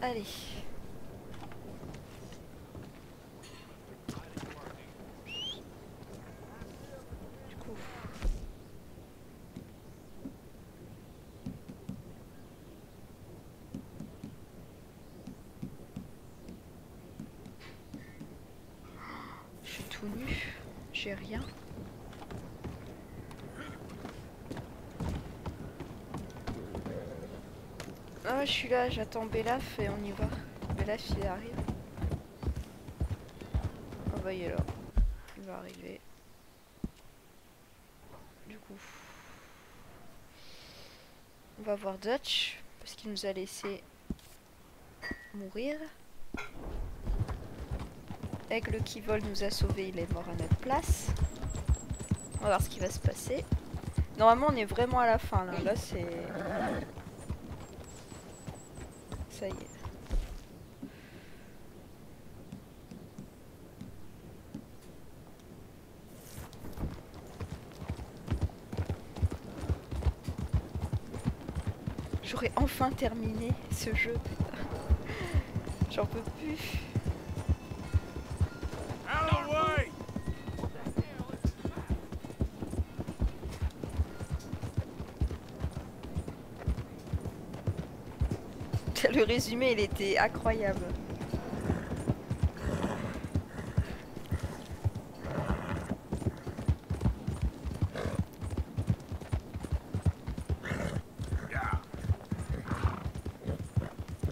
Allez. Du coup. Je suis tout nu. J'ai rien. Ah, je suis là, j'attends Belaf et on y va. Belaf, il arrive. Bah il est là. Il va arriver. Du coup. On va voir Dutch. Parce qu'il nous a laissé mourir. Aigle qui vole nous a sauvés, il est mort à notre place. On va voir ce qui va se passer. Normalement on est vraiment à la fin là. Là c'est... J'aurais enfin terminé ce jeu. J'en peux plus. Résumé, il était incroyable.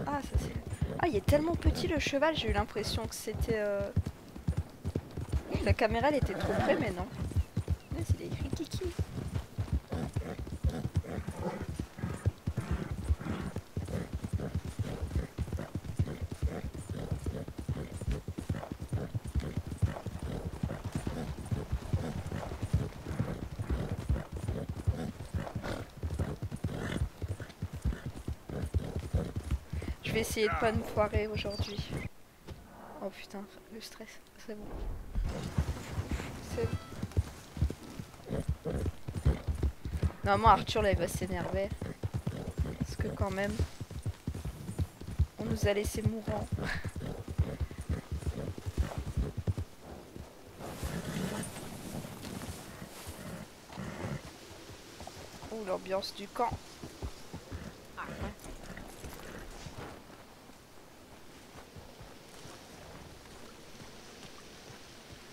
Ah. Ah, il est tellement petit le cheval, j'ai eu l'impression que c'était... euh, La caméra, elle était trop près, mais non. Ouais, c'est écrit Kiki. Je vais essayer de pas me foirer aujourd'hui. Oh putain, le stress, c'est bon. C'est Normalement Arthur là il va s'énerver. Parce que quand même, on nous a laissé mourants. Oh l'ambiance du camp.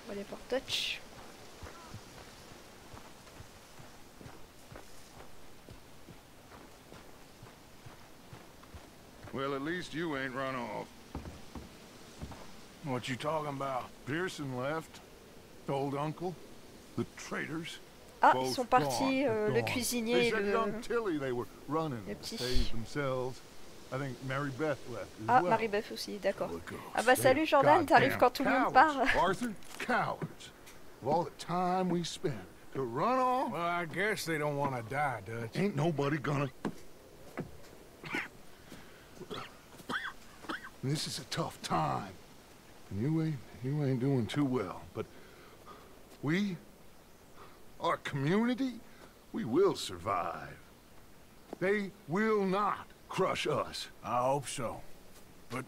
On va aller voir Dutch. Well, at least you ain't run off. What you talking about? Pearson left. Old uncle. The traitors. Ah, ils sont partis, gone, euh, le cuisinier They et said le... young Tilly they were running le petit. save themselves. I think Mary Beth left as Ah, well. Marie-Beth aussi, d'accord. Ah bah salut Jordan, t'arrives quand tout le monde part. Arthur, cowards. Of all the time we spent to run off, Well, I guess they don't want to die, Dutch. ain't nobody gonna. This is a tough time. And you ain't you ain't doing too well, but we our community, we will survive. They will not crush us. I hope so. But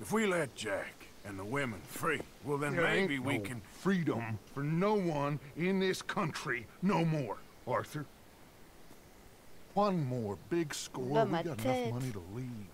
if we let Jack and the women free, well, then There maybe ain't we no can... freedom for no one in this country no more, Arthur. One more big score. Dans we got enough money to leave.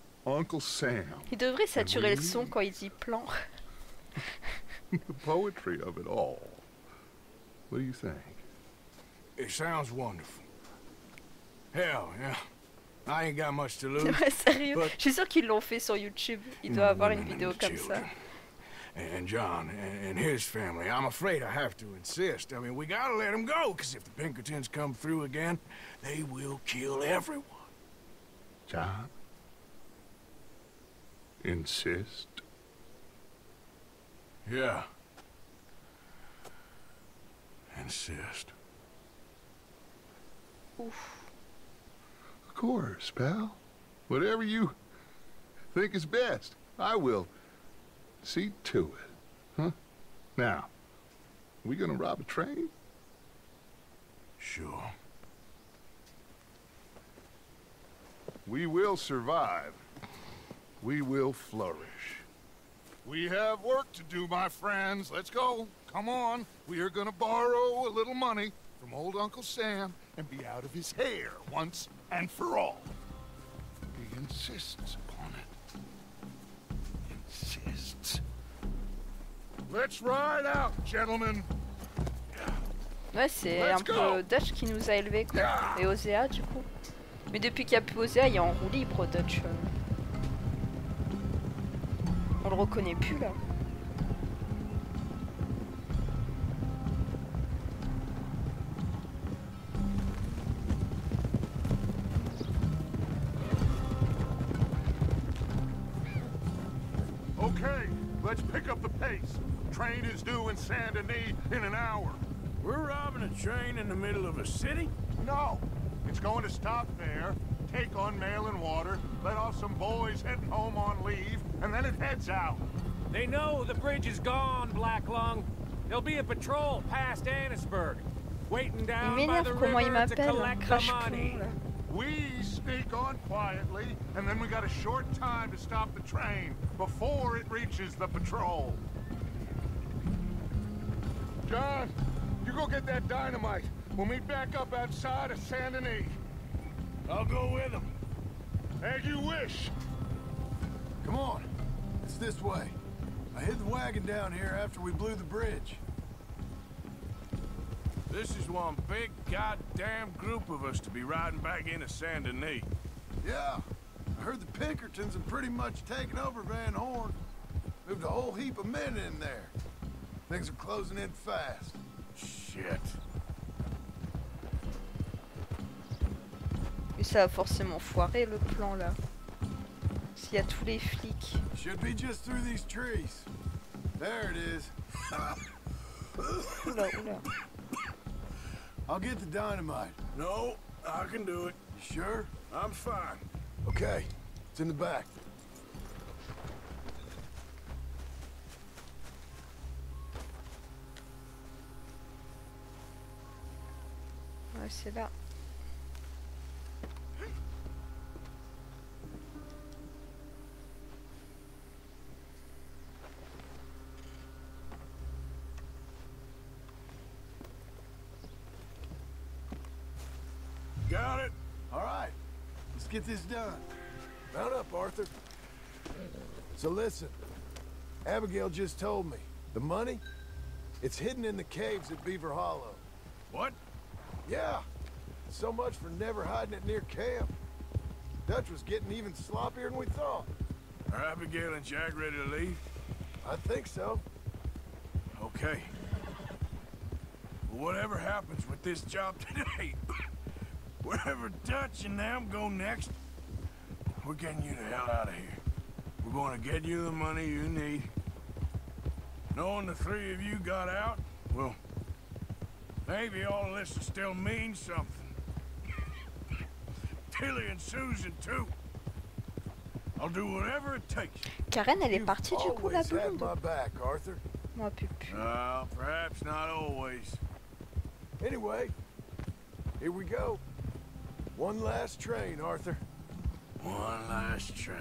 Uncle Sam. Il devrait saturer le son quand il dit plan. the poetry of it all. What do you think? It sounds wonderful. Hell, yeah. I ain't got much to lose. Ouais, sérieux. But- Je suis sûre qu'ils l'ont fait sur YouTube. Il doit No avoir une and vidéo comme ça. And John and, and his family. I'm afraid I have to insist. I mean, we gotta let them go, because if the Pinkertons come through again, they will kill everyone. John? Insist? Yeah. Insist. Ouf. Of course, pal. Whatever you think is best, I will see to it. Huh? Now, we gonna rob a train? Sure. We will survive. We will flourish. We have work to do, my friends. Let's go. Come on. We are gonna borrow a little money from old Uncle Sam and be out of his hair once and for all. He insists upon it. Insists. Let's ride out, gentlemen. Ouais, c'est Let's un go. peu Dutch qui nous a élevés, quoi. Et Osea, du coup. Mais depuis qu'il n'y a plus Osea, il est en roue libre, Dutch. On le reconnaît plus, là. Okay, let's pick up the pace. Train is due in Saint Denis in an hour. We're robbing a train in the middle of a city? No, it's going to stop there, take on mail and water, let off some boys heading home on leave, and then it heads out. They know the bridge is gone, Black Lung. There'll be a patrol past Annisburg, waiting down by the m'énerve comment il river to m'appelle, hein, collect the money. We sneak on quietly, and then we got a short time to stop the train before it reaches the patrol. John, you go get that dynamite. We'll meet back up outside of Saint Denis. I'll go with them. As you wish. Come on. It's this way. I hid the wagon down here after we blew the bridge. This is one big goddamn group of us to be riding back into Saint Denis. Yeah. I heard the Pinkertons have pretty much taken over Van Horn. Moved a whole heap of men in there. Things are closing in fast. Shit. Mais ça va forcément foirer, le plan, là. S'il y a tous les flics. Should be just through these trees. There it is. Oula, oula. I'll get the dynamite. No, I can do it. You sure? I'm fine. Okay, it's in the back. Ouais, c'est là. Got it. All right, let's get this done. Mount up, Arthur. So listen, Abigail just told me. The money? It's hidden in the caves at Beaver Hollow. What? Yeah. So much for never hiding it near camp. Dutch was getting even sloppier than we thought. Are Abigail and Jack ready to leave? I think so. Okay. Whatever happens with this job today, wherever Dutch and them go next, we're getting you the hell out of here. We're going to get you the money you need. Knowing the three of you got out, well, maybe all of this will still mean something. Tilly and Susan, too. I'll do whatever it takes. Karen, elle est You've partie du coup, la blonde back, Arthur. Moi, pupu. Uh, perhaps not always. Anyway, here we go. One last train, Arthur. One last train.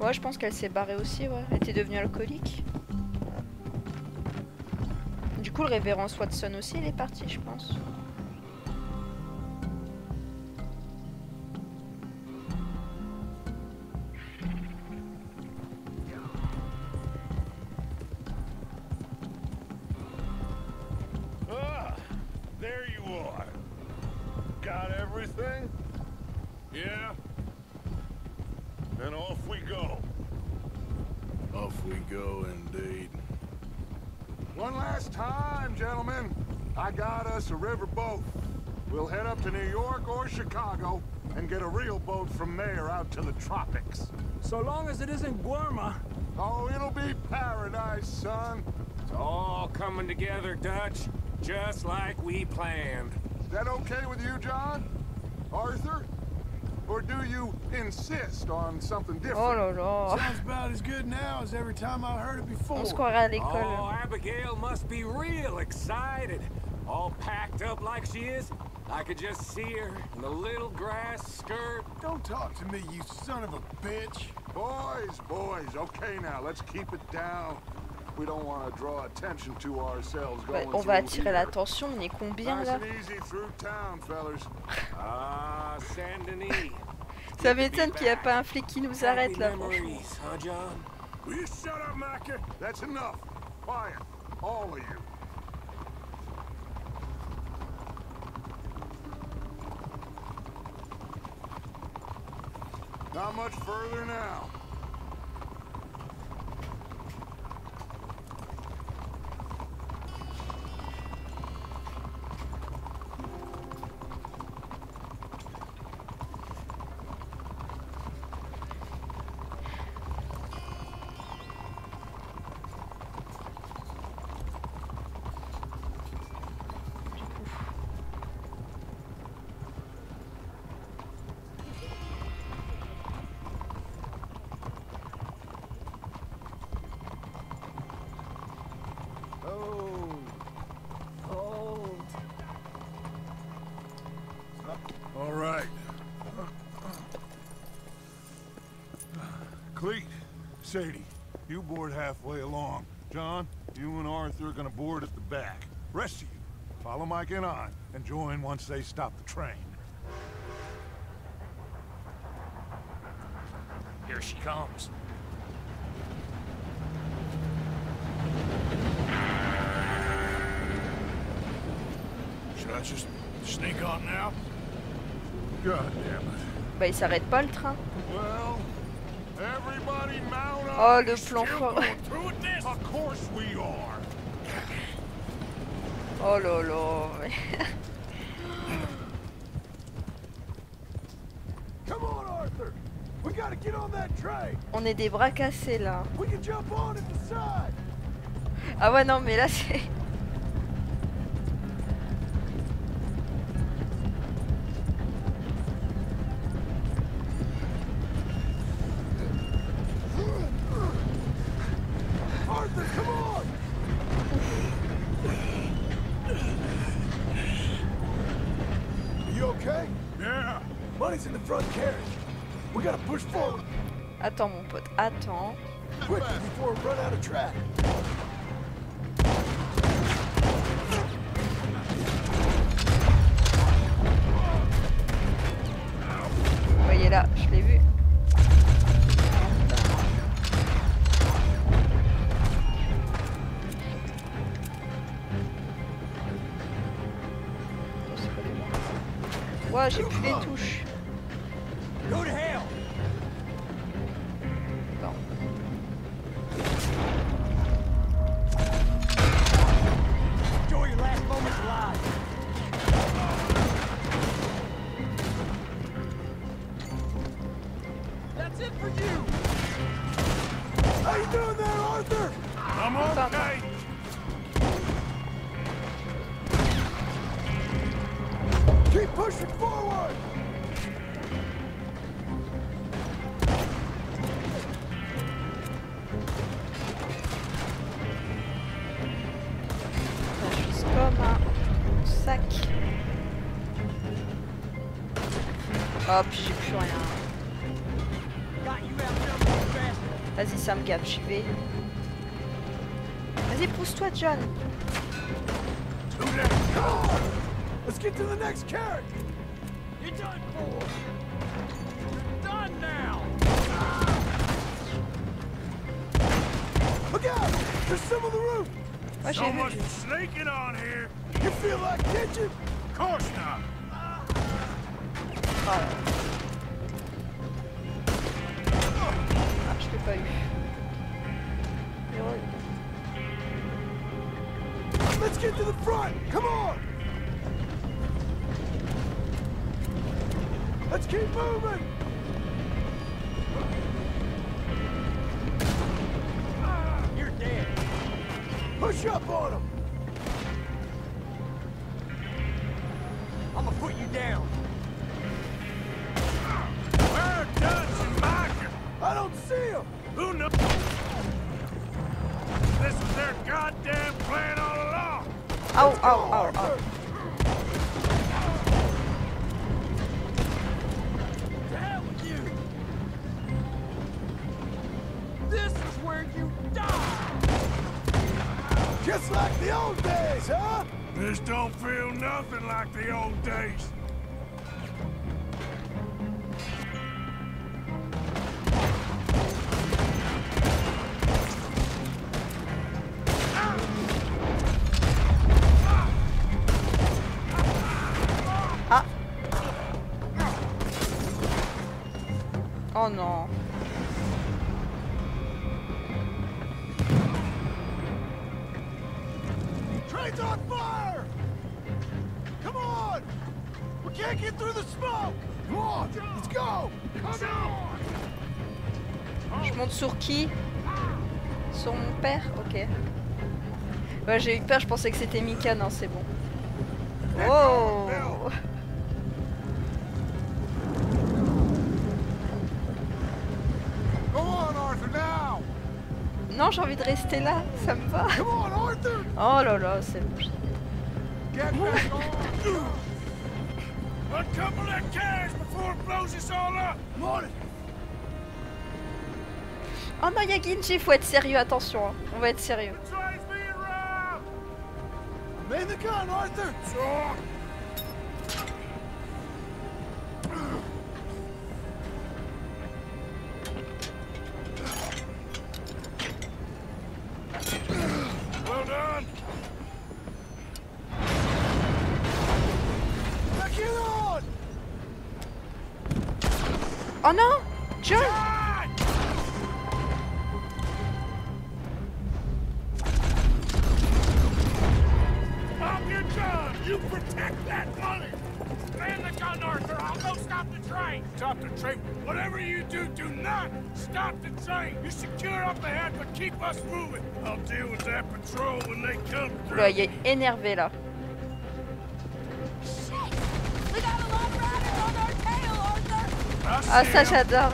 Ouais, je pense qu'elle s'est barrée aussi, ouais. Elle était devenue alcoolique. Du coup, le révérend Watson aussi, il est parti, je pense. There you are. Got everything? Yeah, Then off we go. off we go indeed. One last time, gentlemen. I got us a river boat. We'll head up to New York or Chicago and get a real boat from there out to the tropics. So long as it isn't Guarma. Oh, it'll be paradise, son. It's all coming together, Dutch. Just like we planned. Is that okay with you, John? Arthur? Or do you insist on something different? Oh different? là là. Sounds about as good now as every time I heard it before. On se croirait à l'école. Oh, Abigail must be real excited. All packed up like she is. I could just see her in the little grass skirt. Don't talk to me, you son of a bitch. Boys, boys, okay now, let's keep it down. We don't want to draw attention to ourselves Ouais, going on va attirer l'attention, on est combien là and easy through town, fellas. Ah. Ça m'étonne qu'il n'y a pas un flic qui nous arrête là, franchement. Not much further now. Board halfway along. John, you and Arthur are gonna board at the back. Rest of you, follow Mike and I, and join once they stop the train. Here she comes. Should I just sneak on now? God damn it. Bah il s'arrête pas le train. Well, everybody mount up. Oh le plan fort. Oh là là. On, est des bras cassés là. Ah ouais non mais là c'est... les touches. Gaffe, j'y vais. Vas-y, pousse-toi, John. Let's get to the next carriage. You're done for. You're done now. Look out! There's some on the roof. So much sneaking on here. You feel like kitchen? Of course not. Ah, Ah, je l'ai pas eu. Let's get to the front! Come on! Let's keep moving! Ah, you're dead. Push up on him! I'm gonna put you down. Where are Dutch and Micah? I don't see him! Who knows? Au. With you. This is where you die. Just like the old days, huh? This don't feel nothing like the old days. Qui Sur mon père Ok. Ouais, j'ai eu peur, je pensais que c'était Mika. Non, c'est bon. Oh! Non, j'ai envie de rester là, ça me va. Oh là là, c'est bon. Oh non, y'a Ginji, faut être sérieux, attention. hein. On va être sérieux. Ah, ça j'adore.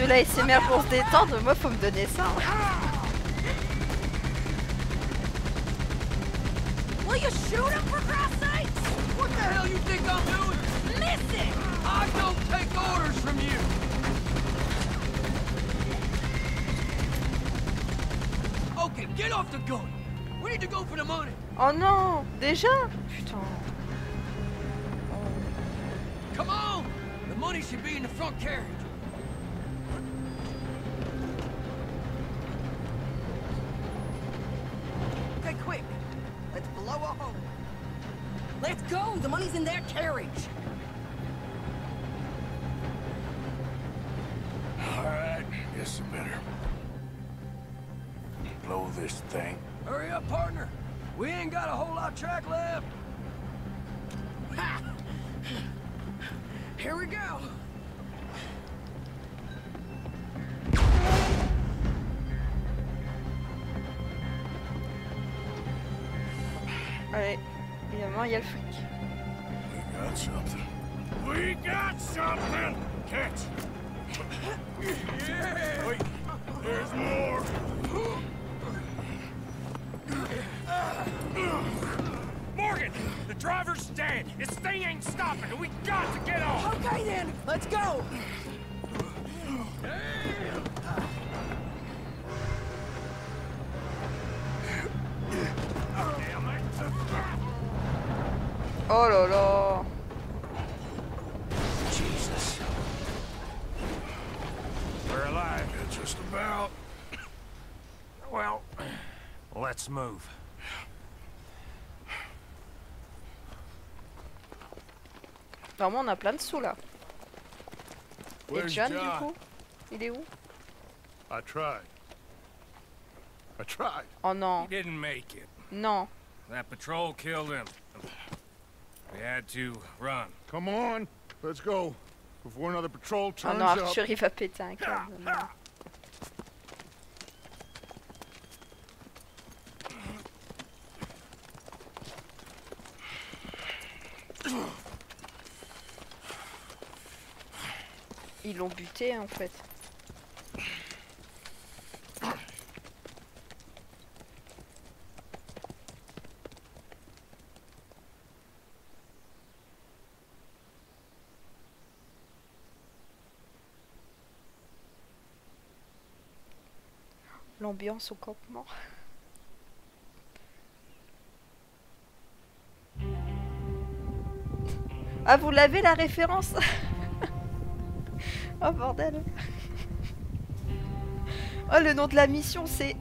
De la SMR pour se détendre. Moi, faut me donner ça. Will you shoot him for Christ's sakes? What the hell you think I'm doing? It! I don't take orders from you. Okay, get off the gun. We need to go for the money. Oh non Déjà? Putain. Come on! The money should be in the front carriage. Carriage. All right, guess I better blow this thing. Hurry up, partner. We ain't got a whole lot of track left. Here we go. Allez. Évidemment, il y a le fric. This thing ain't stopping, and we got to get off. Okay then, let's go. Oh là là. Jesus. We're alive. Just about. Well, let's move. Vraiment, on a plein de sous là. Et Where's John, du John? coup Il est où? I tried. I tried. Oh non, He didn't make it. non. That patrol killed him. We had to run. Come on, let's go. Before another patrol Oh turns non, up. Arthur, il va péter un câble. L'ont buté en fait. L'ambiance au campement. Ah, vous l'avez la référence? Oh bordel Oh, le nom de la mission, c'est...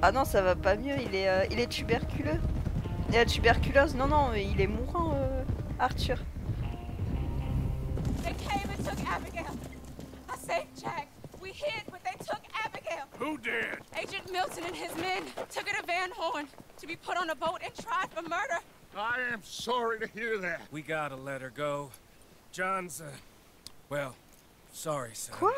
Ah non, ça va pas mieux, il est, euh, il est tuberculeux. Il a la tuberculose, non, non, il est mourant, euh, Arthur. They came and took Abigail. I saved Jack. We hid, but they took Abigail. Who did? Agent Milton and his men took her to Van Horn to be put on a boat and tried for murder. I am sorry to hear that. We gotta let her go. John's, uh, well, sorry, son. Quoi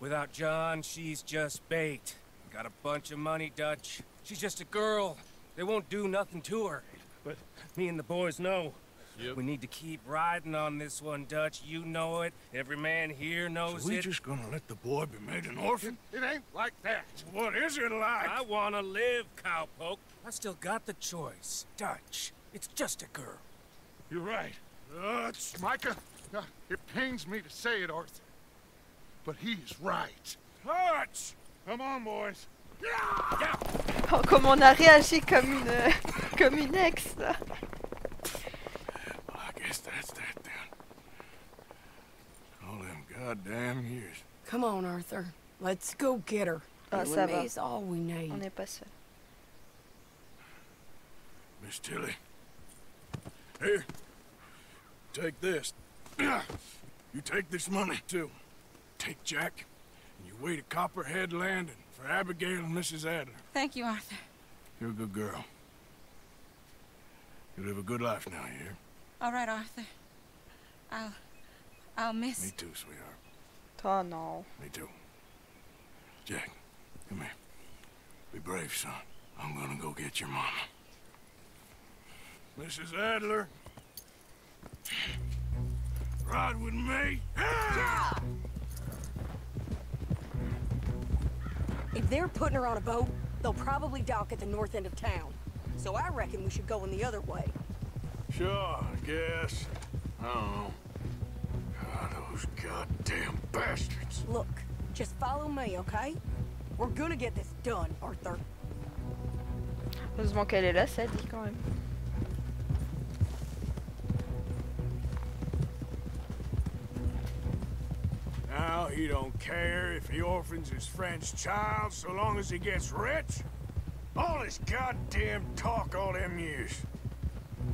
Without John, she's just bait. Got a bunch of money, Dutch. She's just a girl. They won't do nothing to her. But me and the boys know. Yep. We need to keep riding on this one, Dutch. You know it. Every man here knows So we it. just gonna let the boy be made an orphan? It ain't like that. What is it like? I wanna live, cowpoke. I still got the choice. Dutch, it's just a girl. You're right. Dutch. Micah, uh, it pains me to say it, Arthur. But he's right. Dutch. Come on, boys. Oh, comme on a réagi comme une, comme une ex là. Well, I guess that's that then. All them goddamn years. Come on, Arthur. Let's go get her. Ah, you ça va. is all we need. On n'est pas seul. Miss Tilly. Here. Take this. You take this money, too. Take Jack, and you wait at Copperhead Landing for Abigail and Mrs. Adler. Thank you, Arthur. You're a good girl. You live a good life now, you hear? All right, Arthur. I'll... I'll miss... Me too, sweetheart. Oh non. Me too. Jack, come here. Be brave, son. I'm gonna go get your mama. Mrs. Adler. Ride with me. If they're putting her on a boat, they'll probably dock at the north end of town. So I reckon we should go in the other way. Sure, I guess. I don't know. God, those goddamn bastards. Look, just follow me, okay? We're gonna get this done, Arthur. Heureusement qu'elle est là, ça dit quand même. Now he don't care if he orphans his friend's child so long as he gets rich. All this goddamn talk all them years.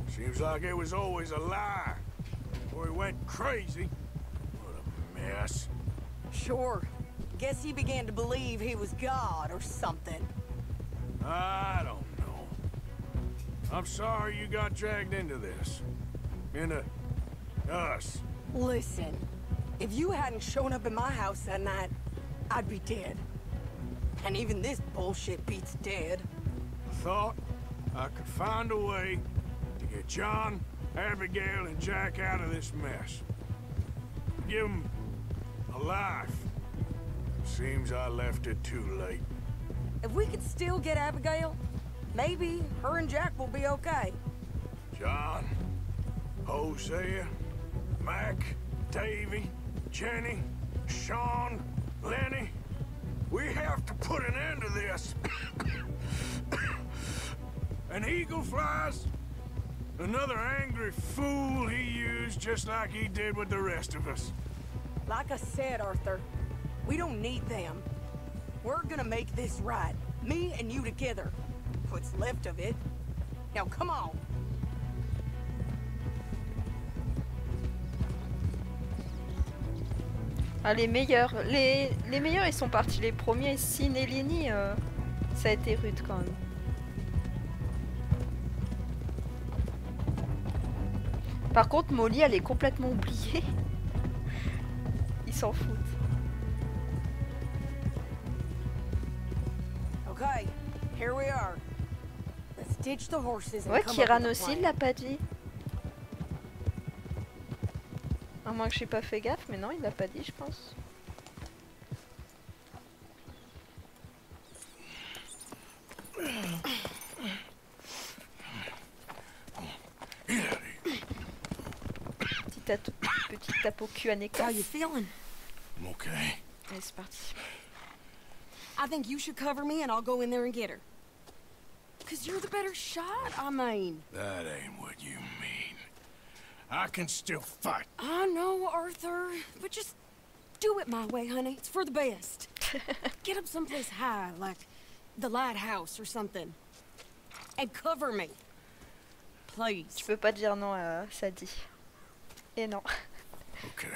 Seems like it was always a lie. Before he went crazy. What a mess. Sure. Guess he began to believe he was God or something. I don't know. I'm sorry you got dragged into this. Into us. Listen, if you hadn't shown up in my house that night, I'd be dead. And even this bullshit beats dead. I thought I could find a way Get John, Abigail, and Jack out of this mess. Give them a life. Seems I left it too late. If we could still get Abigail, maybe her and Jack will be okay. John, Hosea, Mac, Davy, Jenny, Sean, Lenny. We have to put an end to this. an eagle flies. Another angry fool he used just like he did with the rest of us. Like I said, Arthur, we don't need them. We're gonna make this right. Me and you together. What's left of it. Now come on. Ah, les meilleurs. Les, les meilleurs, ils sont partis les premiers. Sin et Lini, euh, ça a été rude quand même. Par contre, Molly, elle est complètement oubliée. Ils s'en foutent. Okay, here we are. Let's ditch the horses and Ouais, Kiran aussi, il l'a pas dit. À moins que j'ai pas fait gaffe, mais non, il l'a pas dit, je pense. Petit tape au cul à How you feeling? I'm okay. Allez, c'est parti. I think you should cover me and I'll go in there and get her. Cause you're the better shot, I mean. That ain't what you mean. I can still fight. I know, Arthur, but just do it my way, honey. It's for the best. Get up someplace high, like the lighthouse or something. And cover me. Please. Tu peux pas dire non à Sadie. Et non. Okay.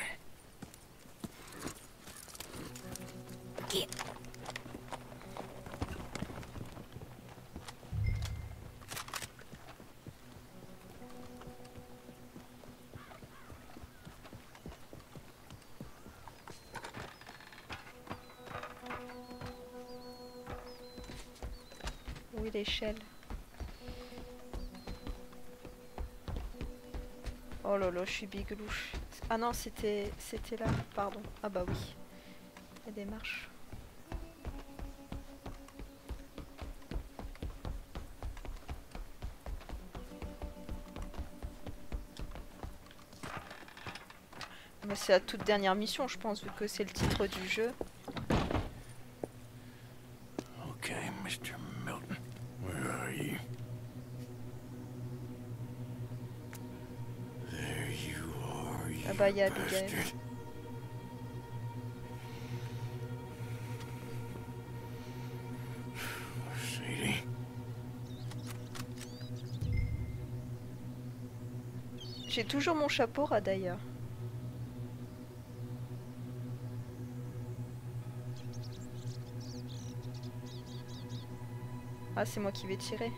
Get. Oui, l'échelle? Oh là, je suis biglouche. Ah non, c'était c'était là, pardon. Ah bah oui. Il y a des marches. Mais c'est la toute dernière mission, je pense, vu que c'est le titre du jeu. Ah bah. J'ai toujours mon chapeau d'ailleurs. Ah, c'est moi qui vais tirer.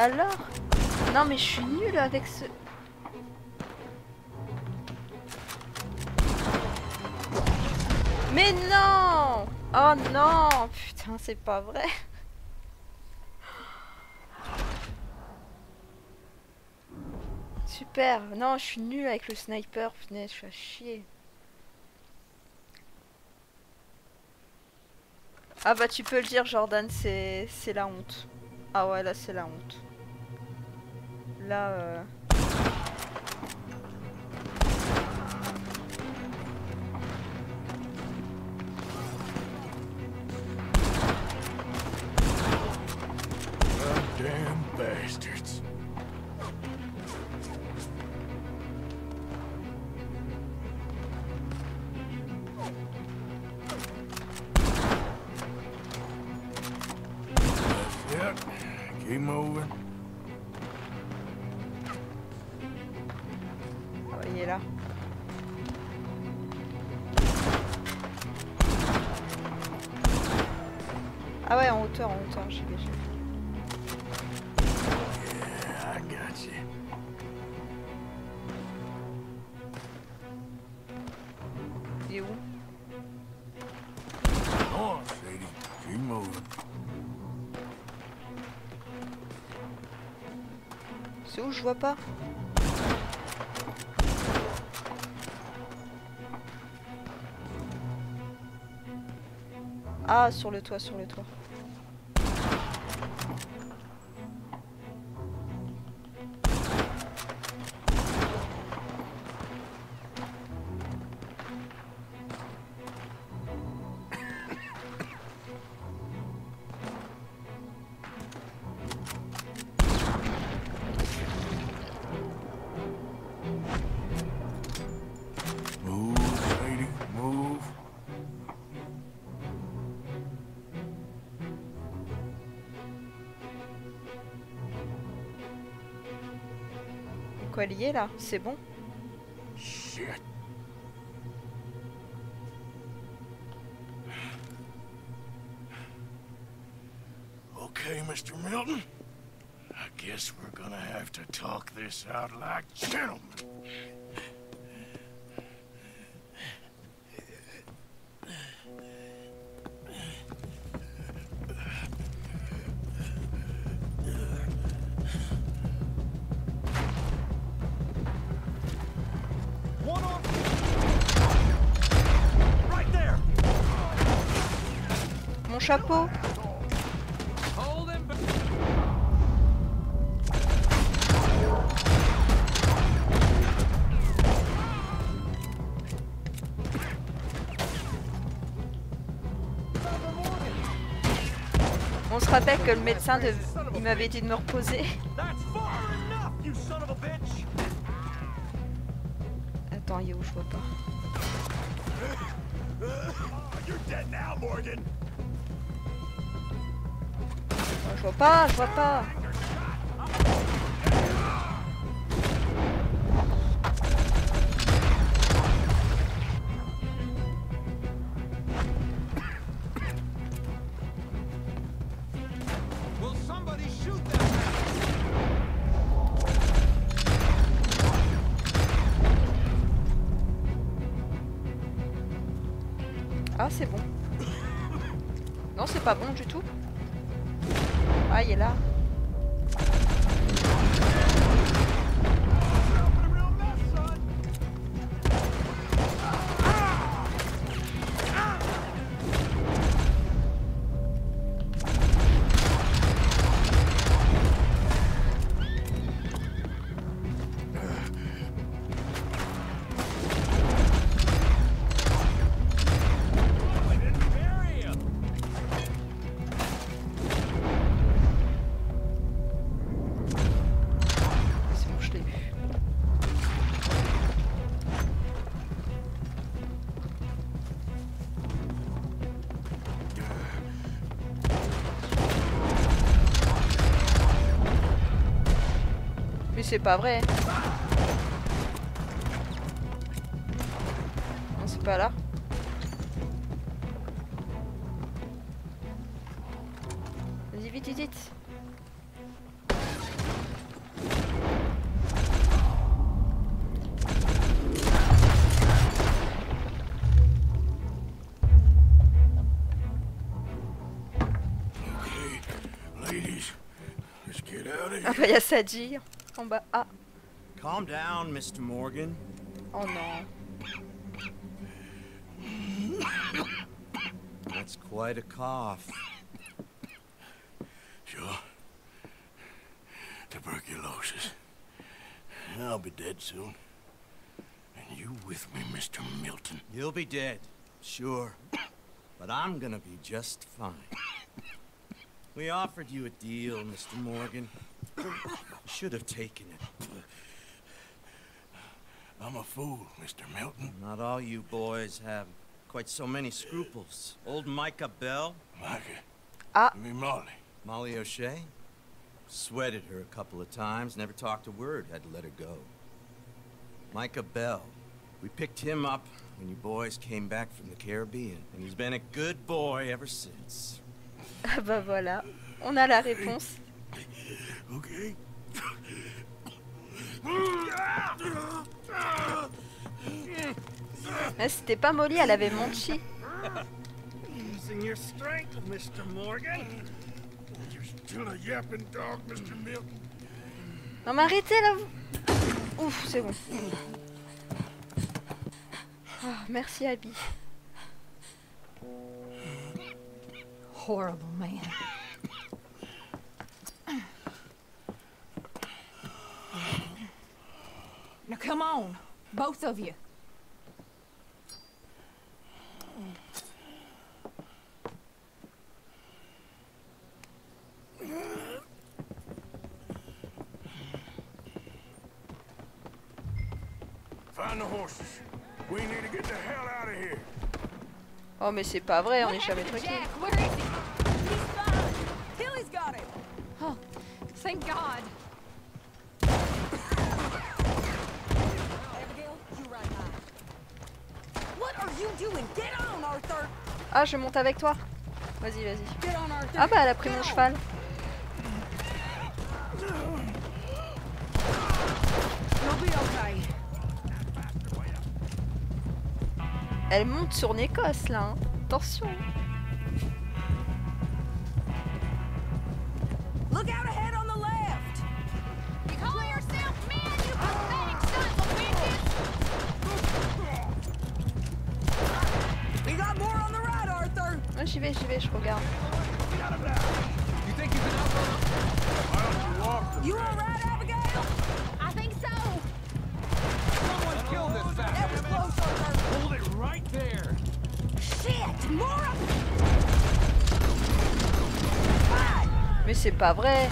Alors Non mais je suis nulle avec ce... Mais non Oh non Putain, c'est pas vrai. Super. Non, je suis nulle avec le sniper. Putain, je suis à chier. Ah bah tu peux le dire Jordan, c'est c'est la honte. Ah ouais là c'est la honte. là... Euh... Keep moving. Je vois pas Ah sur le toit, sur le toit. Là. C'est bon que le médecin de... il m'avait dit de me reposer. Attends, il est où je vois pas. Oh, je vois pas, je vois pas. C'est pas vrai. Non, c'est pas là. Vas-y, vite, vite, vite. Ah bah, il y a Sadie en bas. Ah, Calm down, Mr. Morgan. oh no. That's quite a cough. Sure. Tuberculosis. I'll be dead soon. And you with me, Mr. Milton. You'll be dead, sure. But I'm gonna be just fine. We offered you a deal, Mr. Morgan. Should have taken it. I'm a fool, Mr. Milton. Not all you boys have quite so many scruples. Old Micah Bell, Micah. Ah. You mean Molly? Molly O'Shea, sweated her a couple of times, never talked a word, had to let her go. Micah Bell, we picked him up when you boys came back from the Caribbean, and he's been a good boy ever since. Ah bah voilà, on a la réponse. Okay. Mais c'était pas Molly, elle avait Monchi. Using your strength, Mr. Morgan. You're still a yapping dog, Mr. Milton. Non mais arrêtez là vous Ouf, c'est bon. Ah, merci Abby. Horrible man. Now come on, both of you. Find the horses. We need to get the hell out of here. Oh mais c'est pas vrai, on est jamais tranquille. Ah, je monte avec toi. Vas-y, vas-y. Ah bah elle a pris mon cheval. Elle monte sur une Écosse là. hein. Attention. Pas vrai,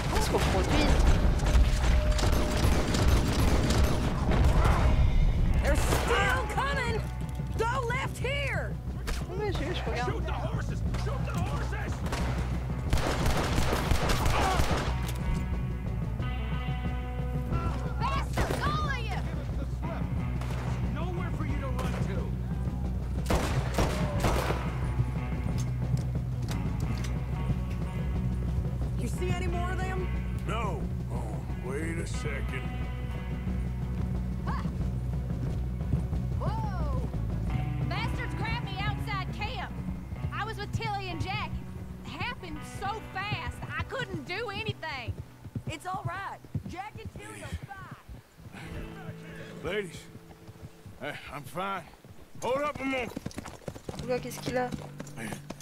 qu'il a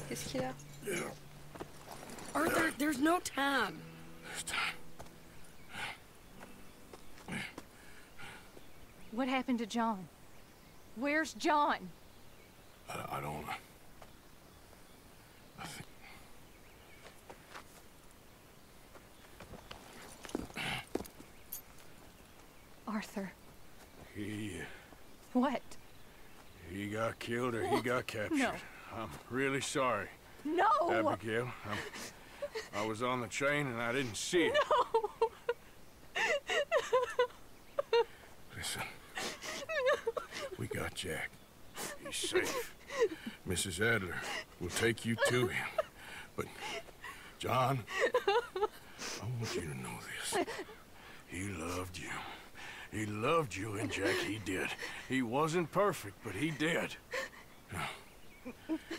Qu'est-ce qu'il a Arthur, there's no time. Time. What happened to John? Where's John? I, I don't know. I think Arthur. he uh, What? he got killed or he got captured. No. I'm really sorry, No! Abigail. I'm, I was on the train and I didn't see it. No! Listen, we got Jack. He's safe. Mrs. Adler will take you to him. But, John, I want you to know this. He loved you. He loved you, and Jack, he did. He wasn't perfect, but he did. Now,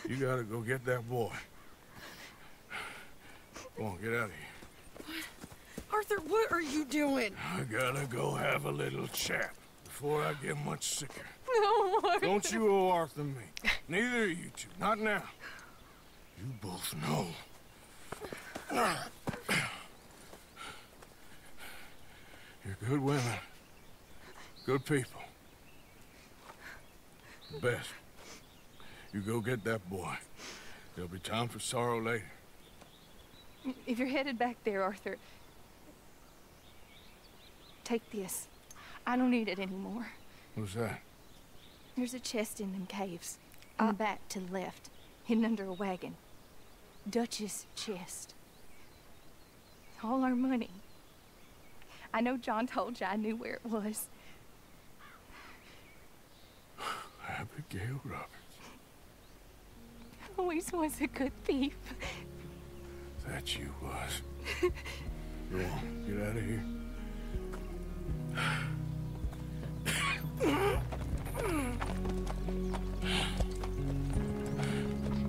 you gotta go get that boy. Come on, get out of here. Arthur, what are you doing? I gotta go have a little chat before I get much sicker. No, Arthur. Don't you owe Arthur me. Neither of you two. Not now. You both know. You're good women. Good people. The Best. You go get that boy. There'll be time for sorrow later. If you're headed back there, Arthur, take this. I don't need it anymore. What's that? There's a chest in them caves. Uh. In the back to the left, hidden under a wagon. Dutch's chest. All our money. I know John told you I knew where it was. Abigail Roberts. Always was a good thief? That you was. Go on, get out of here.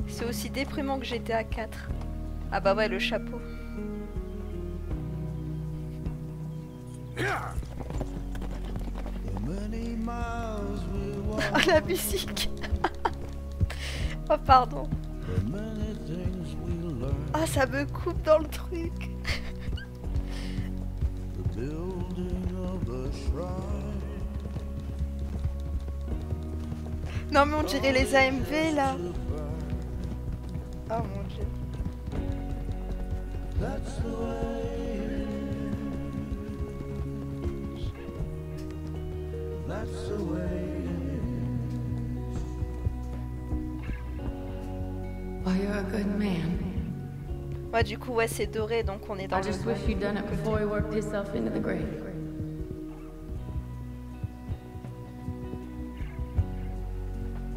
C'est aussi déprimant que j'étais à 4. Ah bah ouais, le chapeau. Oh la musique Oh pardon. Ah ça me coupe dans le truc. Non mais on dirait les AMV là. Oh mon dieu Ouais du coup ouais c'est doré donc on est dans I just wish you'd done it before he worked himself into the grave.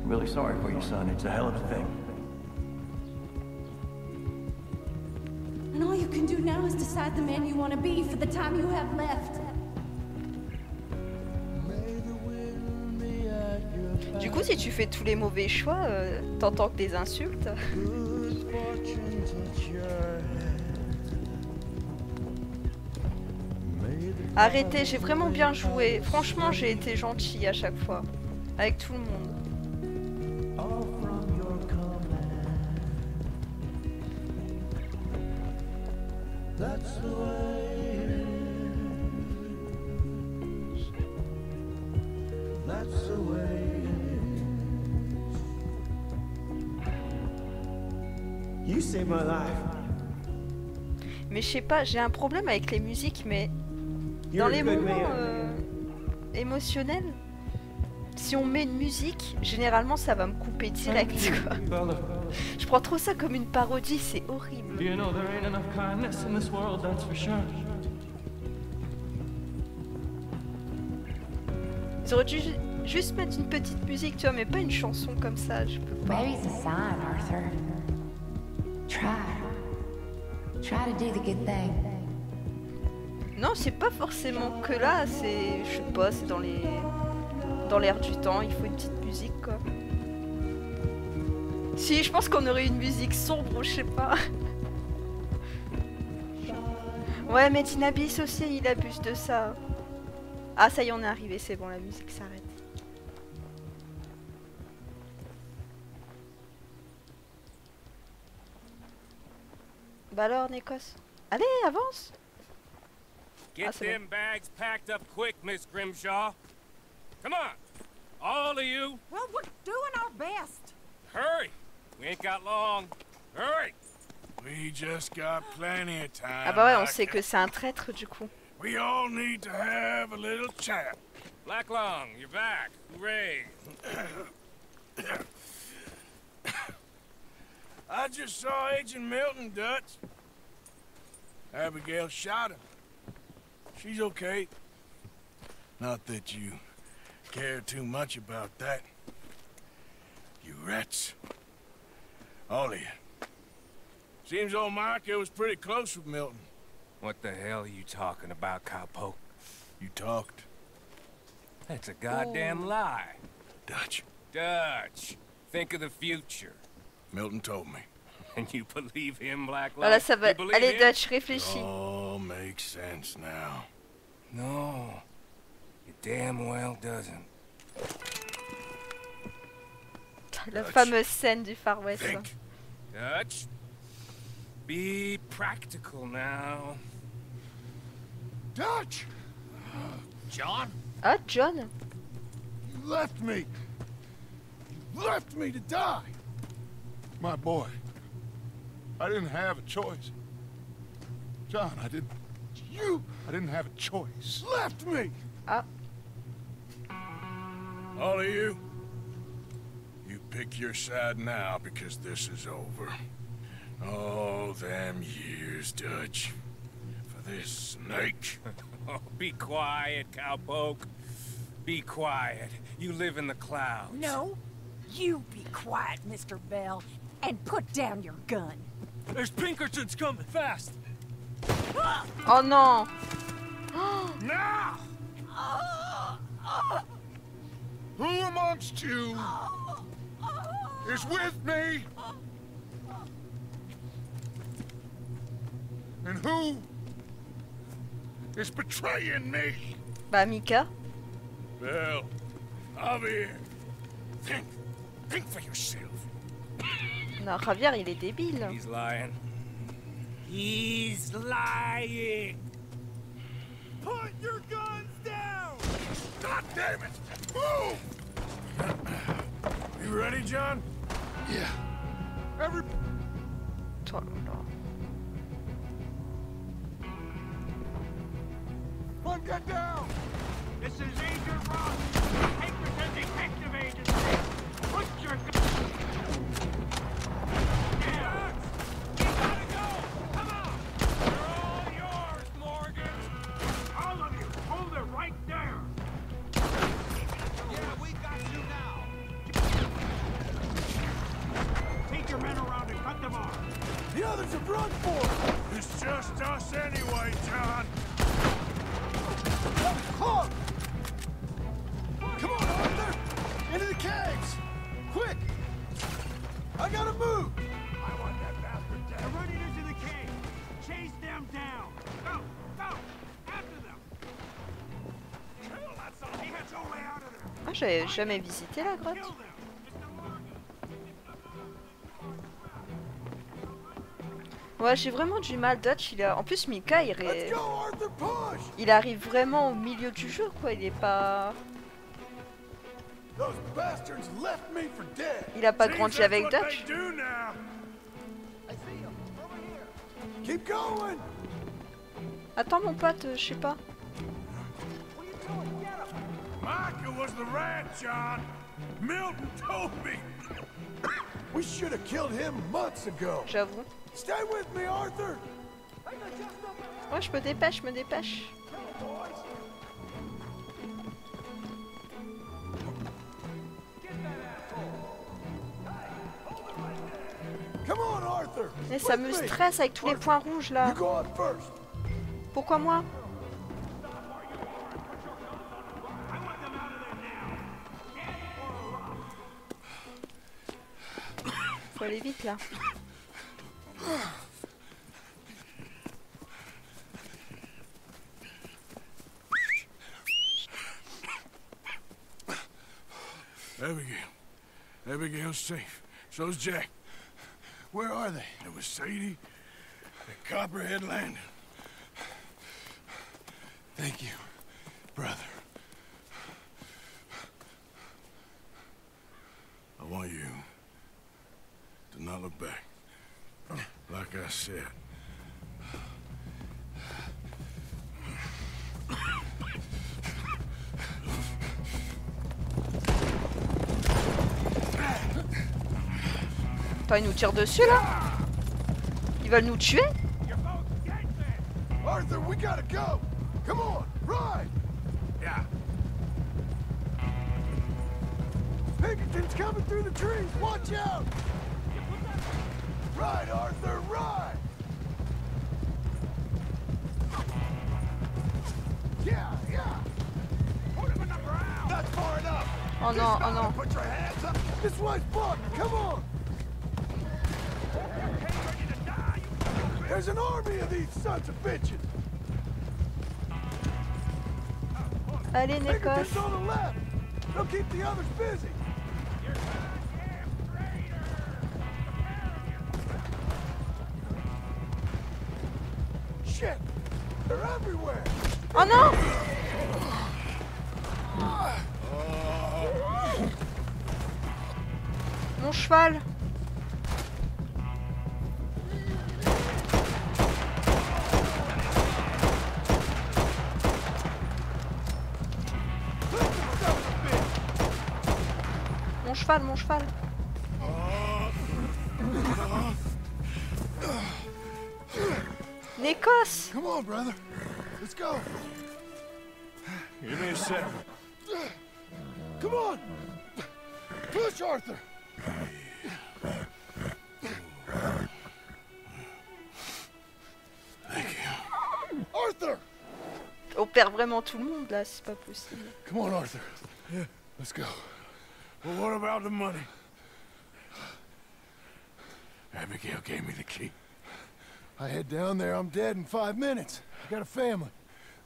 I'm really sorry for your son. It's a hell of a thing. And all you can do now is decide the man you want to be for the time you have left. Du coup si tu fais tous les mauvais choix, euh, t'entends que des insultes. Arrêtez, j'ai vraiment bien joué. Franchement, j'ai été gentil à chaque fois. Avec tout le monde. You saved my life. Mais je sais pas, j'ai un problème avec les musiques, mais dans les moments euh, émotionnels, si on met une musique, généralement ça va me couper direct. quoi. Je prends trop ça comme une parodie, c'est horrible. do you know there ain't enough kindness in this world, that's for sure? Ils auraient dû ju- juste mettre une petite musique, tu vois, mais pas une chanson comme ça, je peux pas. It's a sign, Arthur. Try. Try to do the good thing. Non, c'est pas forcément que là, c'est. Je sais pas, c'est dans les. Dans l'air du temps, il faut une petite musique quoi. Si, je pense qu'on aurait une musique sombre je sais pas. Ouais, mais Tinabis aussi, il abuse de ça. Ah, ça y est, on est arrivé, c'est bon, la musique s'arrête. Bah alors, Nécos Allez, avance Get c'est them bags packed up quick, Miss Grimshaw. Come on, all of you. Well, we're doing our best. Hurry. We ain't got long. Hurry. We just got plenty of time. Ah bah ouais, on sait que c'est un traître du coup. We all need to have a little chat. Black Long, you're back. Hooray. I just saw Agent Milton, Dutch. Abigail shot him. She's okay. Not that you care too much about that. You rats. All of you. Seems old Micah was pretty close with Milton. What the hell are you talking about, cowpoke? You talked. That's a goddamn lie. Dutch. Dutch, think of the future. Milton told me. And you believe him, Black Lung? Voilà, ça va. You believe Allez, him? Dutch, réfléchis. All makes sense now. No, it damn well doesn't. La fameuse scène du Far West. Think. Dutch, be practical now. Dutch! John? Ah, John You left me! You left me to die! My boy. I didn't have a choice. John, I didn't. You I didn't have a choice. left me! Ah, All of you, you pick your side now because this is over. Oh, them years, Dutch. For this snake. Oh, be quiet, cowpoke. Be quiet. You live in the clouds. No, you be quiet, Mr. Bell, and put down your gun. There's Pinkertons coming fast. oh non Now! Who amongst you is with me? And who is betraying me? Bah, Mika. Bell, Javier, think, think for yourself. Non, Javier, il est débile. He's lying. He's lying. Put your guns down! God damn it! Move! You ready, John? Yeah. Every Oh. One get down! This is Agent Ross, Pinkerton Detective j'avais jamais visité la grotte. Ouais, j'ai vraiment du mal. Dutch, il a... En plus, Mika, il, ré- il arrive vraiment au milieu du jeu, quoi. Il est pas... Il a pas grandi avec Dutch. Attends, mon pote, euh, je sais pas. Was the rat, John. Milton told me. We should have killed him months ago! J'avoue. Stay with me, Arthur! Ouais, je me dépêche, je me dépêche. Come on, Arthur! Mais ça me stresse avec tous les points rouges, là. Pourquoi moi? Faut aller vite, là. Abigail. Abigail's safe. So's Jack. Where are they? It was Sadie at Copperhead Landing. Thank you, brother. I want you to not look back. Like I said. Attends, ils nous tirent dessus, là Ils veulent nous tuer You're both dead men! Arthur, we gotta go! Come on, ride! Yeah. Pinkerton's coming through the trees! Watch out! Ride, Arthur, ride! Yeah, yeah! Put him in the ground! That's far enough! Oh non, oh non. Put your hands up! This way's blocked! Come on! die, There's an army of these sons of bitches! Allez, Nekos. Pinkerton's on the left! They'll keep the others busy! Oh non Mon cheval. Mon cheval, mon cheval Nécosse Come on, brother. Let's go. Give me a second. Come on! Push, Arthur! Arthur! On perd vraiment tout le monde là, c'est pas possible. Come on, Arthur. Yeah, let's go. Well, what about the money? Abigail gave me the key. I head down there, I'm dead in five minutes. I got a family.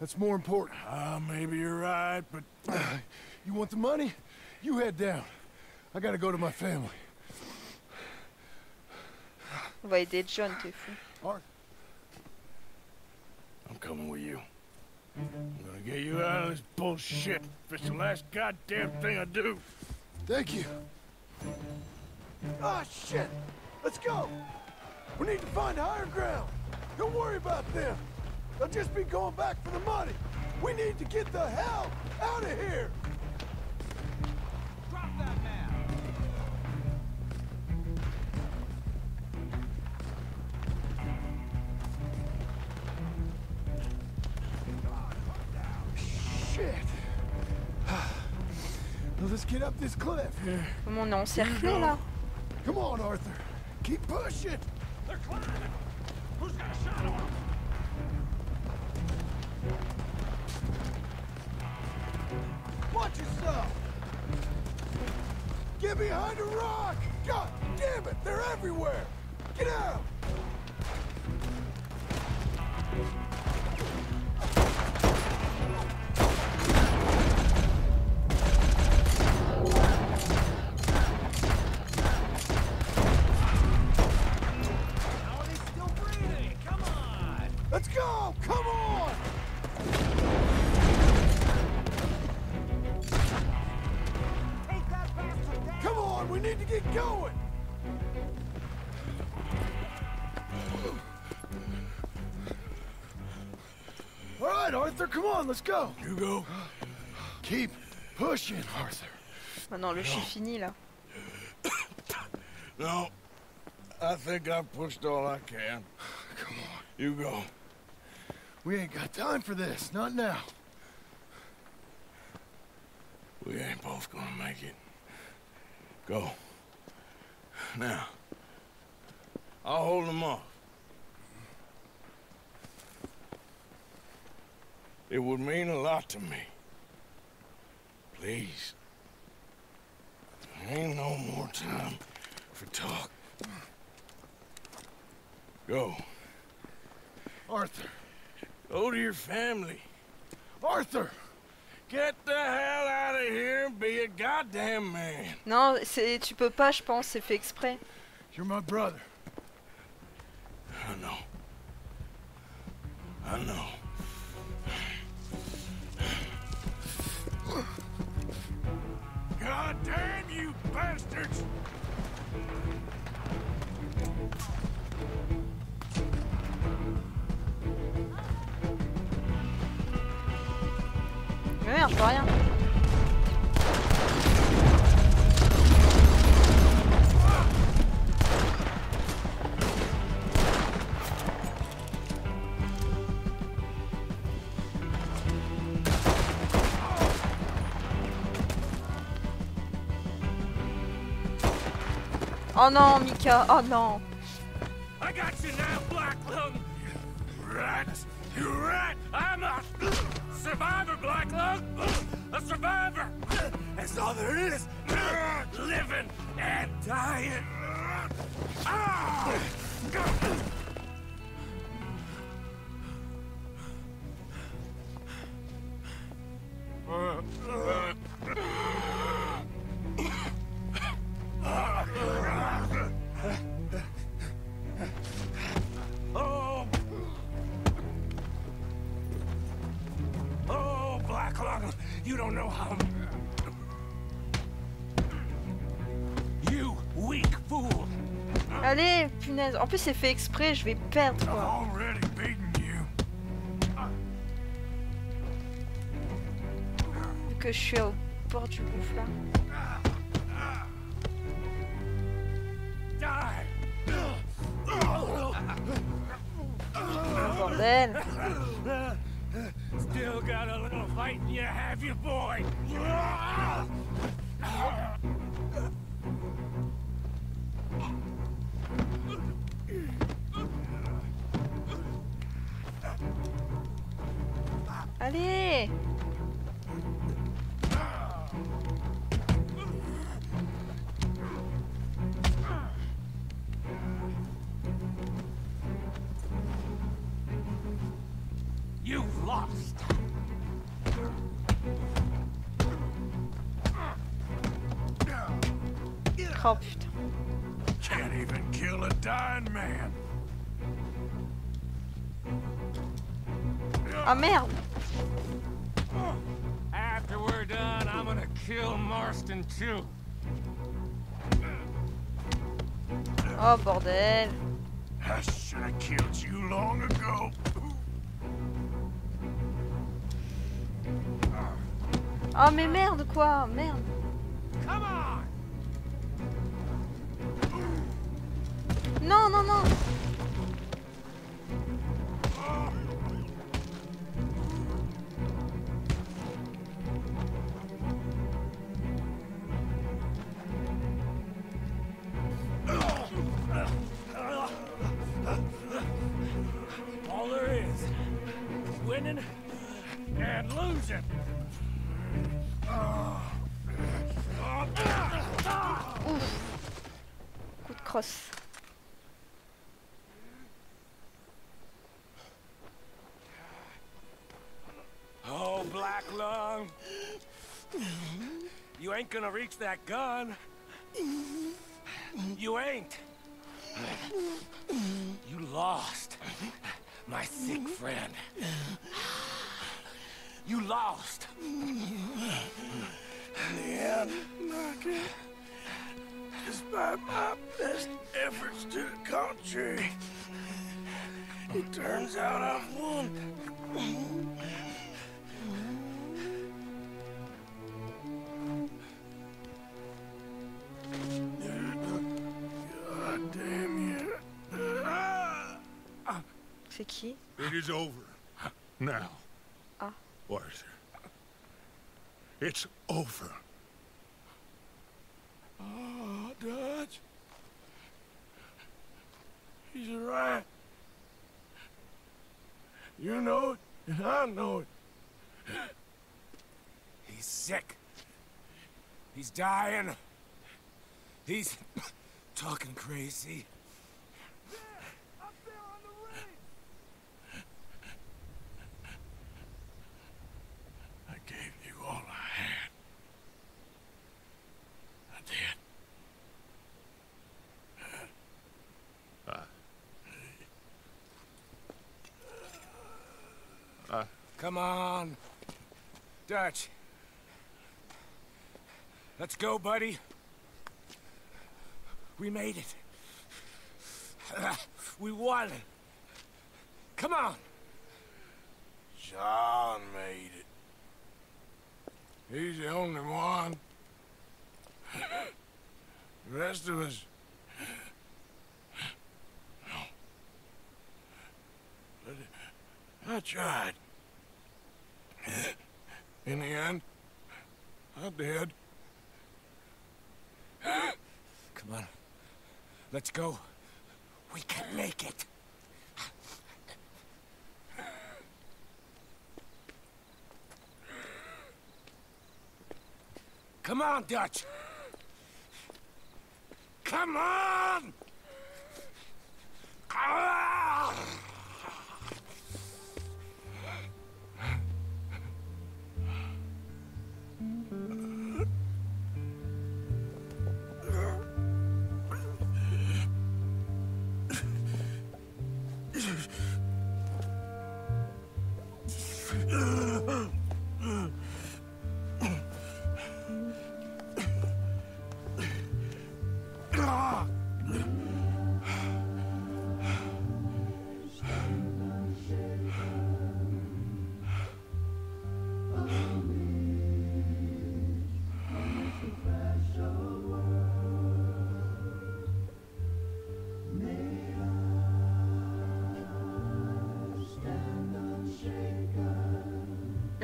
That's more important. Ah, maybe you're right, but... You want the money? You head down. I gotta go to my family. On va aider John, t'es fou. Arthur. I'm coming with you. I'm gonna get you out of this bullshit. If it's the last goddamn thing I do. Thank you. Ah, shit! Let's go! We need to find higher ground. Don't worry about them. They'll just be going back for the money. We need to get the hell out of here! Drop that man! Shit! Well, let's get up this cliff. Comment on est encerclé là Come on, Arthur. Keep pushing. Watch yourself. Get behind a rock. God damn it, they're everywhere. Get out. Arthur, come on, let's go. You go. Keep pushing, Arthur. Non, le je suis fini là. No. I think I've pushed all I can. Come on. You go. We ain't got time for this, not now. We ain't both gonna make it. Go. Now. I'll hold them off. It would mean a lot to me. Please. There ain't no more time for talk. Go. Arthur. Go to your family. Arthur! Get the hell out of here and be a goddamn man. Non, c'est tu peux pas, je pense, c'est fait exprès. You're my brother. I know. I know. God damn you bastards! Merde, rien. Oh non, Mika, oh non. I got you now, Black Lung! Rat! You rat! I'm a survivor, Black Lung! A survivor! That's all there is! Living and dying! Ah! Oh! You don't know how. You weak fool. Allez, punaise. En plus, c'est fait exprès, je vais perdre quoi. que je suis au bord du gouffre là. Oh, bordel. Still got a little fight in you, have you, boy? Allez You've lost. Oh. Can't even kill a dying man. Ah merde After we're done, I'm gonna kill Marston too. Oh bordel I should have killed you long ago. Oh mais merde quoi Merde! Non, non, non All there is. Winning and losing. Coup. Oh, Black Lung. You ain't gonna reach that gun. You ain't. You lost. My sick friend. You lost. In the end, Margaret, despite my best efforts to the contrary, it turns out I've won. God damn you. C'est qui It is over. Now. Ah. Arthur. It's over. Oh, Dutch. He's right. You know it, and I know it. He's sick. He's dying. He's talking crazy. I gave you all I had. I did. Come on. Dutch. Let's go, buddy. We made it. We won. Come on. John made it. He's the only one. The rest of us. No. But I tried. In the end, I did. Come on. Let's go. We can make it. Come on, Dutch. Come on! Ah!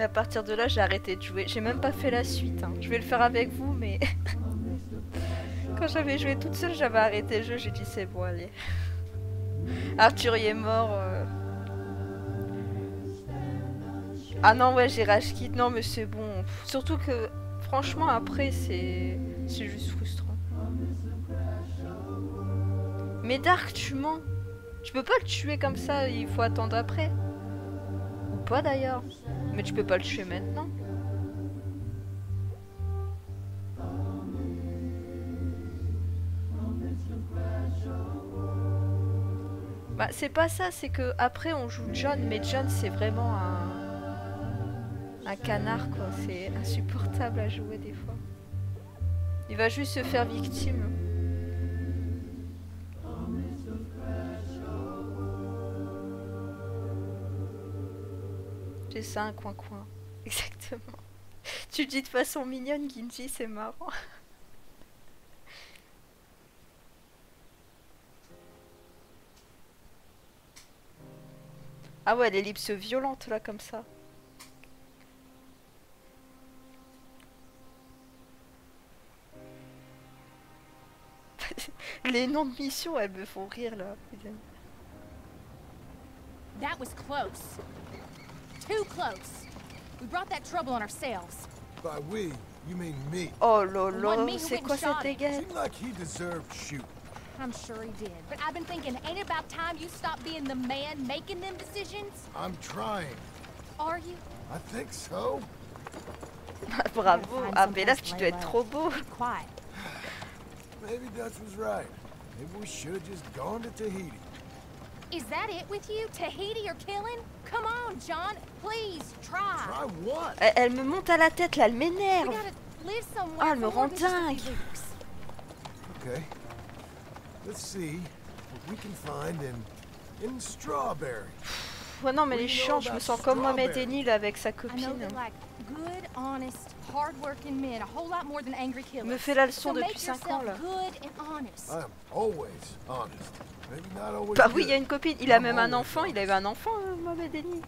Et à partir de là, j'ai arrêté de jouer. J'ai même pas fait la suite. hein. Je vais le faire avec vous, mais... Quand j'avais joué toute seule, j'avais arrêté le jeu. J'ai dit c'est bon, allez. Arthur il est mort. euh. Ah non, ouais, j'ai rage quit. Non, mais c'est bon. Surtout que, franchement, après, c'est... C'est juste frustrant. Mais Dark, tu mens. Tu peux pas le tuer comme ça, il faut attendre après. Ou pas d'ailleurs. Mais tu peux pas le tuer maintenant. Bah c'est pas ça, c'est que après on joue John, mais John c'est vraiment un... un canard quoi, c'est insupportable à jouer des fois. Il va juste se faire victime. C'est ça un coin-coin. Exactement. Tu le dis de façon mignonne, Ginji, c'est marrant. Ah ouais, l'ellipse violente là comme ça. Les noms de missions, elles me font rire là. That was close. Too close. We brought that trouble on ourselves. By we, you mean me. Oh là One là, me who c'est quoi and cette him. dégaine Seemed like he deserved shooting. I'm sure he did. But I've been thinking, ain't it about time you stop being the man making them decisions? I'm trying. Are you? I think so. Bravo. find Ah some mais là, place tu dois être trop beau. Quiet. Maybe Dutch was right. Maybe we should have just gone to Tahiti. Is that it with you? Tahiti or killing? Come on, John. Please, try. Try what? Elle, elle me monte à la tête là, elle m'énerve. Ah, elle me rend dingue. Okay. Let's see what we can find in in Strawberry. Ouais, non, mais les chiants, je me sens comme Mohamed? Enil avec sa I know copine. that like good, honest, hard-working men a whole lot more than angry killers. Me fait la leçon depuis make 5 ans là. Good and honest. I'm always honest. Maybe not always Bah oui, il y a une copine, il a même un enfant, il a eu un enfant, euh, Mohamed Enil.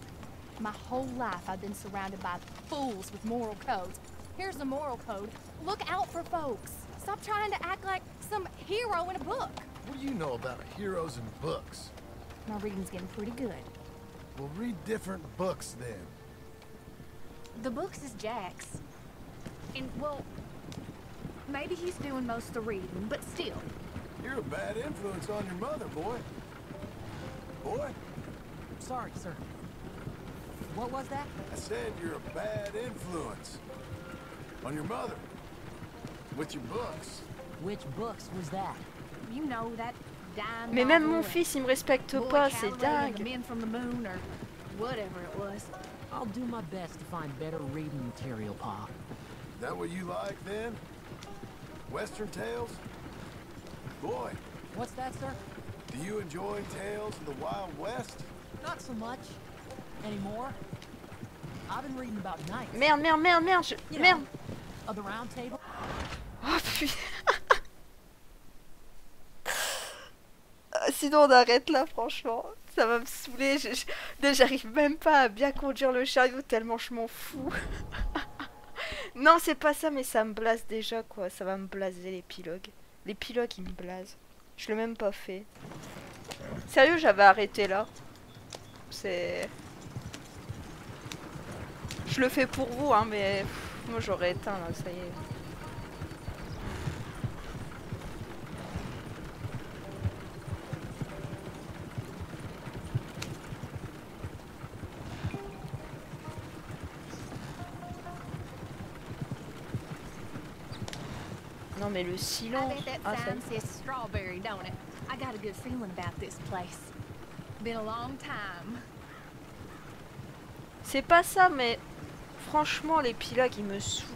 My whole life I've been surrounded by fools with moral codes. Here's the moral code. Look out for folks. Stop trying to act like some hero in a book. What do you know about heroes and books? My reading's getting pretty good. We'll read different books then. The books is Jack's. And, well, maybe he's doing most of the reading, but still. You're a bad influence on your mother, boy. Boy, Sorry, sir. What was that? I said you're a bad influence on your mother. With your books. Which books was that? You know that dime Mais même mon fils, il me respecte pas, c'est Calloway and the dingue. Men from the moon or whatever it was. I'll do my best to find better reading material, Pa. That what you like then? Western tales? Boy, What's that, sir? do you enjoy tales of the Wild West? Not so much. Anymore? I've been reading about knights. Merde, merde, merde, merde, je... You know, merde. Of the round table. Oh putain. Sinon on arrête là franchement. Ça va me saouler. J'arrive même pas à bien conduire le chariot tellement je m'en fous. non c'est pas ça mais ça me blase déjà quoi. Ça va me blaser l'épilogue. L'épilogue il me blase. Je l'ai même pas fait. Sérieux j'avais arrêté là. C'est... Je le fais pour vous hein mais moi j'aurais éteint là ça y est. Non mais le silence. Ah, ça- sign says strawberry, don't it? I got a good feeling about this place. Been a long time. C'est pas ça, mais franchement, l'épilogue, il me saoule.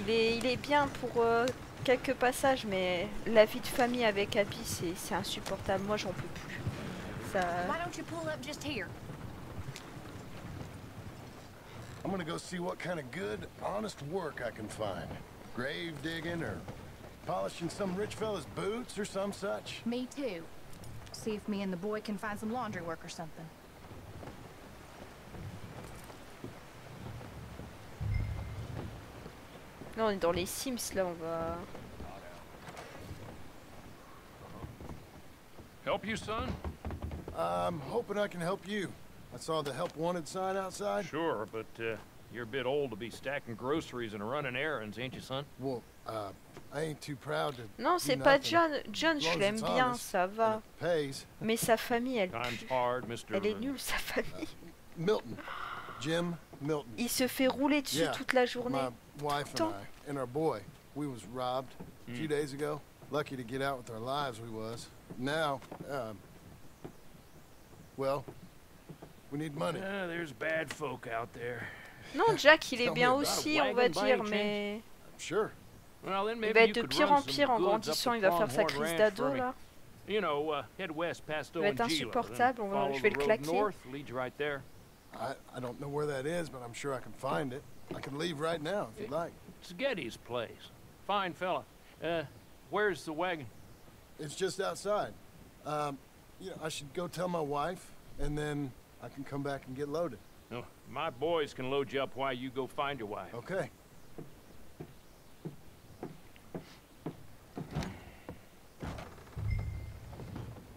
Il est, il est bien pour euh, quelques passages, mais la vie de famille avec Abby, c'est c'est insupportable. Moi, j'en peux plus. Ça... Why don't you pull up just here? I'm gonna go see what kind of good, honest work I can find. grave digging or polishing some rich fella's boots or some such. Me too. See if me and the boy can find some laundry work or something. Là, on est dans les Sims, là, on va... Help you, son? I'm hoping I can help you. I saw the help wanted sign outside. Sure, but uh, you're a bit old to be stacking groceries and running errands, ain't you, son? Well, uh, I ain't too proud to Non, c'est pas. John. John, je l'aime bien, ça va. Pays. Mais sa famille, elle, Time's hard, Mr. elle est nulle, sa famille. Milton. Jim Milton. Il se fait rouler dessus Yeah, toute la journée. My wife Tant. and I and our boy, we was robbed a few Mm. days ago. Lucky to get out with our lives, we was. Now, um, well, we need money. Ah, there's bad folk out there. Non, Jack, il est bien aussi, on va dire, mais... Sure. Well, then Il maybe va être de pire en pire en grandissant, il va faire sa crise d'ado, là. You know, uh, head west past Il va être insupportable, on va- follow je vais le claquer. I, I don't know where that is, but I'm sure I can find it. I can leave right now if you'd like. It's Getty's place. Fine fella. Uh, where's the wagon? It's just outside. Um, you know, I should go tell my wife, and then I can come back and get loaded. No, my boys can load you up while you go find your wife. Okay.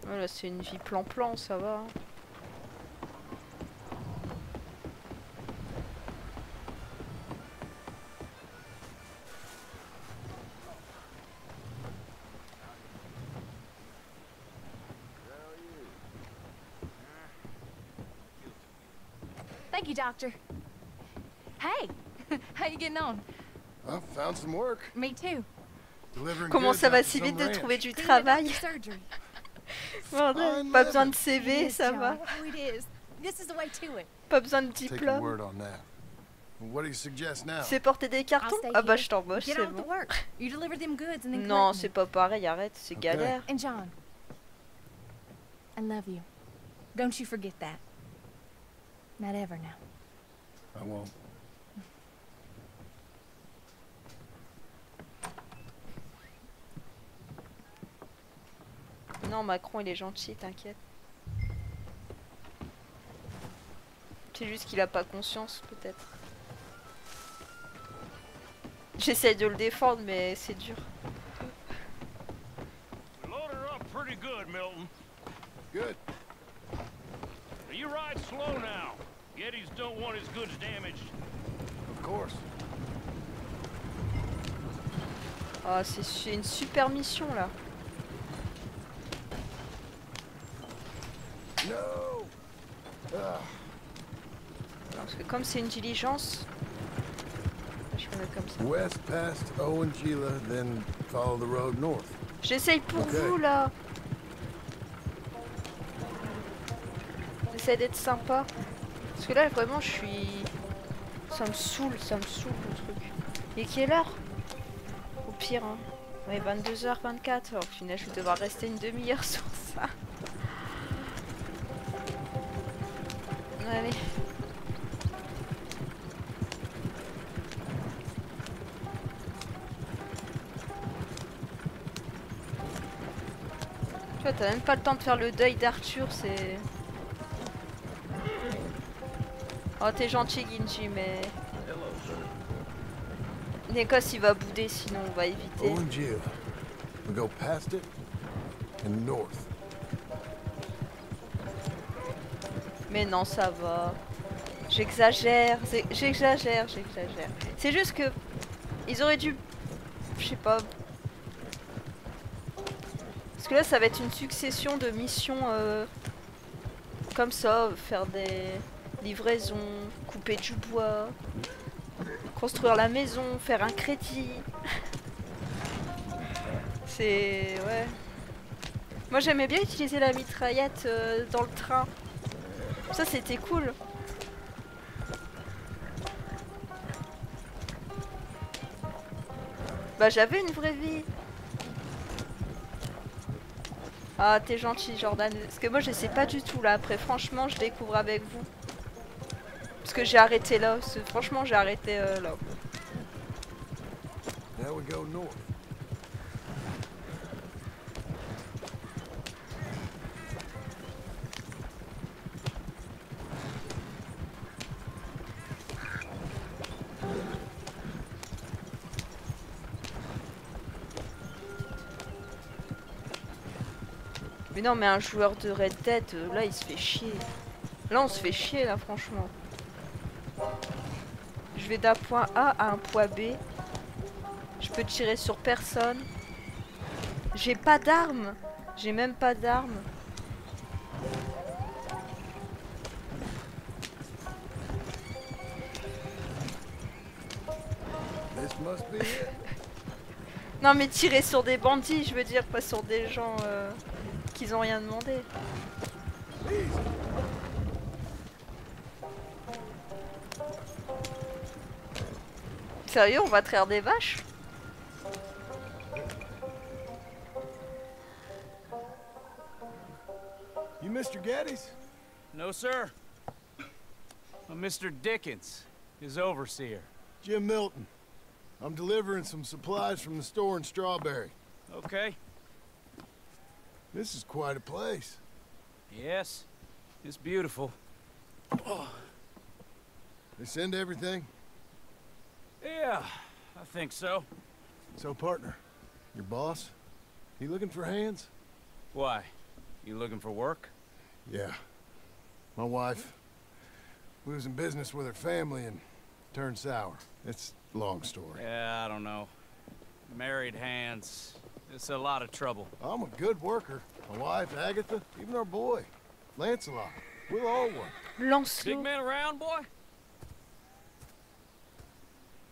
Voilà, c'est une vie plan-plan, ça va. Thank you, Doctor. Hey, how you getting on? I found some work. Me too. Delivering Comment ça va si vite de trouver du travail? Bordel, Pas besoin de CV, ça va. Oh. Pas besoin de diplôme. word on that. What do you suggest now? C'est porter des cartons? Ah bah je t'embauche, c'est bon. work. You deliver them goods and then Non, c'est them. pas pareil, arrête, c'est galère. And John, I love you. Don't you forget that. Not ever now. I won't. Non, Macron, il est gentil, t'inquiète. C'est juste qu'il a pas conscience, peut-être. J'essaie de le défendre, mais c'est dur. Load her up pretty good, Milton. Good. You ride slow now? Gettys don't want his goods damaged. Of course. Ah, c'est c'est une super mission, là. No. Ah, Parce que comme c'est une diligence... Je vais mettre comme ça. west past Owen Gila, then follow the road north. J'essaye pour Ok. vous, là. J'essaie d'être sympa. Parce que là, vraiment, je suis... Ça me saoule, ça me saoule, le truc. Et quelle heure Au pire, hein. Ouais, 22h24. Au final, je vais devoir rester une demi-heure sur ça. Allez. Tu vois, t'as même pas le temps de faire le deuil d'Arthur, c'est... Oh, t'es gentil, Ginji, mais... Négoce, il va bouder, sinon on va éviter. Owen Gila. We go past it and north. Mais non, ça va. J'exagère, j'exagère, j'exagère. C'est juste que... Ils auraient dû... Je sais pas... Parce que là, ça va être une succession de missions euh, comme ça, faire des livraisons, couper du bois, construire la maison, faire un crédit. C'est... ouais. Moi j'aimais bien utiliser la mitraillette euh, dans le train. Ça c'était cool. Bah j'avais une vraie vie. Ah t'es gentil Jordan. Parce que moi je sais pas du tout là. Après franchement je découvre avec vous. Parce que j'ai arrêté là. Franchement, j'ai arrêté euh, là. Mais non, mais un joueur de Red Dead, euh, là, il se fait chier. Là, on se fait chier, là, franchement. D'un point A à un point B. Je peux tirer sur personne. J'ai pas d'armes. J'ai même pas d'armes. Non, mais tirer sur des bandits, je veux dire, pas sur des gens euh, qui ont rien demandé. Sérieux, on va traire des vaches You Mr. Geddes? No, sir. I'm Mr. Dickens, his overseer. Jim Milton. I'm delivering some supplies from the store in Strawberry. Okay. This is quite a place. Yes, it's beautiful. They send everything? Yeah, I think so. So, partner, your boss, he looking for hands? Why? You looking for work? Yeah. My wife, we was in business with her family and turned sour. It's a long story. Yeah, I don't know. Married hands. It's a lot of trouble. I'm a good worker. My wife, Agatha, even our boy, Lancelot. We'll all work. Big Lancelot. man around, boy?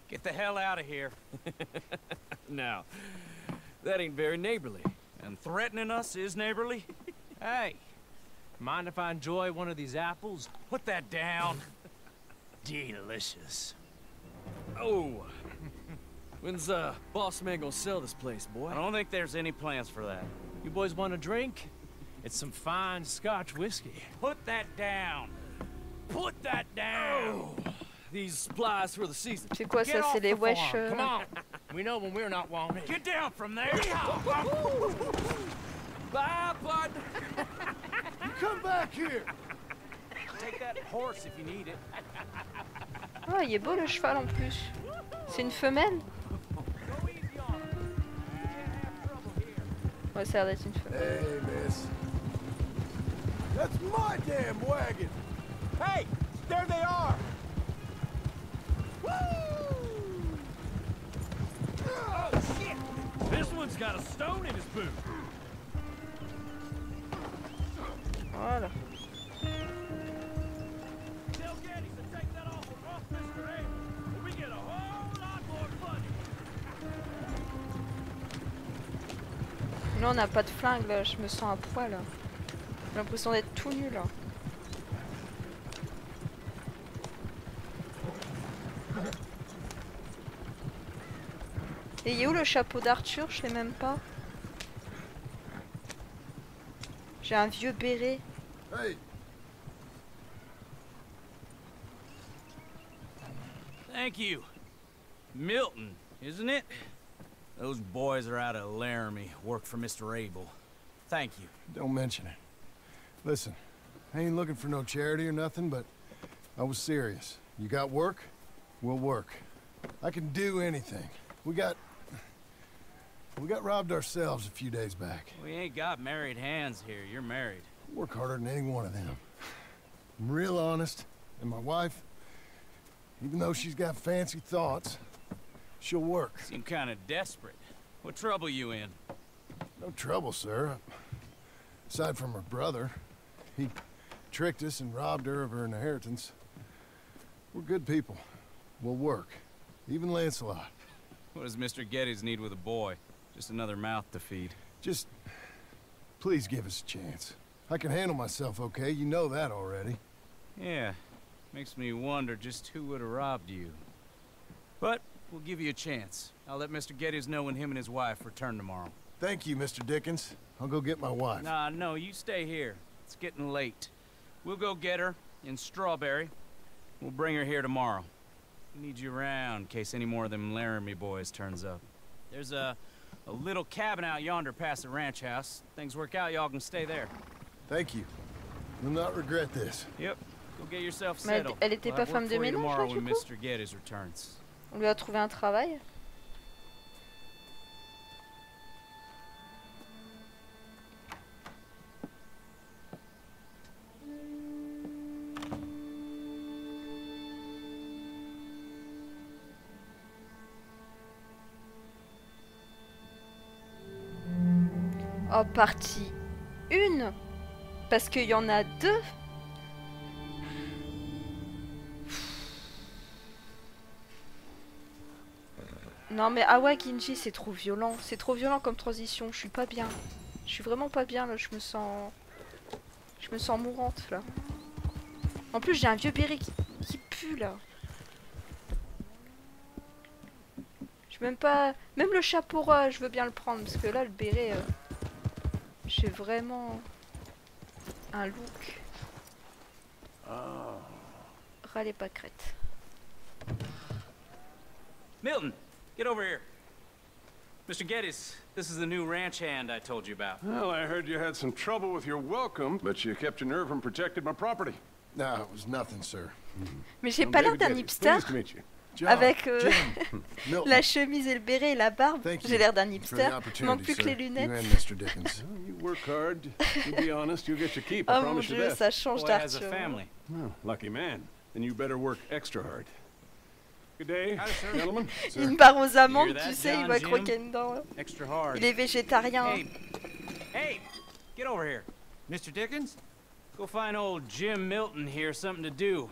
Get the hell out of here. now, that ain't very neighborly. And threatening us is neighborly? hey, Mind if I enjoy one of these apples? put that down. Delicious. Oh, When's uh boss man gonna sell this place, boy? I don't think there's any plans for that. You boys want a drink? It's some fine Scotch whiskey. Put that down. Put that down. These supplies for the season. C'est quoi ça C'est les wesh. euh, Come on. we know when we're not wanted. Get down from there. Bye, partner. You come back here! Take that horse if you need it. Ah, il est beau le cheval en plus. C'est une femelle Ouais, ça a l'air d'être une femelle. Hey, miss. That's my damn wagon! Hey, there they are! Voilà. Là, on n'a pas de flingue, là. Je me sens à poil. là. J'ai l'impression d'être tout nu, là. Et il est où le chapeau d'Arthur Je l'ai même pas. J'ai un vieux béret. Hey, Thank you. Milton, isn't it? Those boys are out of Laramie, work for Mr. Abel. Thank you. don't mention it. Listen, I ain't looking for no charity or nothing, but I was serious. You got work? We'll work. I can do anything. We got... We got robbed ourselves a few days back. We ain't got married hands here. You're married. Work harder than any one of them. I'm real honest, and my wife, even though she's got fancy thoughts, she'll work. Seem kind of desperate. What trouble you in? No trouble, sir. Aside from her brother. He tricked us and robbed her of her inheritance. We're good people. We'll work. Even Lancelot. What does Mr. Geddes need with a boy? Just another mouth to feed. Just... Please give us a chance. I can handle myself okay, you know that already. Yeah, makes me wonder just who would have robbed you. But we'll give you a chance. I'll let Mr. Geddes know when him and his wife return tomorrow. Thank you, Mr. Dickens. I'll go get my wife. Nah, no, you stay here. It's getting late. We'll go get her in Strawberry. We'll bring her here tomorrow. We need you around in case any more of them Laramie boys turns up. There's a, a little cabin out yonder past the ranch house. Things work out, y'all can stay there. Thank you. You'll not regret this. Yep. Go get yourself Mais elle- settled. elle était pas femme de ménage, tomorrow là, when du coup Mr. Geddes returns. On lui a trouvé un travail Partie 1 Parce qu'il y en a deux Non mais Awa Ginji c'est trop violent, c'est trop violent comme transition, je suis pas bien. Je suis vraiment pas bien là, je me sens... Je me sens mourante là. En plus j'ai un vieux béret qui, pue là. Je même pas... Même le chapeau je veux bien le prendre parce que là le béret... Euh... J'ai vraiment... Un look. Oh. Ras les pâquerettes. Milton, get over here. Mr. Geddes, this is the new ranch hand I told you about. Well, I heard you had some trouble with your welcome, but you kept your nerve and protected my property. No, it was nothing, sir. Mais j'ai pas l'air d'un hipster Pleased to meet you. Avec euh, la chemise et le béret et la barbe. J'ai l'air d'un hipster. Il manque plus que les lunettes. and Mr. Dickens. Well, you work hard. You be honest, you'll get your keep. I Oh mon promise you dieu, ça change d'Arthur. family. Well, lucky man. Then you better work extra hard. Good day, Howdy, sir. gentlemen. Une barre aux amandes, tu sais, il va croquer dedans. Extra hard. Il est végétarien. Hey, hey, get over here. Mr. Dickens? Go find old Jim Milton here something to do.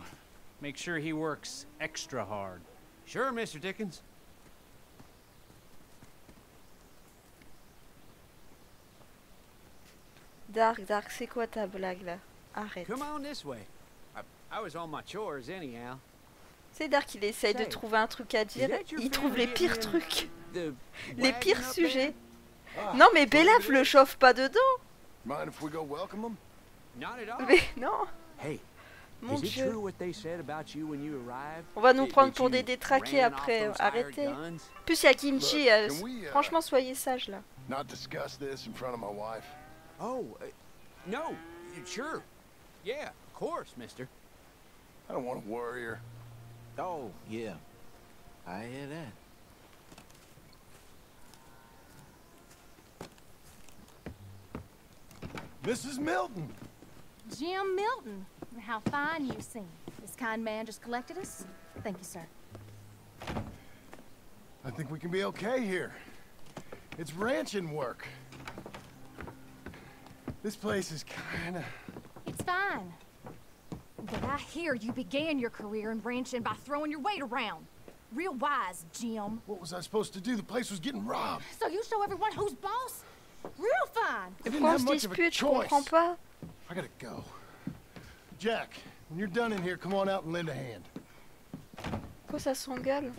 Make sure he works extra hard. Sure, Mr. Dickens. Dark, Dark, c'est quoi ta blague là? Arrête. Come on this way. I, I was on my chores anyhow. C'est Dark, il essaye de trouver un truc à dire. Il trouve les pires trucs. Les pires sujets. Ah, Non mais Belaf le chauffe pas dedans. Mind if we go welcome them? Not at all. Mais non. Hey, Mon dieu. true what they said about you when you arrived? On va nous prendre pour des détraqués après. Arrêtez. Plus il y a Kimchi. Euh, uh, Franchement, soyez sages là. Not discuss this in front of my wife? Oh, no, sure. Yeah, of course, mister. I don't want to worry her. Oh, yeah. I hear that. Mrs. Milton! Jim Milton. How fine you seem. This kind man just collected us? Thank you, sir. I think we can be okay here. It's ranching work. This place is kinda... It's fine. But I hear you began your career in ranching by throwing your weight around. Real wise, Jim. What was I supposed to do? The place was getting robbed. So you show everyone who's boss? Real fine. I didn't Pourquoi on have se much of a choice. I gotta go. Jack, when you're done in here, come on out and lend a hand. Pourquoi ça s'engueule?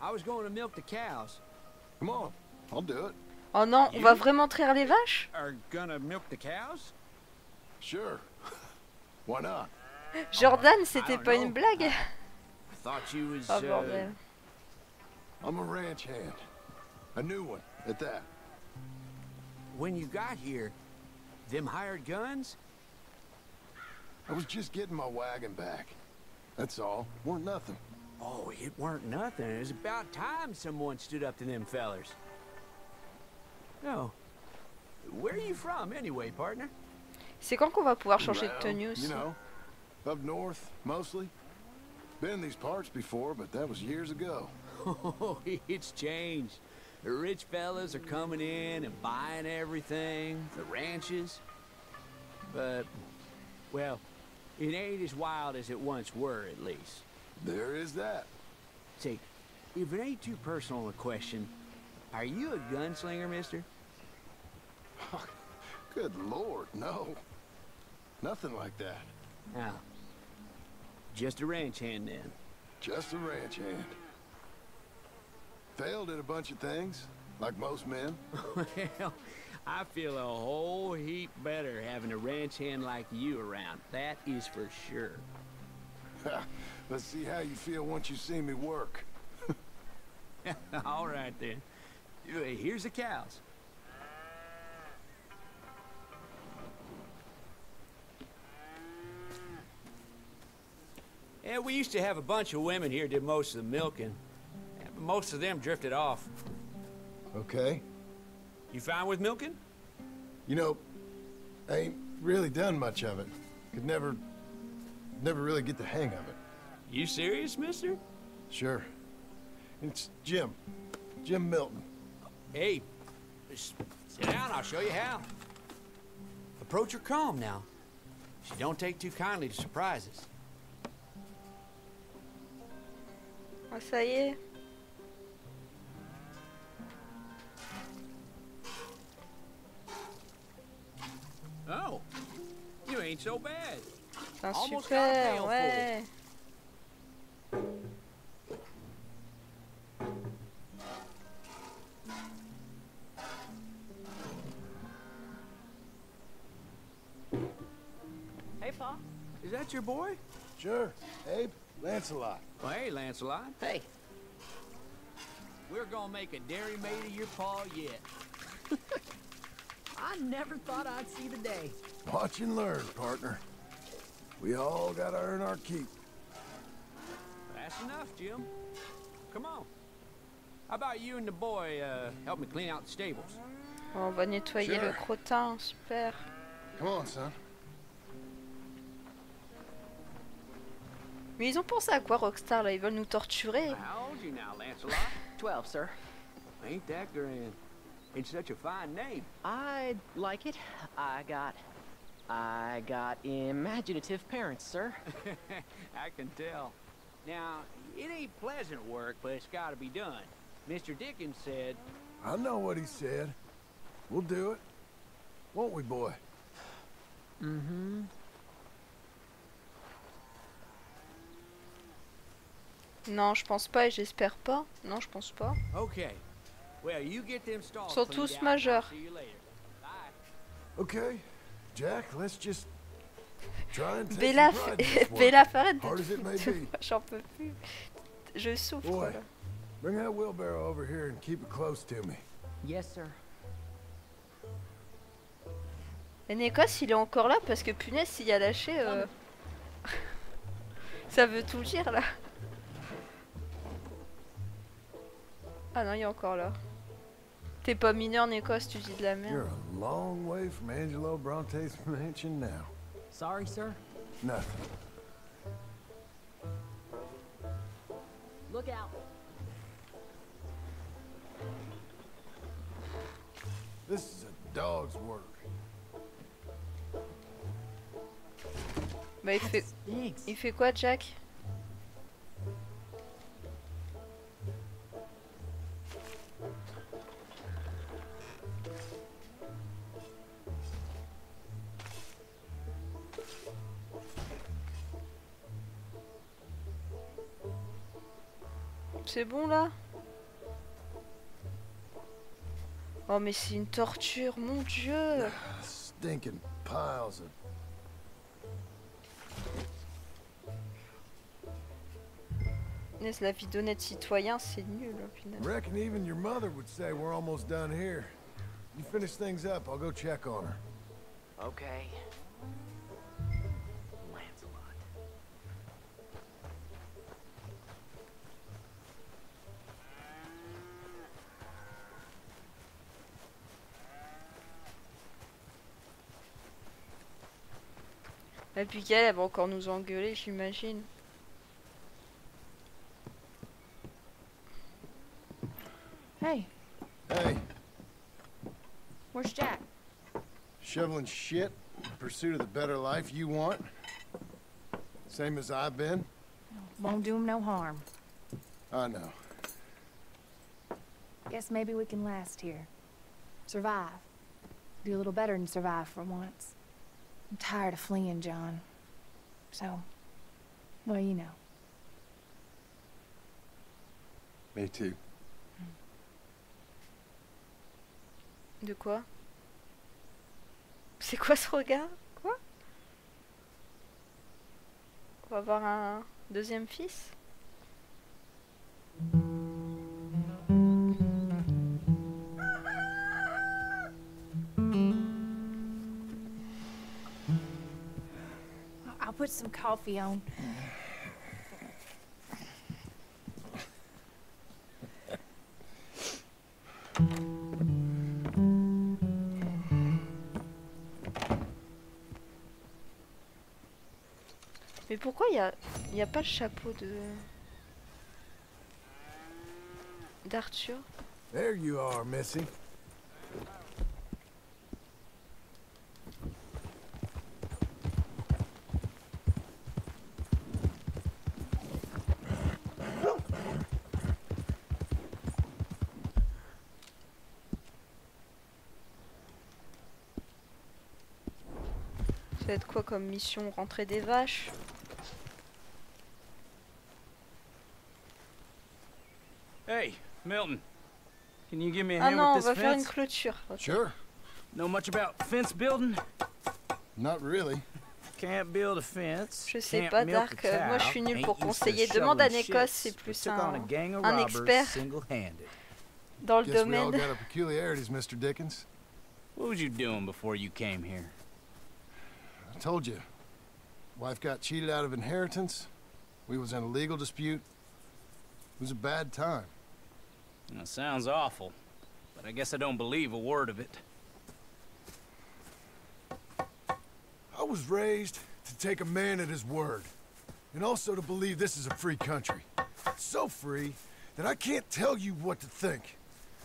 I was going to milk the cows. Come on, I'll do it. Oh non, on va vraiment traire les vaches? Are gonna milk the cows? Sure. Why not? Jordan, c'était pas know. une blague? I thought you was, Oh uh, bordel. I'm a ranch hand. A new one, at that. When you got here, them hired guns? I was just getting my wagon back. That's all. Weren't nothing. Oh, it weren't nothing. It was about time someone stood up to them fellers. No. Where are you from, anyway, partner? C'est quand qu'on va pouvoir changer de Around, tenue aussi You know, up north, mostly. Been in these parts before, but that was years ago. Oh, it's changed. The rich fellas are coming in and buying everything, the ranches. But, well, it ain't as wild as it once were, at least. There is that. Say, if it ain't too personal a question, are you a gunslinger, mister? Good lord, no. Nothing like that. Now, just a ranch hand then. Just a ranch hand. Failed at a bunch of things, like most men. well, I feel a whole heap better having a ranch hand like you around. That is for sure. Let's see how you feel once you see me work. All right then. Here's the cows. Yeah, we used to have a bunch of women here did most of the milking. Yeah, but most of them drifted off. Okay. You fine with milking? You know, I ain't really done much of it. Could never, never really get the hang of it. You serious, mister? Sure. It's Jim. Jim Milton. Hey, just sit down, I'll show you how. Approach her calm now. She don't take too kindly to surprises. Ah, ça y Oh, you ain't so bad. Putain, Almost got a super, pail ouais. Hey, Pa. Is that your boy? Sure. Abe, Lancelot. Well, hey, Lancelot. Hey. We're gonna make a dairy maid of your pa yet. I never thought I'd see the day. Watch and learn, partner. We all gotta earn our keep. That's enough, Jim. Come on. How about you and the boy uh, help me clean out the stables? On va nettoyer le Sure. crottin, super. Come on, son. Mais ils ont pensé à quoi Rockstar là? Ils veulent nous torturer. How old you now, Lancelot? Twelve, sir. Ain't that grand? It's such a fine name. I like it. I got... I got imaginative parents, sir. I can tell. Now, it ain't pleasant work, but it's gotta be done. Mr. Dickens said, I know what he said. We'll do it. Won't we, boy? Mm-hmm. Non, je pense pas et j'espère pas. Non, je pense pas. Okay. Sont tous majeurs. Okay. Jack, let's just try and take Bella, Bella, arrête hard as it may de... be. J'en peux plus. Je souffre. Boy, là. bring that wheelbarrow over here and keep it close to me. Yes, sir. Et Nécos, il est encore là parce que punaise, s'il y a lâché... euh, Ça veut tout dire là. Ah non, il est encore là. T'es pas mineur, Nécos, tu dis de la You're merde. a long way from Angelo Bronte's mansion now. Sorry, sir. Nothing. Look out. This is a dog's work. Bah, il fait... Il fait quoi, Jack? C'est bon là Oh mais c'est une torture, mon dieu Stinking piles of la vie d'honnête citoyen, c'est nul, hein, punaise. Reckon even your mother would say we're almost done here. You finish things up, I'll go check on her. Okay. Abigail, elle va encore nous engueuler, j'imagine. Hey, Hey, where's Jack? shoveling shit in pursuit of the better life you want? Same as I've been? Won't do him no harm. I know. Guess maybe we can last here. Survive. Do a little better than survive for once. I'm tired of fleeing, John. So, well, you know. Me too. De quoi? C'est quoi ce regard? Quoi? On va avoir un deuxième fils? Put some coffee on. Mais pourquoi il y a, y a pas le chapeau de... d'Arthur? There you are, Missy. Va être quoi comme mission Rentrer des vaches Hey, Milton. Can you give me a Ah hand non, on with va this faire une fence? clôture. Sure. Know much about fence building? Not really. Can't build a fence. Je sais can't pas, Dark. euh, Moi, je suis nul pour conseiller. Demande à Nekos, c'est plus on un, un expert dans le Guess we all domaine. got our peculiarities, Mr. Dickens. What was you doing before you came here? I told you. Wife got cheated out of inheritance. We was in a legal dispute. It was a bad time. That sounds awful, but I guess I don't believe a word of it. I was raised to take a man at his word. And also to believe this is a free country. So free that I can't tell you what to think.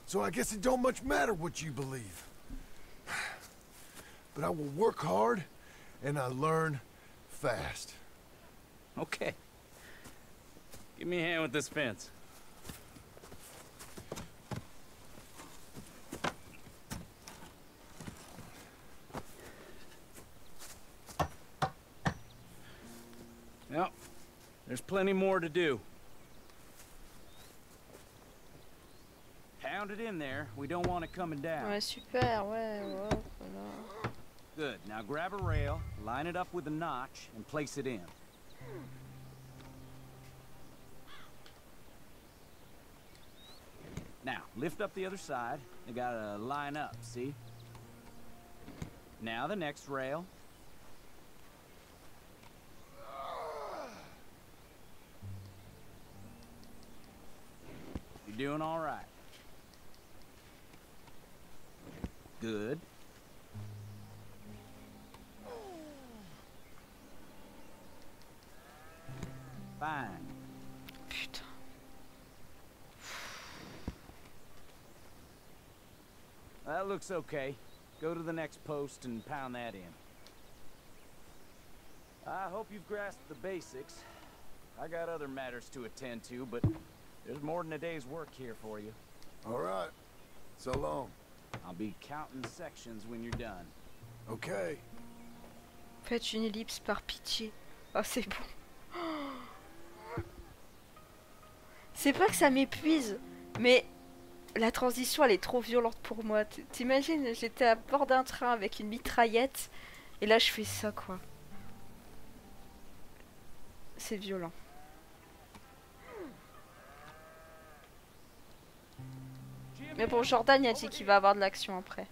So I guess it don't much matter what you believe. But I will work hard and I learn fast. Okay. Give me a hand with this fence. Yep. There's plenty more to do. Pound it in there. We don't want it coming down. Ouais, super, ouais, ouais, voilà. Good. Now grab a rail, line it up with a notch, and place it in. Now, lift up the other side. They gotta line up, see? Now the next rail. You're doing all right. Good. Fine. Putain. That looks okay. Go to the next post and pound that in. I hope you've grasped the basics. I got other matters to attend to, but there's more than a day's work here for you. All right. So long. I'll be counting sections when you're done. Okay. Faites une ellipse par pitié. Oh, c'est bon. C'est pas que ça m'épuise, mais la transition elle est trop violente pour moi. T'imagines, j'étais à bord d'un train avec une mitraillette et là je fais ça quoi. C'est violent. Mais bon, Jordan a dit qu'il va avoir de l'action après.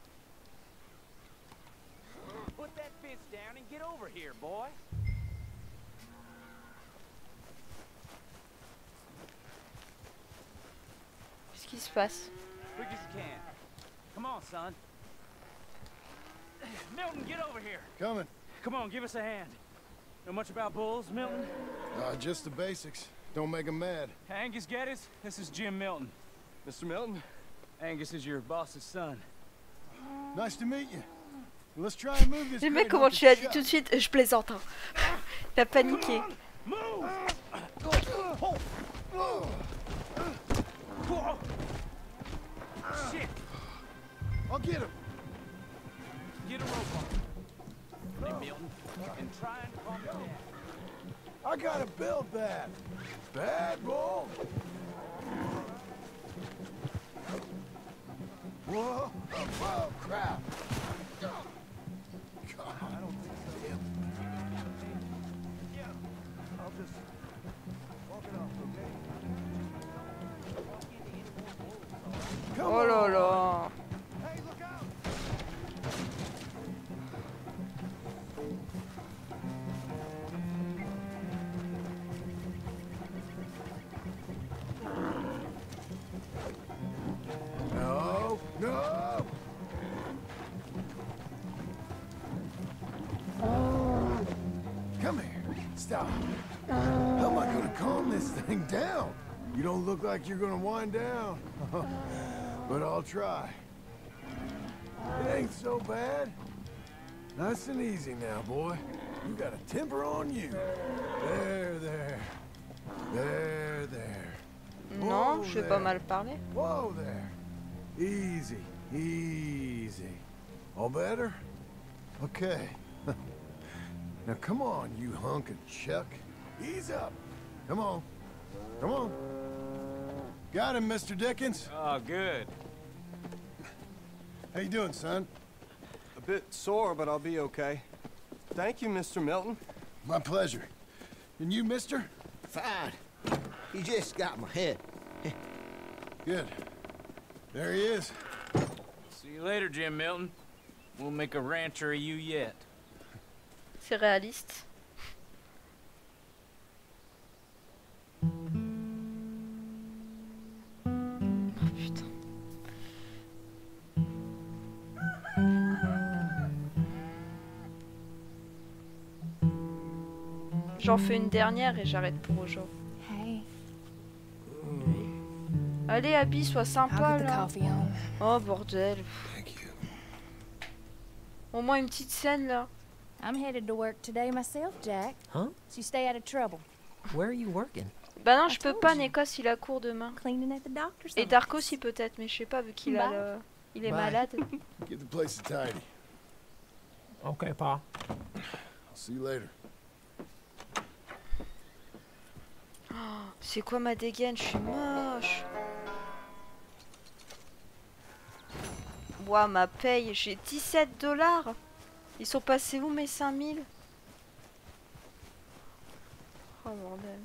Qui se passe. Milton, get over here. Coming. Come on, give us a hand. Know much about bulls, Milton? Uh, just the basics. Don't make 'em mad. Angus Geddes, this is Jim Milton. Mr. Milton? Angus is your boss's son. Nice to meet you. Let's try and move this Le mec, great comment tu l'as dit tout de suite Je plaisante. Hein. Il a paniqué. Shit! I'll get him. Get a rope on. Hey, Milton, and try and calm down. I gotta build that. Bad bull. Whoa, whoa, crap. God, I don't think so. Yeah, I'll just walk it off, okay? Oh là on. Look like you're gonna wind down. but I'll try. It ain't so bad. Nice and easy now, boy. You got a temper on you. There, there. There, there. Non, je there. pas mal parler. Whoa there. Easy, easy. All better? Okay. now come on, you hunk of chuck. Ease up. Come on. Come on. Got him, Mr. Dickens. Oh, good. How you doing, son? A bit sore, but I'll be okay. Thank you, Mr. Milton. My pleasure. And you, mister? Fine. He just got my head. Good. There he is. See you later, Jim Milton. We'll make a rancher of you yet. C'est réaliste. J'en fais une dernière et j'arrête pour aujourd'hui. Hey, Allez, Abby, sois sympa là. Oh bordel. Au moins une petite scène là. I'm headed to work today myself, Jack. Huh? So you stay out of trouble. Where are you working? Bah non, je peux pas, Nekos il a cours demain. Cleaning at the doctor's Et Darko aussi peut-être, mais je sais pas vu qu'il a Bye. le... il est Bye. malade. Get the place tidy. Okay, Pa. I'll see you later. C'est quoi ma dégaine? Je suis moche. Ouah, ma paye, j'ai 17 dollars. Ils sont passés où mes 5000 Oh bordel.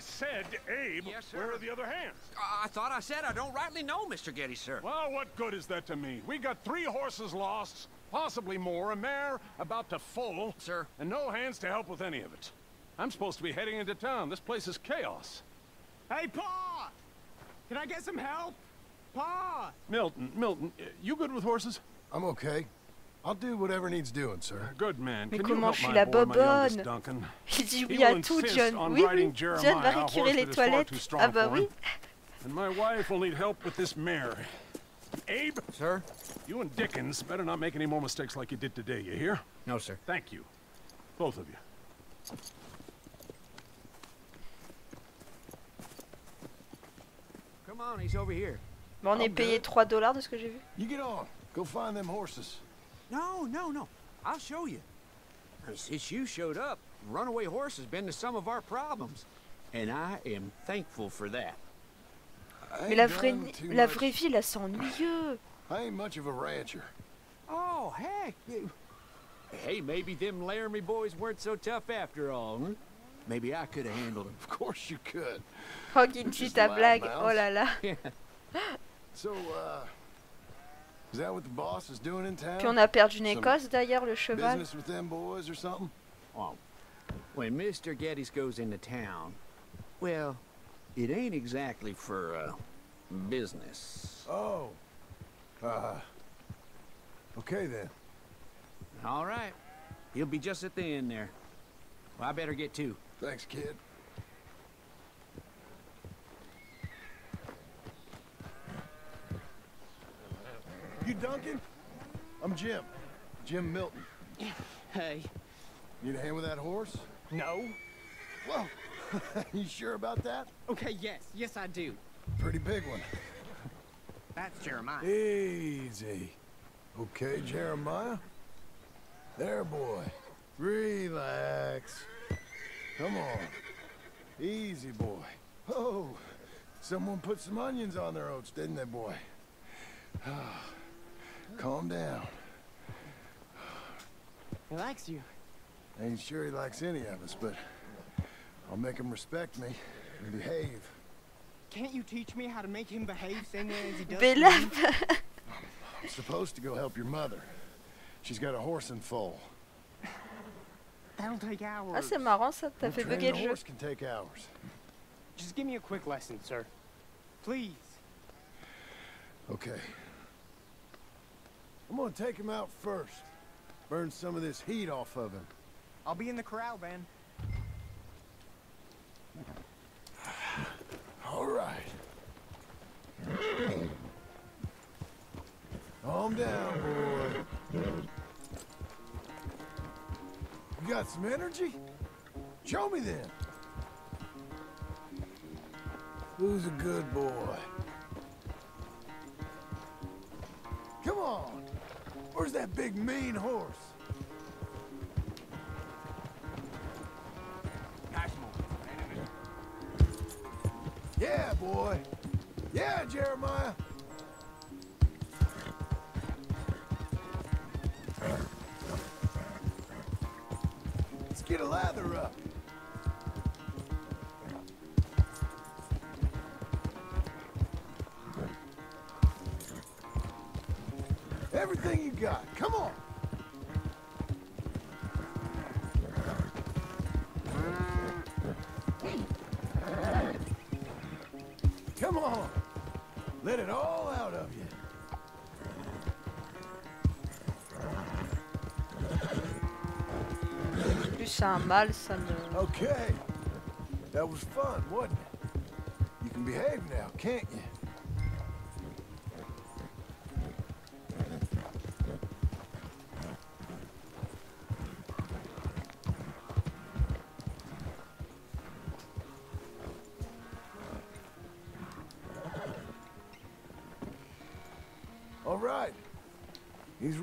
I said, Abe, Yes, sir. where are the other hands? I thought I said I don't rightly know, Mr. Getty, sir. Well, what good is that to me? We got three horses lost, possibly more, a mare about to foal. Sir. And no hands to help with any of it. I'm supposed to be heading into town. This place is chaos. Hey, Pa! Can I get some help? Pa! Milton, Milton, you good with horses? I'm okay. I'll do whatever needs doing, sir. Good man. Mais Can comment je suis la boy, my youngest bobonne Duncan? Il dit He oui will à tout, insist John. on Oui, oui. Jeremiah, John va a horse récurer les that is far too toilettes. strong Ah bah for oui. him. And my wife will need help with this mare. Abe? Sir? You and Dickens better not make any more mistakes like you did today, you hear? No, sir. Thank you. Both of you. Come on, he's over here. Bon, on est I'm payé 3 dollars de ce que j'ai vu. You get on. Go find them horses. No, no, no. I'll show you. Since you showed up, runaway horse has been to some of our problems. And I am thankful for that. I Mais la ain't vraie, la much- vraie vie là, c'est ennuyeux. I ain't much of a rancher. Oh, heck. Hey, maybe them Laramie boys weren't so tough after all, huh? Maybe I could have handled them. Of course you could. Oh, Ginchi, ta blague. Oh là là. So, uh, Puis on a perdu une Some Écosse d'ailleurs, le cheval. Business with them boys or something? Oh, when Mr. Geddes goes into town, well, it ain't exactly for, uh, business. Oh. Uh. Okay then. All right. He'll be just at the end there. Well, I better get to. Thanks, kid. You Duncan? I'm Jim. Jim Milton. Hey. Need a hand with that horse? No. Whoa. you sure about that? Okay, yes. Yes, I do. Pretty big one. That's Jeremiah. Easy. Okay, Jeremiah. There, boy. Relax. Come on. Easy, boy. Oh, someone put some onions on their oats, didn't they, boy? Ah. Calm down. He likes you. I Ain't sure he likes any of us, but I'll make him respect me and behave. Can't you teach me how to make him behave same way as he does? Bella. to me? I'm supposed to go help your mother. She's got a horse and foal. That'll take hours. Ah, c'est marrant ça, t'as fait bugger a le jeu. horse can take hours. Just give me a quick lesson, sir. Please. Okay. I'm gonna take him out first. Burn some of this heat off of him. I'll be in the corral, Ben. All right. Calm down, boy. You got some energy? Show me then. Who's a good boy? Come on. Where's that big mean horse? Yeah, boy. Yeah, Jeremiah. Let's get a lather up. Everything you got. Come on. Come on. Let it all out of you. Plus un mâle, ça me. Okay. That was fun, wasn't it? You can behave now, can't you?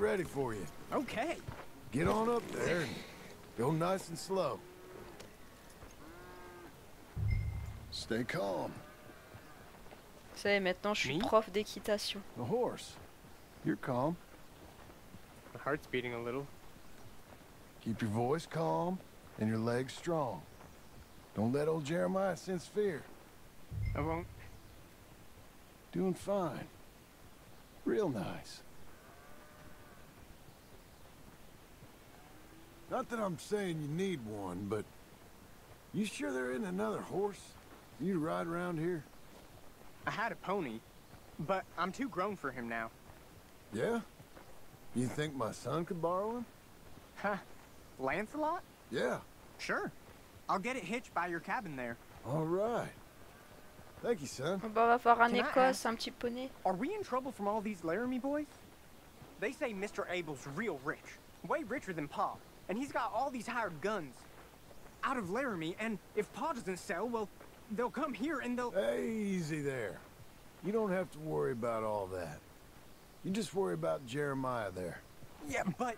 Ready for you. Okay. Get on up there and go nice and slow. Stay calm. Vous savez, maintenant je suis prof d'équitation. The horse. You're calm. My heart's beating a little. Keep your voice calm and your legs strong. Don't let old Jeremiah sense fear. I won't. Doing fine. Real nice. Not that I'm saying you need one, but you sure there isn't another horse you to ride around here? I had a pony, but I'm too grown for him now. Yeah? You think my son could borrow him? Huh? Lancelot? Yeah. Sure. I'll get it hitched by your cabin there. All right. Thank you, son. Bon, on va voir un Écosse, un petit poney. Are we in trouble from all these Laramie boys? They say Mr. Abel's real rich. Way richer than Pa. And he's got all these hired guns. Out of Laramie, and if Pa doesn't sell, well, they'll come here and they'll... Easy there. You don't have to worry about all that. You just worry about Jeremiah there. Yeah, but...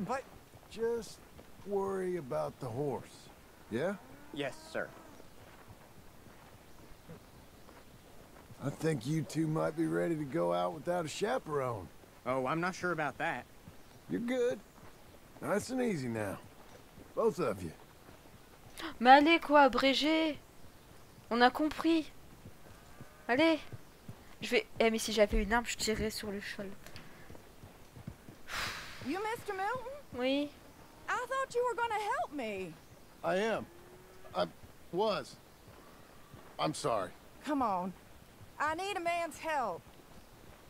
But... Just worry about the horse. Yeah? Yes, sir. I think you two might be ready to go out without a chaperone. Oh, I'm not sure about that. You're good. Nice and easy now. Both of you. Mais allez quoi, abrégé On a compris. Allez. Je vais... Eh mais si j'avais une arme, je tirerais sur le cheval. You Mr. Milton? Oui. I thought you were gonna help me. I am. I was. I'm sorry. Come on. I need a man's help.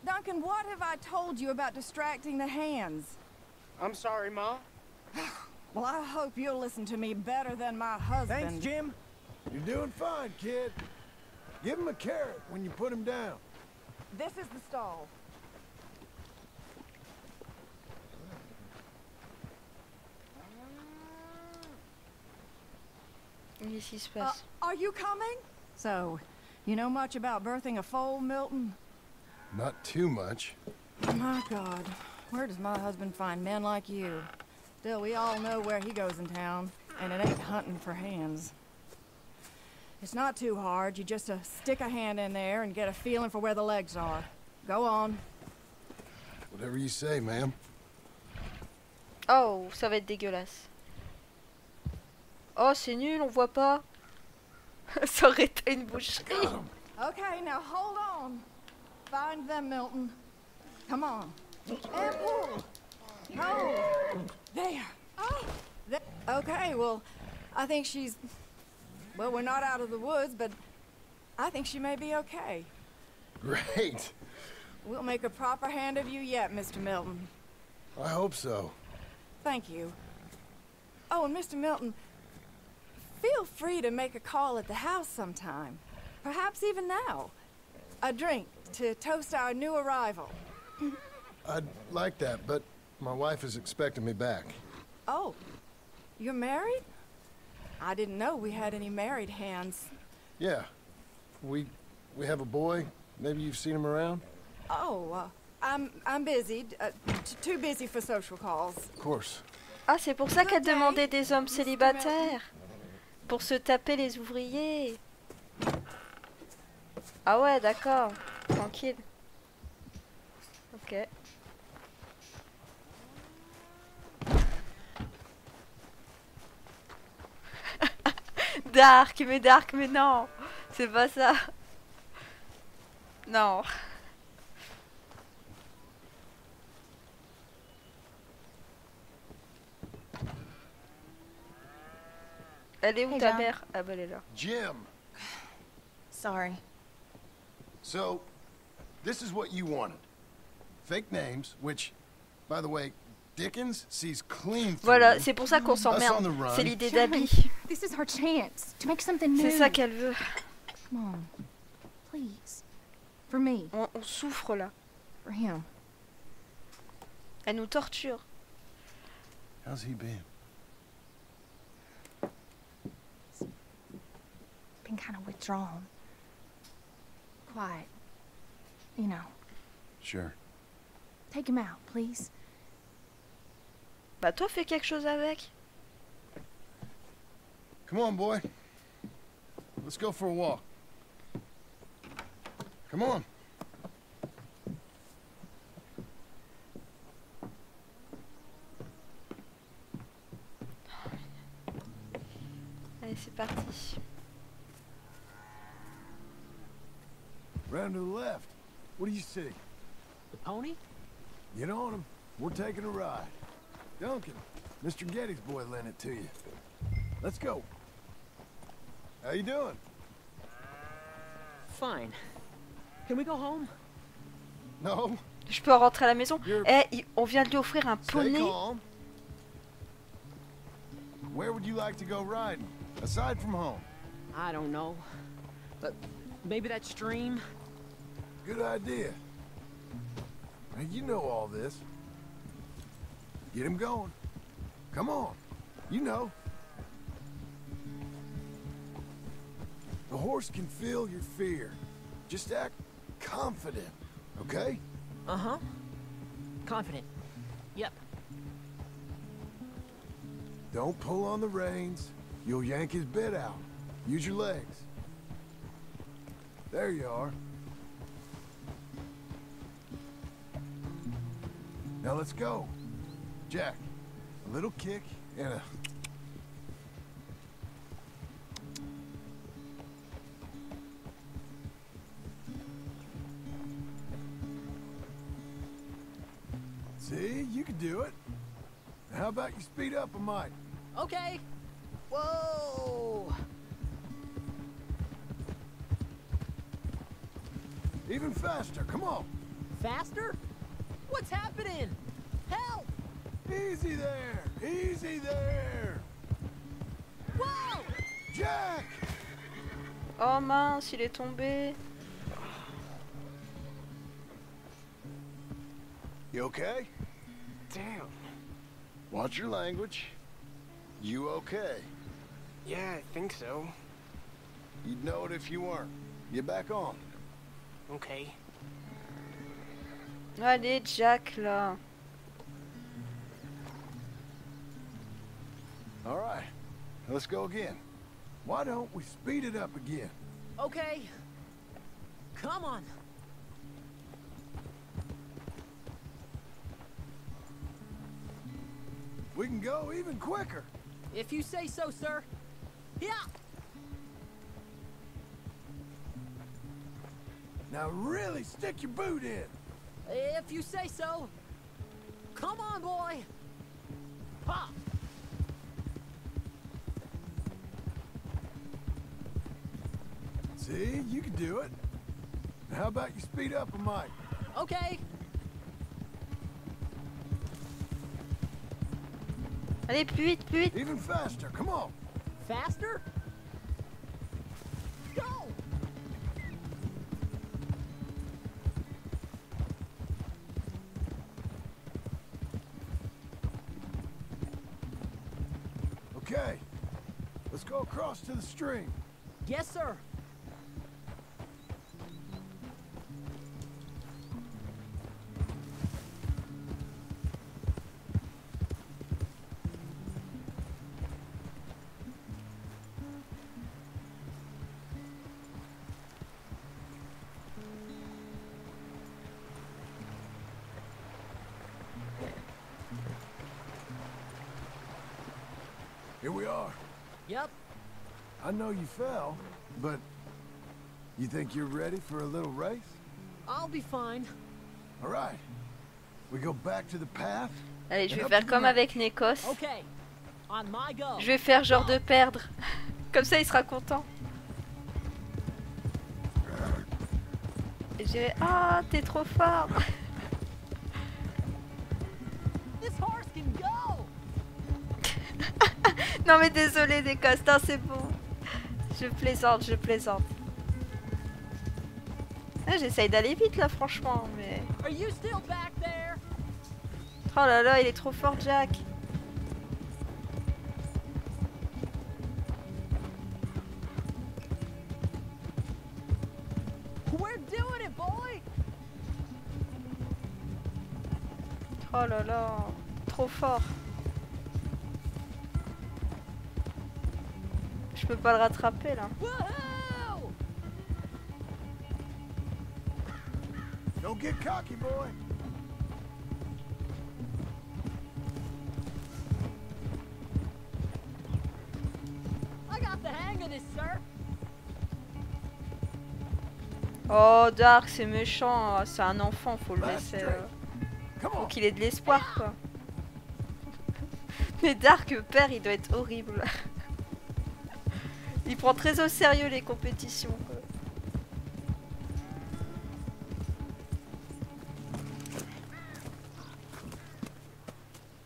Duncan, what have I told you about distracting the hands? I'm sorry, Ma. Well, I hope you'll listen to me better than my husband. Thanks, Jim. You're doing fine, kid. Give him a carrot when you put him down. This is the stall. Qu'est-ce qui Uh, are you coming? So, you know much about birthing a foal, Milton? Not too much. My God, where does my husband find men like you? Still, we all know where he goes in town, and it ain't hunting for hands. It's not too hard. You just uh, stick a hand in there and get a feeling for where the legs are. Go on. Whatever you say, ma'am. Oh, ça va être dégueulasse. Oh, c'est nul, on voit pas. ça aurait été une boucherie. Okay, now hold on. Find them, Milton. Come on. Oh, there. Oh, there. Okay, well, I think she's. Well, we're not out of the woods, but I think she may be okay. Great. We'll make a proper hand of you yet, Mr. Milton. I hope so. Thank you. Oh, and Mr. Milton, feel free to make a call at the house sometime. Perhaps even now. A drink to toast our new arrival. I'd like that, but my wife is expecting me back. Oh, you're married? I didn't know we had any married hands. Yeah. We we have a boy. Maybe you've seen him around? Oh, uh, I'm I'm busy. Uh, t- too busy for social calls. Of course. Ah, c'est pour ça qu'elle demandait des hommes célibataires. Pour se taper les ouvriers. Ah ouais, d'accord. Tranquille. Ok. Dark, mais Dark, mais non. C'est pas ça. Non. Elle est où Hey, ta John. mère? Ah bah elle est là. Jim. Sorry. So, this is what you wanted. Fake names, which, by the way, Dickens sees clean through. Voilà, c'est pour ça qu'on s'emmerde. C'est l'idée d'Abby. This is our chance to make something new. C'est ça qu'elle veut. Come on. Please. For me. On, on souffre là. For him. Elle nous torture. How's he been? Been kind of withdrawn. Quiet. You know. Sure. Take him out, please. Bah toi fais quelque chose avec. Come on, boy. Let's go for a walk. Come on. Allez, c'est parti. Round to the left. What do you see? The pony? Get on him. We're taking a ride. Duncan, Mr. Getty's boy lent it to you. Let's go. How you doing? Fine. Can we go home? No. Je peux rentrer à la maison Eh, il- on vient de lui offrir un Stay poney. calm. Where would you like to go riding, aside from home? I don't know. But maybe that stream? Good idea. Now, you know all this. Get him going. Come on. You know. The horse can feel your fear. Just act confident, okay? Uh-huh. Confident. Yep. Don't pull on the reins. You'll yank his bit out. Use your legs. There you are. Now let's go. Jack, a little kick and a... See, you can do it. How about you speed up a mite? Okay. Whoa! Even faster, come on. Faster? What's happening? Help! Easy there, easy there. Whoa! Jack! Oh mince, il est tombé. You okay? Damn. Watch your language. You okay? Yeah, I think so. You'd know it if you weren't. Get back on. Okay. Allez, Jack là. All right, let's go again. Why don't we speed it up again? Okay. Come on. We can go even quicker. If you say so, sir. Yeah. Now really stick your boot in. If you say so. Come on, boy. Pop. See, you can do it. How about you speed up a mic? Okay. Allez, plus vite, plus vite. Even faster, come on. Faster? Go! Okay, let's go across to the stream. Yes, sir. I know you fell, but you think you're ready for a little race? I'll be fine. All right. We go back to the path. Allez, je vais faire comme avec Nekos. Je vais faire genre de perdre. Comme ça, il sera content. Et je dirai Ah, t'es trop fort. Non, mais désolé, Nekos, c'est bon. Je plaisante, je plaisante. Ah, J'essaye d'aller vite là, franchement, mais. Oh là là, il est trop fort, Jack. Oh là là, trop fort. Peux pas le rattraper là. Don't get cocky, boy. I got the hang of this, sir. Oh, Dark, c'est méchant. ah, C'est un enfant, faut le laisser. euh, Faut qu'il ait de l'espoir, quoi. Mais Dark, père, il doit être horrible. Il prend très au sérieux les compétitions, quoi.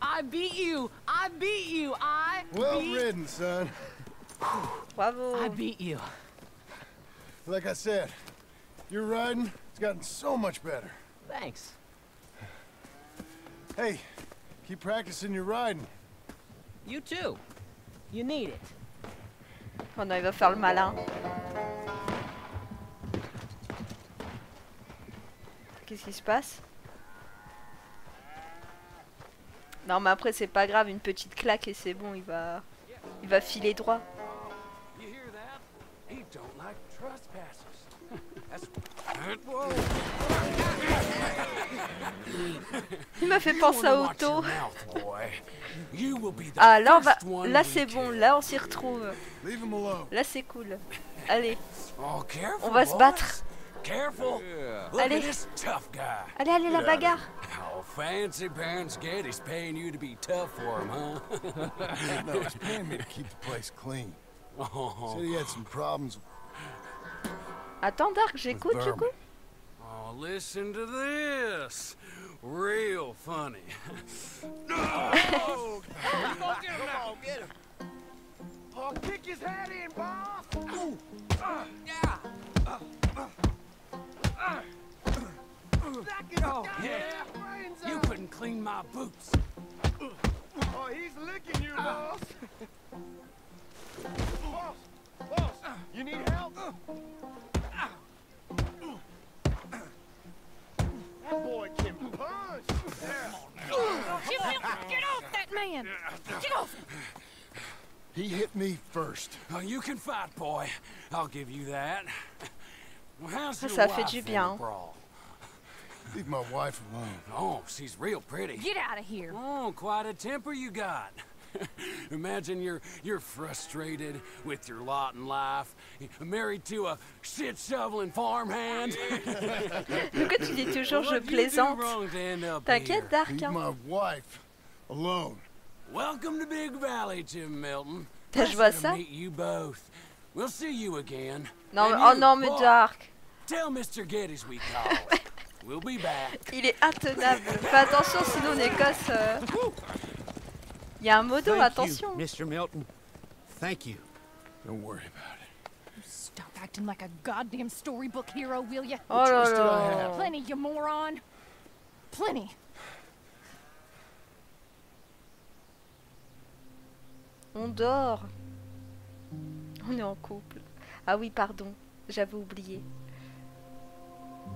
I beat you. I beat you. I Well beat ridden, son. Bravo. I beat you. Like I said, your riding has gotten so much better. Thanks. Hey, keep practicing your riding. You too. You need it. Oh non, il va faire le malin. Qu'est-ce qui se passe? Non, mais après, c'est pas grave, une petite claque et c'est bon, il va... Il va filer droit. Il m'a fait penser wanna à Otto. Ah, là, on va... Là, c'est bon, là, on s'y retrouve. Là, c'est cool. Allez, Oh, on va se battre. Allez. Allez, allez, la bagarre. Oh, fancy pants Getty's paying you to be tough for him, huh? no, he's paying me to keep the place clean. Oh. Said he had some problems. Attends, Dark, j'écoute, With j'écoute. Oh, listen to this. Real funny. Oh, come on, get him. Oh, kick his head in, boss. Ooh. yeah. That Oh, yeah. You couldn't clean my boots. Oh, he's licking you, boss. boss, boss, you need help? Boy can punch. Get, get off that man! Get off! He hit me first. Oh, you can fight, boy. I'll give you that. Well, how's Ça, your ça fait wife du in bien. Leave my wife alone. Oh, she's real pretty. Get out of here! Oh, quite a temper you got. Imagine you're you're frustrated with your lot in life, married to a shit shoveling farmhand. Pourquoi tu dis toujours je plaisante? T'inquiète? Dark. Hein. my wife alone. Welcome to Big Valley, Jim Milton. T'as joué à Pleasure ça? to meet you both. We'll see you again. Non, mais- oh you, non, mais boy, Dark. Tell Mr. Geddes we called. we'll be back. Il est intenable. Fais attention, sinon on Écosse. euh, Il y a un modo, attention. you, Mr. Milton. Thank you. Don't worry about Stop acting like a goddamn storybook hero, will ya? Oh là là. Plenty, you moron. Plenty. On dort. On est en couple. Ah oui, pardon. J'avais oublié.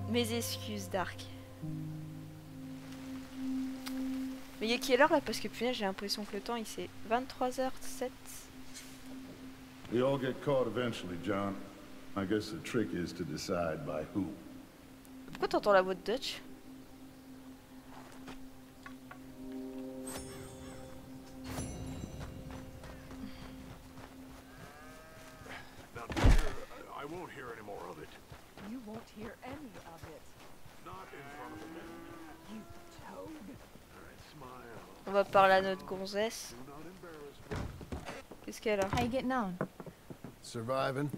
Mes excuses, Dark. Mais il est quelle heure là? Parce que punaise, j'ai l'impression que le temps il c'est 23h07. We all get caught eventually, John. I guess the trick is to decide by who. Pourquoi t'entends la voix de Dutch? I won't hear any more of it. You won't hear any of it. Not in front of the men. You toad. Alright, smile. On va parler à notre gonzesse. Qu'est-ce qu'elle a? How you getting on? Surviving.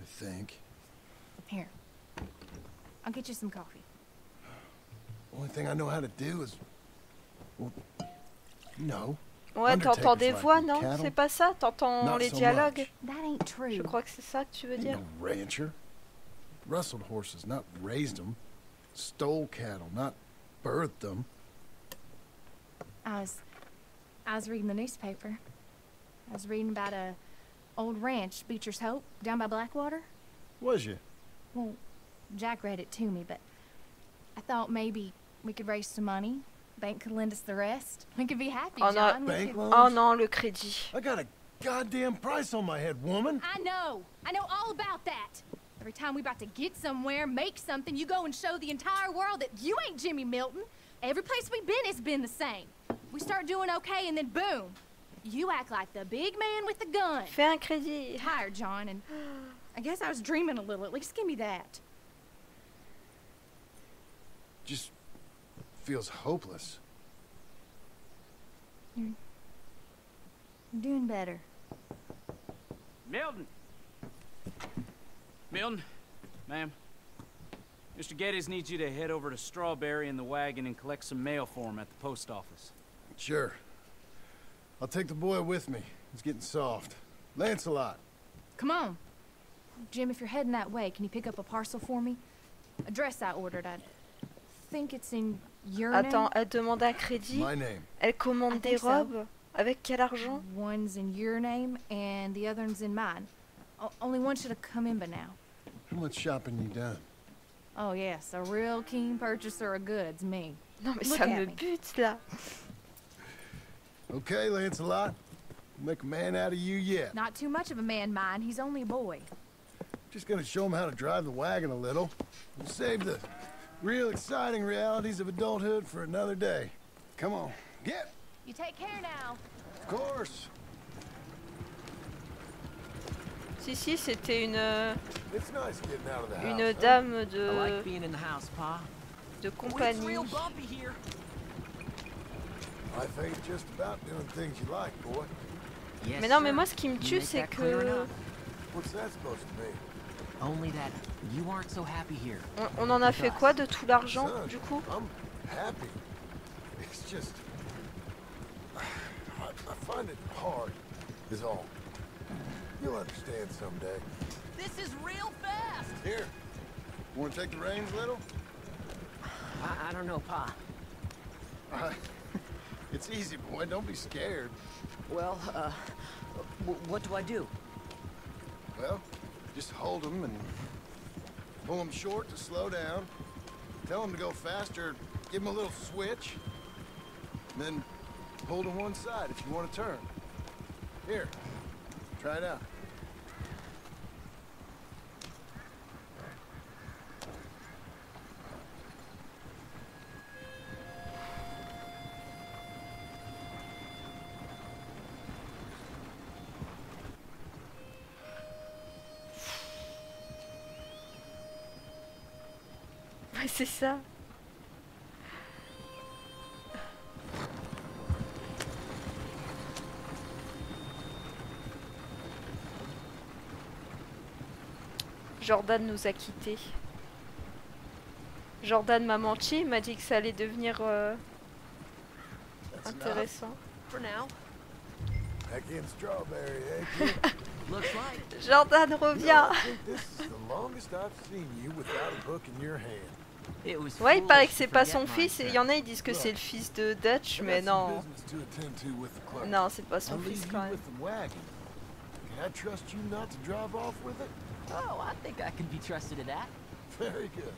I think. Here. I'll get you some coffee. Only thing I know how to do is. Well, no. Ouais, t'entends des voix, non? C'est pas ça? T'entends les dialogues? Je crois que c'est ça que tu veux dire. no rancher. Rustled horses, not raised them. Stole cattle, not birthed them. I was, I was reading the newspaper. I was reading about a old ranch, Beecher's Hope, down by Blackwater. Was you? Well, Jack read it to me, but I thought maybe we could raise some money. Bank could lend us the rest. We could be happy, Oh non, John. We could- oh non, le crédit. I got a goddamn price on my head, woman. I know. I know all about that. Every time we about to get somewhere, make something, you go and show the entire world that you ain't Jimmy Milton. Every place we've been has been the same. We start doing okay, and then boom, you act like the big man with the gun. Fais un crédit. Tired, John, and I guess I was dreaming a little. At least give me that. Just feels hopeless. You're doing better. Milton! Milton, ma'am. Mr. Geddes needs you to head over to Strawberry in the wagon and collect some mail for him at the post office. Sure. I'll take the boy with me. He's getting soft. Lancelot. Come on. Jim, if you're heading that way, can you pick up a parcel for me? A dress I ordered. I think it's in your Attends, elle demande un crédit. My name. Elle commande I des think so. robes. Avec quel argent One's in your name and the other one's in mine. O- only one should have come in by now. How much shopping you done? Oh yes, a real keen purchaser of goods, me. Non mais Look ça at me me. bute là. Okay, Lancelot. Make a man out of you yet. Not too much of a man, mine. He's only a boy. Just gonna show him how to drive the wagon a little. We'll save the real exciting realities of adulthood for another day. Come on, get. You take care now. Of course. Si si, c'était une une dame I like de being in the house, Pa. de It's compagnie. Mais non, mais moi ce qui me tue c'est que on, on en a fait quoi de tout l'argent du coup? You'll understand someday. This is real fast. Here. Want to take the reins, little? I, I don't know, Pa. Uh, it's easy, boy. Don't be scared. Well, uh, w- what do I do? Well, just hold them and pull them short to slow down. Tell them to go faster. Give them a little switch. Then pull to one side if you want to turn. Here, try it out. Ouais, c'est ça. Jordan nous a quittés. Jordan m'a menti, il m'a dit que ça allait devenir euh, intéressant. Eh, kid? Looks like. Jordan You Ouais, il paraît que c'est pas son fils et il y en a ils disent que c'est le fils de Dutch, mais non. Non, c'est pas son fils quand même. with the wagon. Can I trust you not to drive off with it? Oh, I think I can be trusted to that. Very good.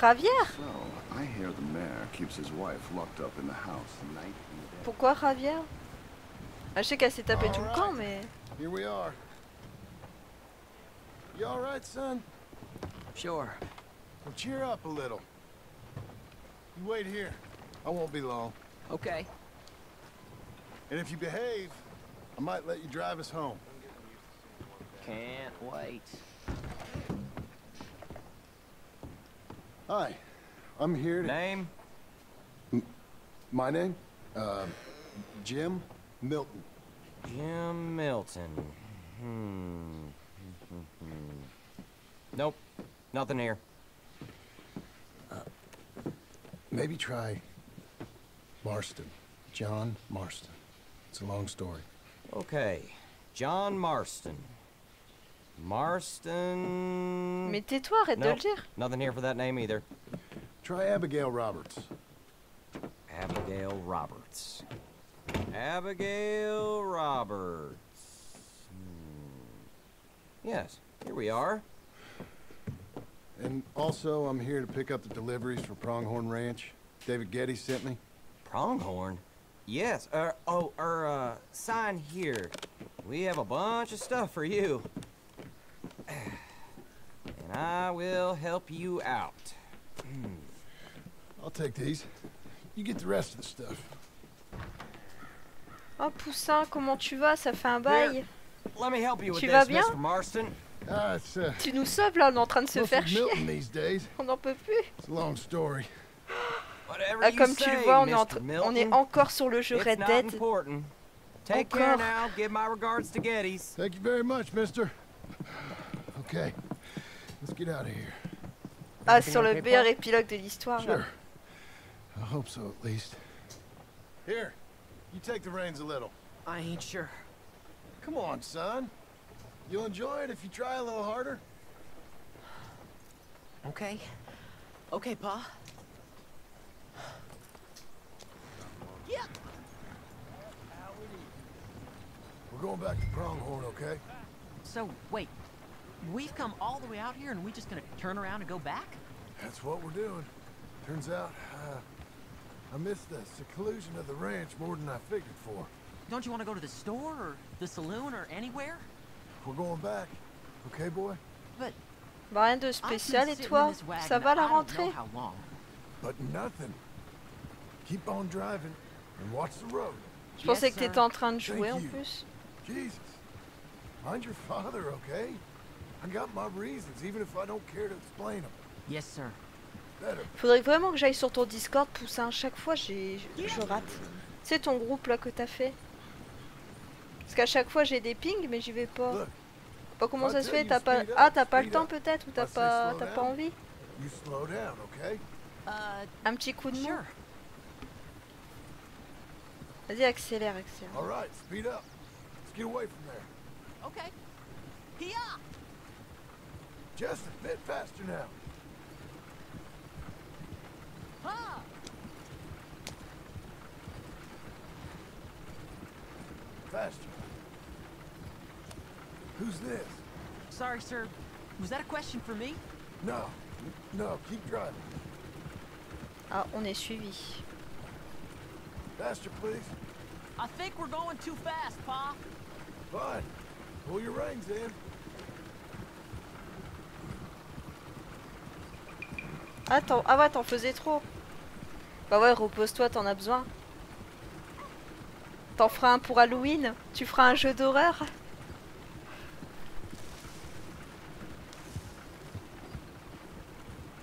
Javier? So, I hear the mayor keeps his wife locked up in the house night and day. Pourquoi Javier? Ah, Je sais qu'elle s'est tapée tout le camp, mais. Here we are. You all right, son? Sure. Well, cheer up a little. You wait here. I won't be long. Okay. And if you behave, I might let you drive us home. Can't wait. Hi, I'm here to... Name? My name? Uh, Jim Milton. Jim Milton. Hmm. nope. Nothing here. Maybe try Marston. John Marston. It's a long story. Okay. John Marston. Marston. Mais tais-toi, arrête de le dire. Nothing here for that name either. Try Abigail Roberts. Abigail Roberts. Abigail Roberts. Hmm. Yes, here we are. And also, I'm here to pick up the deliveries for Pronghorn Ranch. David Getty sent me. Pronghorn? Yes, uh, oh, er, uh, sign here. We have a bunch of stuff for you. And I will help you out. Hmm. I'll take these. You get the rest of the stuff. Oh Poussin, comment tu vas Ça fait un bail. Let me help you with Tu this, vas bien Mr. Marston. Ah, it's, uh, Tu nous sauves là, on est en train de se faire chier. Milton these days. On n'en peut plus. It's a long story. Whatever Ah, comme tu le vois, on est, en Mr. tra- Milton. on est encore sur le jeu Red Dead. important. Take care Encore. now. Give my regards to Geddes. Thank you very much, mister. Okay, let's get out of here. Ah, sur le meilleur épilogue de l'histoire. là. Sure. I hope so, at least. Here, you take the reins a little. I ain't sure. Come on, son. You'll enjoy it if you try a little harder. Okay. Okay, Pa. Yeah. We're going back to Pronghorn, okay? So, wait. We've come all the way out here and we just gonna turn around and go back? That's what we're doing. Turns out, uh, I missed the seclusion of the ranch more than I figured for. Don't you want to go to the store or the saloon or anywhere? We're going back, okay, boy? But Bah, rien de spécial et toi? Ça va la rentrée? But nothing. Keep on driving and watch the road. Je pensais que t'étais en train de jouer en plus. Jesus. Mind your father, okay? I got my reasons, even if I don't care to explain them. Yes, sir. Better. Faudrait vraiment que j'aille sur ton Discord, Poussin. Chaque fois, j'ai, je rate. C'est ton groupe là que t'as fait? Parce qu'à chaque fois, j'ai des pings, mais j'y vais pas. Pas comment ça se tell fait T'as pas ah t'as pas le temps peut-être ou t'as I say pas t'as pas down, envie You slow down, okay? Uh, Un petit coup de main. sure. Vas-y accélère accélère. All right, speed up. Let's get away from there. Okay. Here. Just a bit faster now. Ha! Faster. Who's this? Sorry, sir. Was that a question for me? No. No, keep driving. Ah on est suivi. Faster, please. I think we're going too fast, Pa. Fine. Pull your reins in. Attends ah ouais t'en faisais trop. Bah ouais repose-toi t'en as besoin. T'en feras un pour Halloween Tu feras un jeu d'horreur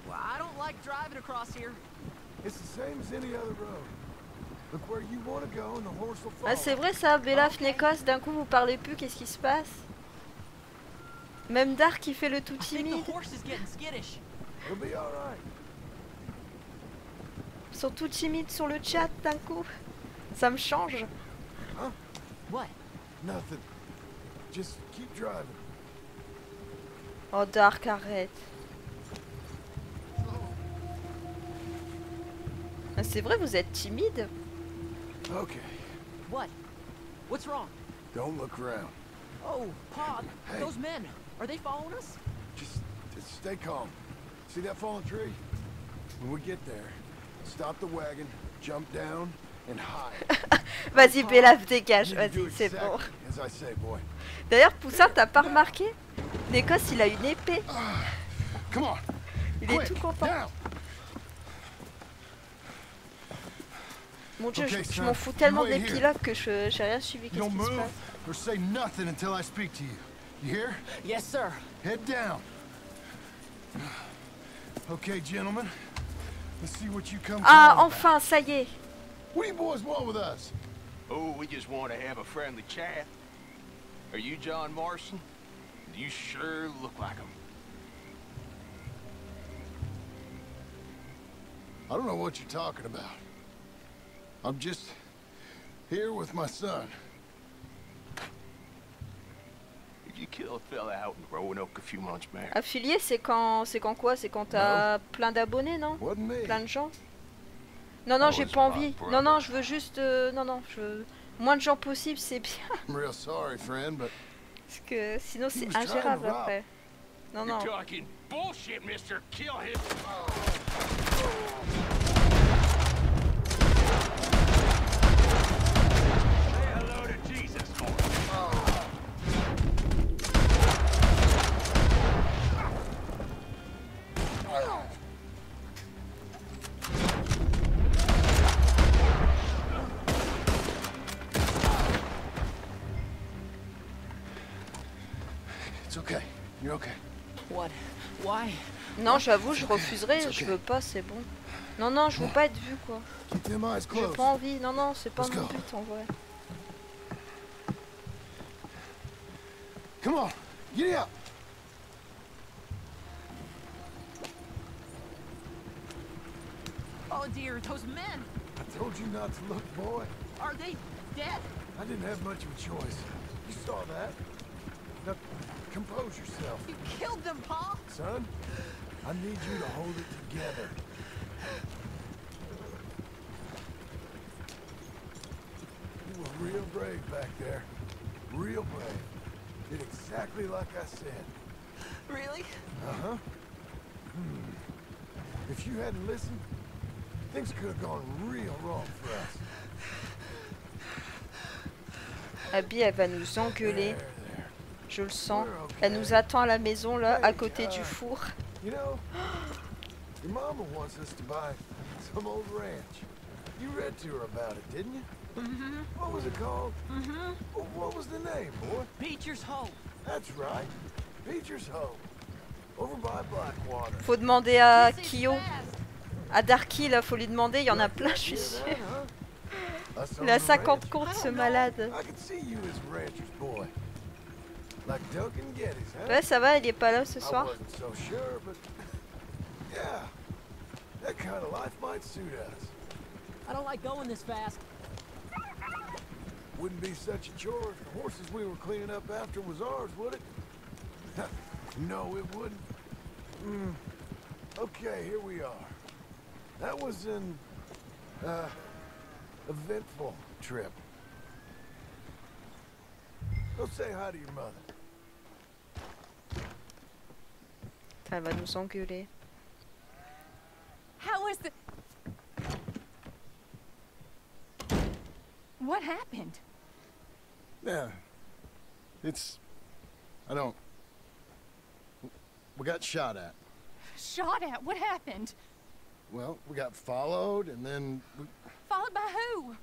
Well, I don't like driving across here. It's the same as any other road. Look where you want to go and the horse will follow. Ah c'est vrai ça, Bella Fnekos, d'un coup vous parlez plus, qu'est-ce qui se passe? Même Dark il fait le tout timide. the horse is getting skittish. We'll be all right. Ils sont tout timides sur le chat d'un coup. Ça me change. What? Nothing. Just keep driving. Oh Dark, arrête. C'est vrai, vous êtes timide Okay. What? What's wrong? Don't look around. Oh, Pa, Hey. those men. Are they following us? Just, just stay calm. See that fallen tree? When we get there, stop the wagon, jump down, and hide. Vas-y, Bélaf, dégage. Vas-y, c'est bon. exactly As I say, boy. D'ailleurs, Poussin, t'as pas remarqué? L'Écosse, il a une épée. Come on. Il est quick, tout content. Mon dieu, je, Okay, je son, m'en fous tellement you de wait here. l'épilogue que je j'ai rien suivi. Qu'est-ce qui se move passe? or say nothing until I speak to you. You hear? Yes, sir. Head down. Okay, gentlemen. Let's see what you come Ah, enfin, ça y est. What do you boys want with us? Oh, we just want to have a friendly chat. Are you John Marston? You sure look like him? I don't know what you're talking about. I'm just here with my son. Did you kill a fella out in Roanoke a few months back? Affilié, c'est quand, c'est quand quoi? C'est quand t'as plein d'abonnés, non? Plein de gens? Non, non, j'ai pas envie. Non, non, je veux juste, euh, non, non, je veux moins de gens possible, c'est bien. I'm real sorry, friend, but Parce que sinon c'est ingérable après. Non, non. It's okay. You're okay. What? Why? Non, j'avoue, je refuserais, it's je veux pas, c'est bon. Non, non, je veux pas être vu quoi. J'ai pas envie, non, non, c'est pas mon but en vrai. Come on, get up. Oh dear, those men. I told you not to look, boy. Are they dead? I didn't have much of a choice. You saw that. Now, compose yourself. You killed them, Pa. Son, I need you to hold it together. You were real brave back there. Real brave. Did exactly like I said. Really? Uh-huh. Hmm. If you hadn't listened, things could have gone real wrong for us. Abby, elle va nous engueuler. Je le sens. Elle nous attend à la maison là, à côté du four. You know, your mama wants us to buy some old ranch. You read to her about it, didn't you? Mm-hmm. What was it called? Mm-hmm. Wh- What was the name, boy? Beecher's Hope. That's right. Beecher's Hope. Over by Blackwater. Faut demander à Kyo. À Darky là, faut lui demander, il y en a plein, je suis sûre. Il a on the 50 ranch. comptes ce malade. Ouais, ça va, il est pas là ce soir. wasn't so sure, but yeah, that kind of life might suit us. I don't like going this fast. Wouldn't be such a chore if the horses we were cleaning up after was ours, would it? no, it wouldn't. Mm. Okay, here we are. That was an uh, eventful trip. Go say hi to your mother. Elle va nous engueuler. How was the... What happened? Yeah, it's. I don't. We got shot at. Shot at? What happened? Well, we got followed, and then we, Followed by who?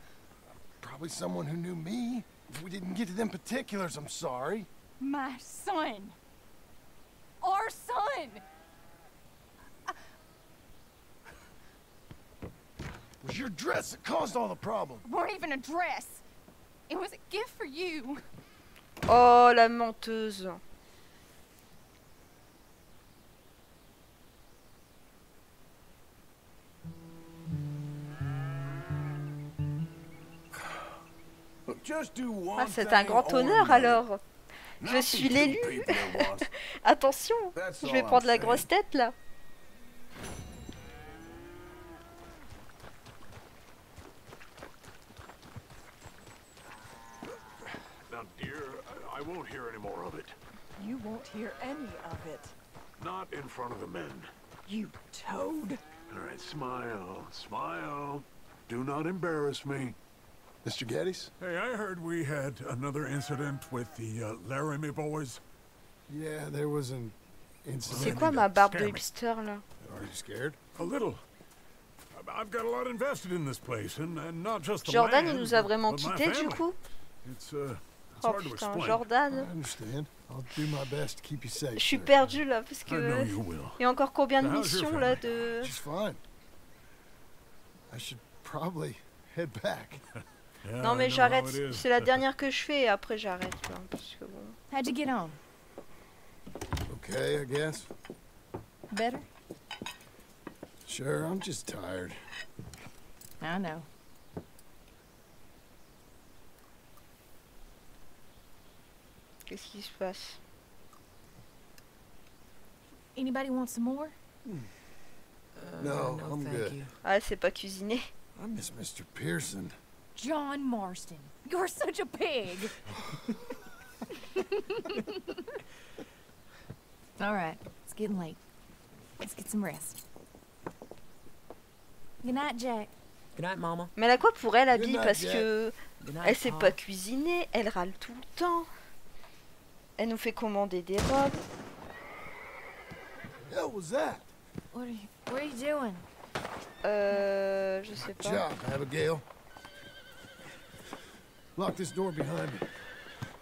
probably someone who knew me. If we didn't get to them particulars, I'm sorry. My son. Our son. It was your dress that caused all the problem. weren't even a dress. It was a gift for you. Oh, la menteuse. Ah, c'est un grand honneur alors. Je suis l'élu. Attention, je vais prendre la grosse tête là. Now, dear, I, I won't hear any more of it. You won't hear any of it. Not in front of the men. You toad. All right, smile, smile. Do not embarrass me. Mr. Geddes? Hey, I heard we had another incident with the uh, Laramie boys. Yeah, there was an incident. C'est quoi ma barbe de hipster là? Are you scared? A little. I- I've got a lot invested in this place, and, and not just the Jordan, il nous a vraiment but my quitté du coup It's, uh, it's Oh hard to putain, explain. I Jordan. understand. I'll do my best to keep you safe. Je suis sir. perdue là parce I know que. you will. Il y a encore combien de missions là de. She's fine. I should probably head back. Yeah, Non mais j'arrête, c'est la dernière que je fais et après j'arrête parce que bon. How'd you get on? Okay, I guess. Better? Sure, I'm just tired. I know. Qu'est-ce qui se passe? Anybody want some more? no, I'm good. Ah, c'est pas cuisiné. I miss Mr. Pearson. John Marston, you're such a pig. All right, it's getting late. Let's get some rest. Good night, Jack. Good night, Mama. Mais elle a quoi pour elle, Abby night, Parce Jack. que Good elle night, sait Pa. pas cuisiner, elle râle tout le temps. Elle nous fait commander des robes. hell was that? What are you, what are you doing? Euh, je sais pas. Job, Abigail. Lock this door behind me.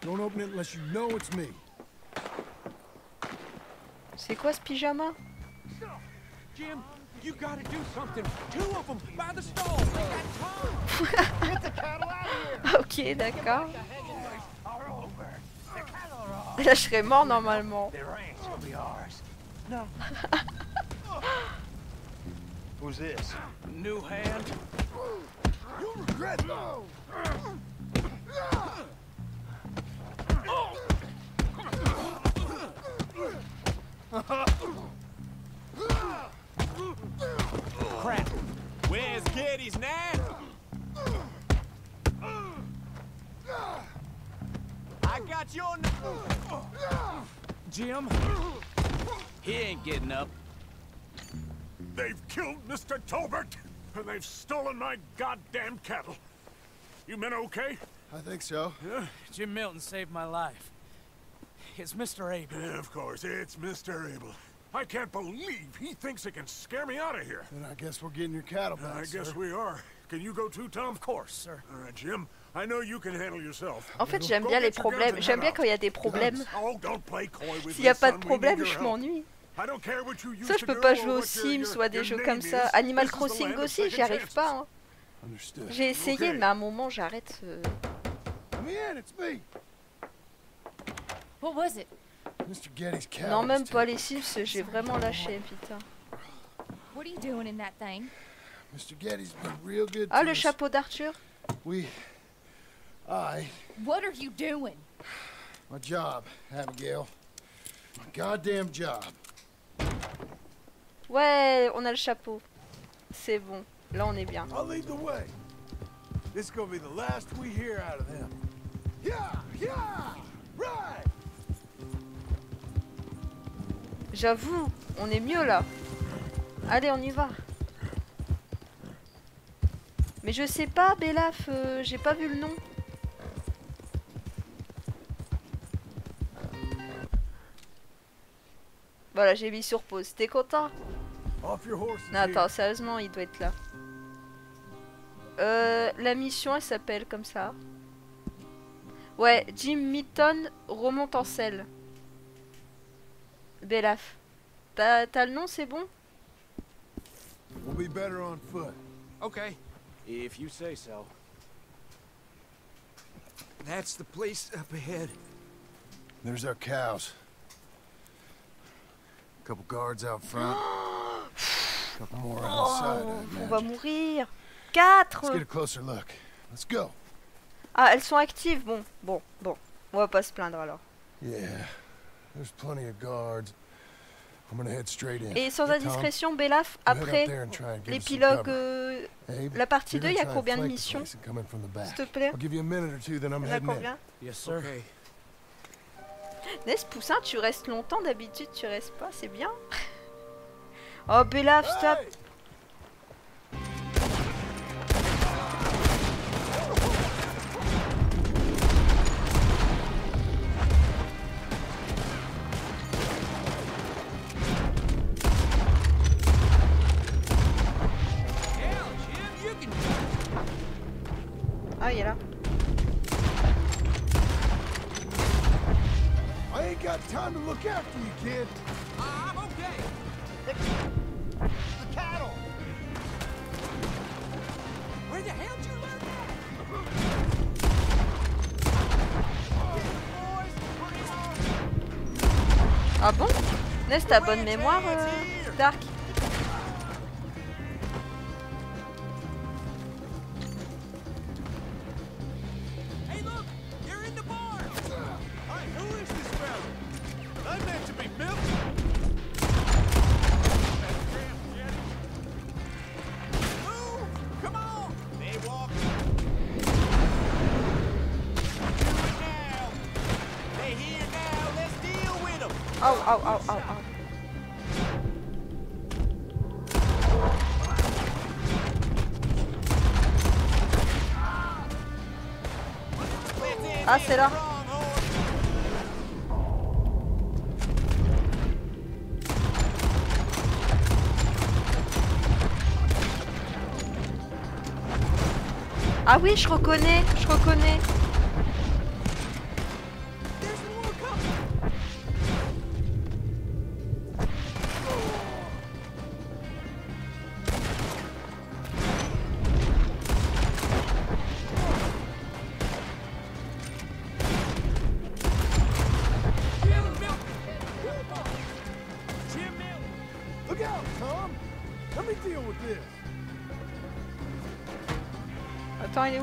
Don't open it unless you know it's me. C'est quoi ce pyjama? Jim, you gotta do something. Two of them by the stall. Get the cattle out of here! Ok, d'accord. Are over. The cattle are off. Là, je serais mort normalement. The ranch will be ours. No. Who's this? New hand? You'll regret no. Crap. Where's Geddes now? I got your. Jim? He ain't getting up. They've killed Mr. Tolbert, and they've stolen my goddamn cattle. You men okay? I think so. Yeah? Jim Milton saved my life. It's Mr. Abel. Yeah, of course, it's Mr. Abel. I can't believe he thinks he can scare me out of here. Then I guess we're getting your cattle back, I guess sir. we are. Can you go too, Tom? Of course, sir. All right, Jim. I know you can handle yourself. En fait, j'aime bien les problèmes. J'aime bien quand il y a des problèmes. Guns? Oh, don't play coy with S'il n'y a me, pas de problème, je m'ennuie. I don't care what you Ça, je peux pas jouer aux Sims ou à des jeux comme ça. Animal Crossing aussi, j'y arrive pas. hein. J'ai essayé, mais à un moment, j'arrête. euh. Let me in, it's me. What was it? Mr. Geddes' cow. Non, même pas les Sims, j'ai vraiment lâché, putain. What are you doing in that thing? Mr. Geddes been real good Ah, le chapeau d'Arthur? We... I... What are you doing? My job, Abigail. My goddamn job. Ouais, on a le chapeau. C'est bon. Là, on est bien. I'll lead the way. This is gonna be the last we hear out of them. J'avoue, on est mieux là. Allez, on y va. Mais je sais pas, Belaf, euh, j'ai pas vu le nom. Voilà, j'ai mis sur pause. T'es content? Off your horses. Non, attends, sérieusement, il doit être là. Euh, la mission, elle s'appelle comme ça. Ouais, Jim Mitton remonte en selle. Belaf. T'as t'as le nom, c'est bon? We'll be better on foot. Okay, if you say so. That's the place up ahead. There's our cows. Couple guards out front. Couple more outside, Oh, On va mourir. 4 Let's get a closer look. Let's go. Ah, elles sont actives. Bon, bon, bon. On va pas se plaindre alors. Yeah, there's plenty of guards. I'm gonna head straight in. Et sans indiscrétion, Belaf, après l'épilogue, euh, la partie you're 2, il y a combien de missions place and come in from the back. S'il te plaît? I'll give you a minute or two, then I'm Il y en a combien? Yes, sir. Ness Poussin, tu restes longtemps d'habitude, tu restes pas, c'est bien. Oh, Belaf, stop Ah, il est là. I ain't got time to look after you, kid. I'm okay. The cattle. Where the hell did you learn that? Ah bon? Ness, t'as bonne mémoire, euh, Dark? Ah oui, je reconnais, je reconnais.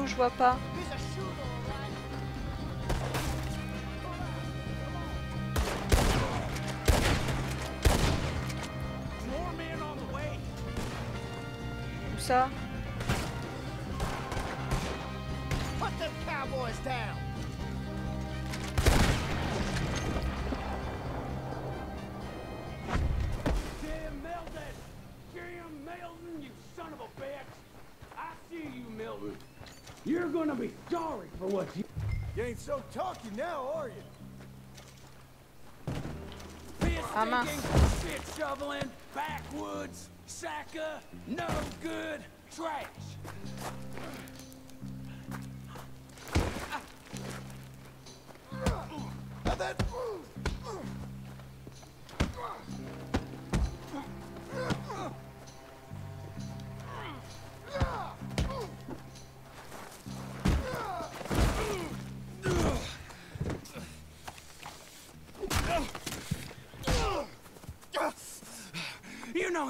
Je vois pas. Sacker, no good, trash.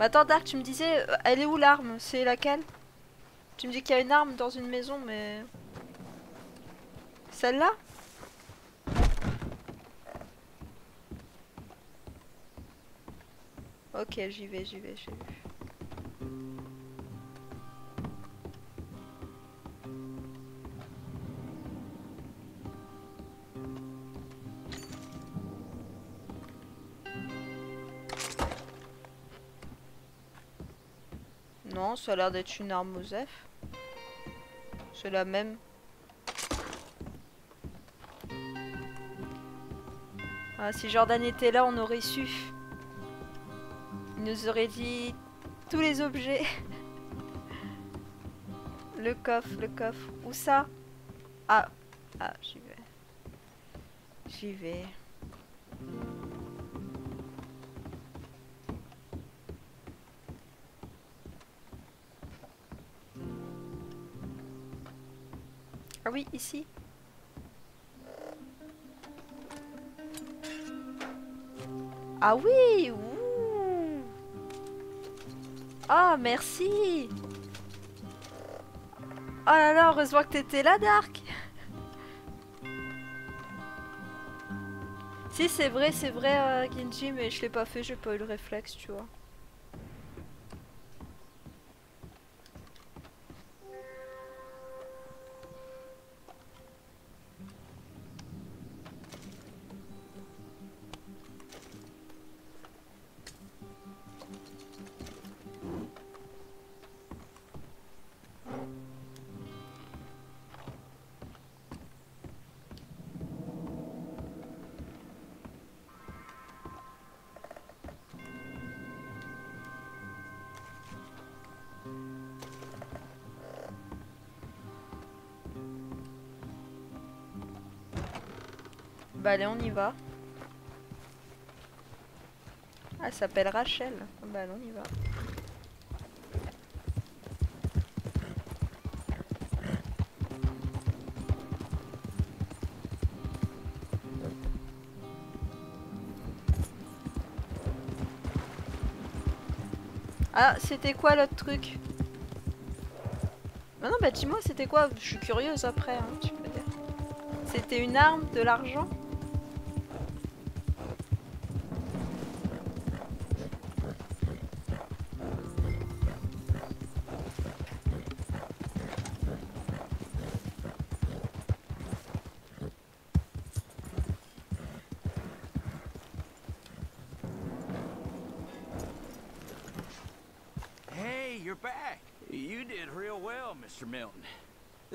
Mais attends, Dark, tu me disais, euh, elle est où l'arme? C'est laquelle? Tu me dis qu'il y a une arme dans une maison, mais... Celle-là? Ok, j'y vais, j'y vais, j'ai vu. Ça a l'air d'être une arme Osef. C'est la même. Ah, si Jordan était là, on aurait su. Il nous aurait dit tous les objets. Le coffre, le coffre. Où ça? Ah, ah, j'y vais. J'y vais. Ah oui, ici. Ah oui ouh. Ah, merci Oh là là, heureusement que t'étais là, Dark Si, c'est vrai, c'est vrai, euh, Genji, mais je l'ai pas fait, j'ai pas eu le réflexe, tu vois. Bah allez, on y va. Ah, elle s'appelle Rachel. Bah allez, on y va. Ah, c'était quoi l'autre truc? Bah non, bah dis-moi, c'était quoi? Je suis curieuse après, hein, tu peux dire. C'était une arme, de l'argent?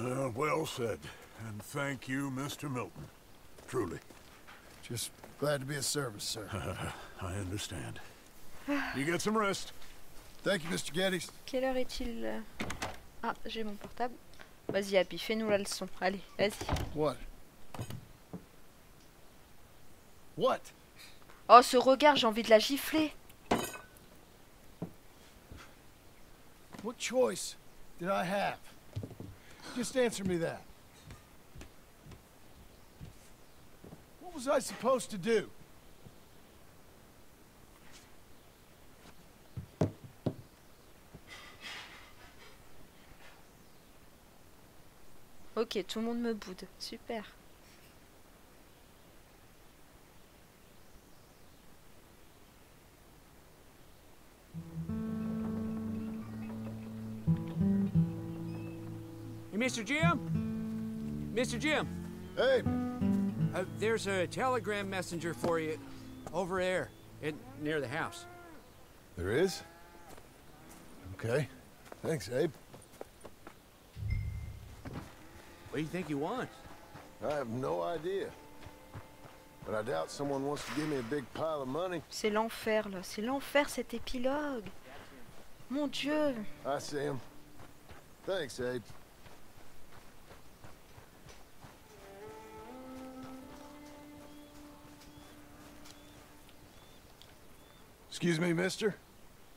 Uh, well said. And thank you, Mr. Milton. Truly. Just glad to be of service, sir. I understand. You get some rest. Thank you, Mr. Geddes. Quelle heure est-il euh? Ah, j'ai mon portable. Vas-y, Happy, fais-nous la leçon. Allez, vas-y. What? What? Oh, ce regard, j'ai envie de la gifler. What choice did I have? Just answer me that. What was I supposed to do? Ok, tout le monde me boude. Super. Mr. Jim? Mr. Jim? Hey! Uh, there's a telegram messenger for you over there, in, near the house. There is? Okay. Thanks, Abe. What do you think he wants? I have no idea. But I doubt someone wants to give me a big pile of money. C'est l'enfer, là. C'est l'enfer, cet épilogue. Mon Dieu. I see him. Thanks, Abe. Excuse me, mister.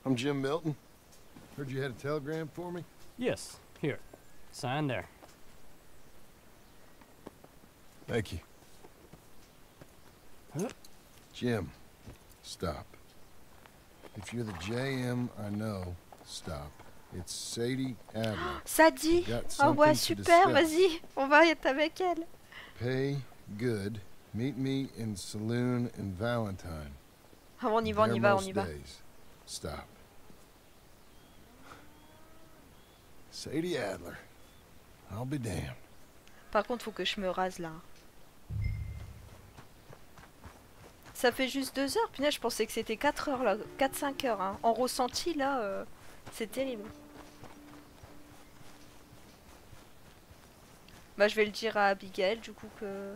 I'm Jim Milton. Heard you had a telegram for me? Yes, here. Sign there. Thank you. Huh? Jim, stop. If you're the JM I know, stop. It's Sadie Adler. Sadie Oh ouais, something to super, discuss. vas-y. On va être avec elle. Pay good. Meet me in saloon in Valentine. Ah, on y va, on y va, on y va. Stop. Sadie Adler. I'll be damned. Par contre, faut que je me rase là. Ça fait juste 2 heures. Punaise, je pensais que c'était 4 heures là. 4-5 heures. hein. En ressenti là, euh, c'est terrible. Bah, je vais le dire à Abigail du coup que.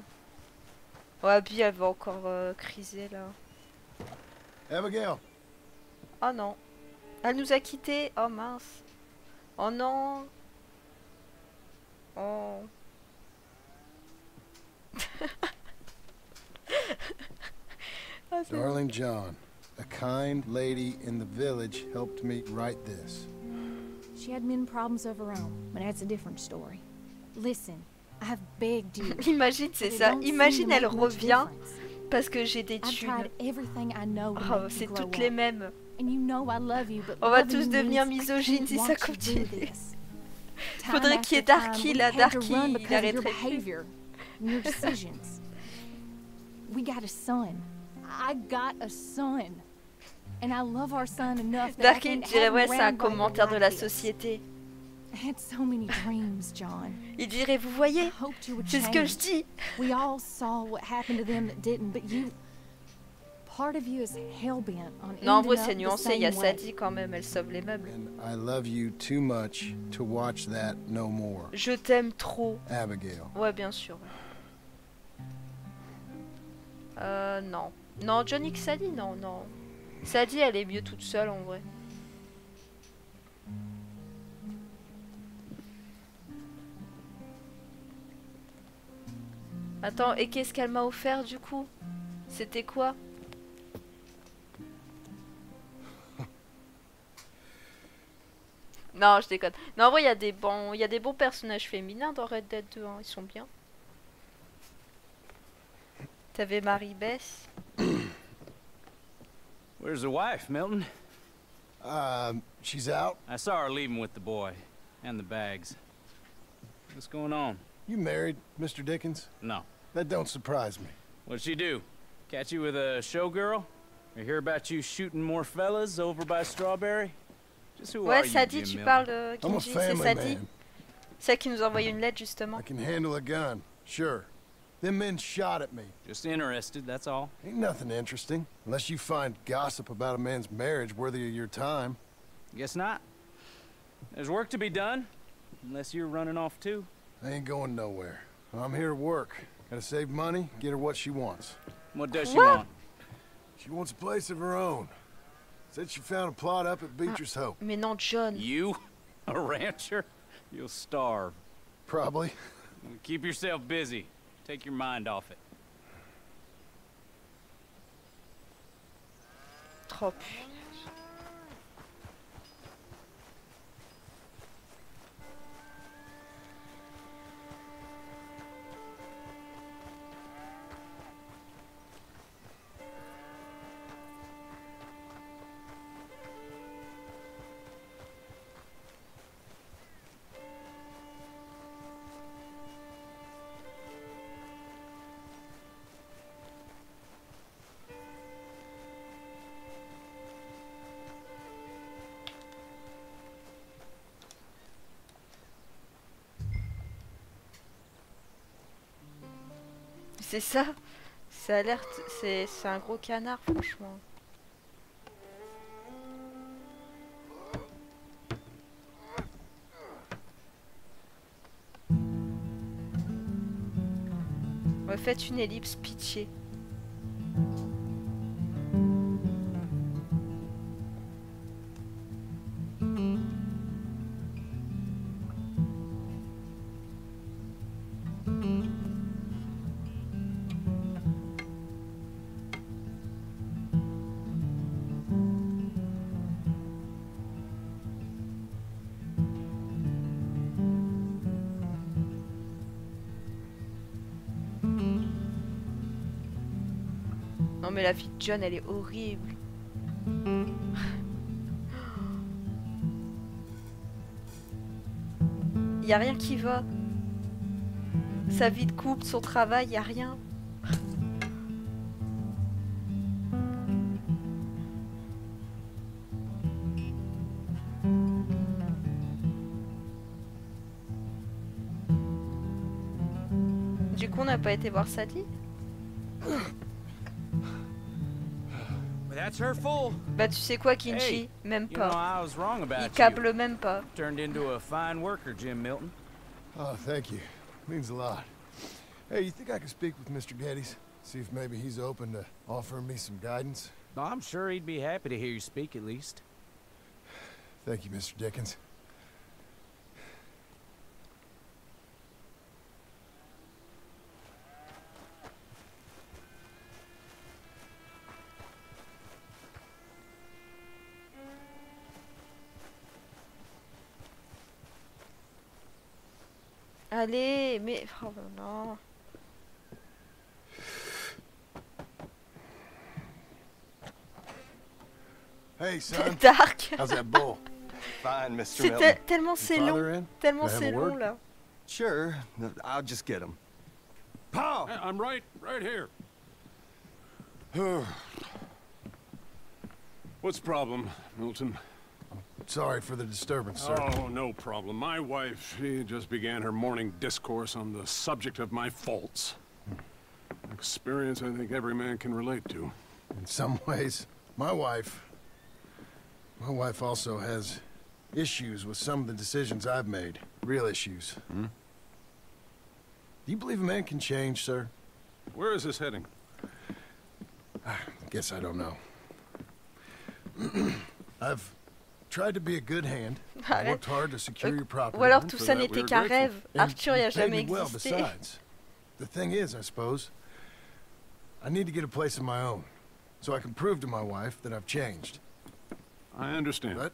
Ouais, Abby elle va encore euh, criser là. Abigail, Oh non. Elle nous a quittés. Oh mince. Oh non. Oh. C'est- darling John, a kind lady in the village helped me write this. She had men problems of her own, but that's a different story. Listen, I've begged you. Imagine, c'est ça. Imagine, elle revient. Parce que j'ai des thunes. Oh, c'est toutes les mêmes. On va tous devenir misogynes si ça continue. Faudrait qu'il y ait Darky là. Darky, il arrêterait we got a son. I got a son. And I love our son enough that I Darky can dirait have ouais, c'est un commentaire de la société. Il dirait, vous voyez, c'est ce que je dis. We all saw what happened to them that didn't, but you. Part of you is hell bent on Non, en vrai, c'est nuancé. Il y a. Sadie quand même, elle sauve les meubles. I love you too much to watch that no more. Je t'aime trop. Abigail. Ouais, bien sûr. Euh, non. Non, Johnny que Sadie, non, non. Sadie, elle est mieux toute seule en vrai. Attends, et qu'est-ce qu'elle m'a offert du coup? C'était quoi? Non, je déconne. Non, en vrai, il y a des bons, il y a des bons personnages féminins dans Red Dead 2, hein, ils sont bien. T'avais Marie-Bess. Where's the wife, Milton? Um, she's out. I saw her leaving with the boy. And the bags. What's going on? You married, Mr. Dickens? No. That don't surprise me. What'd she do? Catch you with a showgirl? Or hear about you shooting more fellas over by Strawberry? Just who Ouais, are you, Sadie, Jim tu parles de I'm a c'est family Sadie. man. Celle qui nous a envoyé une lettre justement. I can handle a gun, sure. Them men shot at me. Just interested, that's all. Ain't nothing interesting, unless you find gossip about a man's marriage worthy of your time. Guess not. There's work to be done. Unless you're running off too. I ain't going nowhere. I'm here to work. Gotta save money, get her what she wants. What does she What? want? She wants a place of her own. Said she found a plot up at uh, Beecher's Hope. Mais non, John. You? A rancher? You'll starve. Probably. Keep yourself busy. Take your mind off it. Oh C'est ça. Ça a l'air. t- C'est un gros canard, franchement. Faites une ellipse, pitié. La vie de John, elle est horrible. Y a rien qui va. Sa vie de couple, son travail, y a rien. Du coup, on n'a pas été voir Sadie Bah, tu sais quoi, Kinchi Hey, Même You know, pas. I was wrong about Il you. câble même pas. Turned into a fine worker, Jim Milton. Oh, thank you. Means a lot. Hey, you think I could speak with Mr. Geddes? See if maybe he's open to offering me some guidance? I'm sure he'd be happy to hear you speak at least. Thank you, Mr. Dickens. Allez, mais... Oh non. Hey, son. Dark. How's that bull? Fine, Mr. C'est Milton. tel- tellement c'est long. in? Tellement Can I have c'est long word? là. Sure. I'll just get him. Paul! I'm right, right here. What's the problem, Milton? Sorry for the disturbance, sir. Oh, no problem. My wife, she just began her morning discourse on the subject of my faults. Experience I think every man can relate to. In some ways, my wife... My wife also has issues with some of the decisions I've made. Real issues. Hmm? Do you believe a man can change, sir? Where is this heading? I guess I don't know. I've tried to be a good hand. I worked hard to secure your property. Ou alors tout for ça that we n'était were qu'un rêve. Arthur y a you paid jamais me well besides. The thing is, I suppose, I need to get a place of my own, so I can prove to my wife that I've changed. I understand. But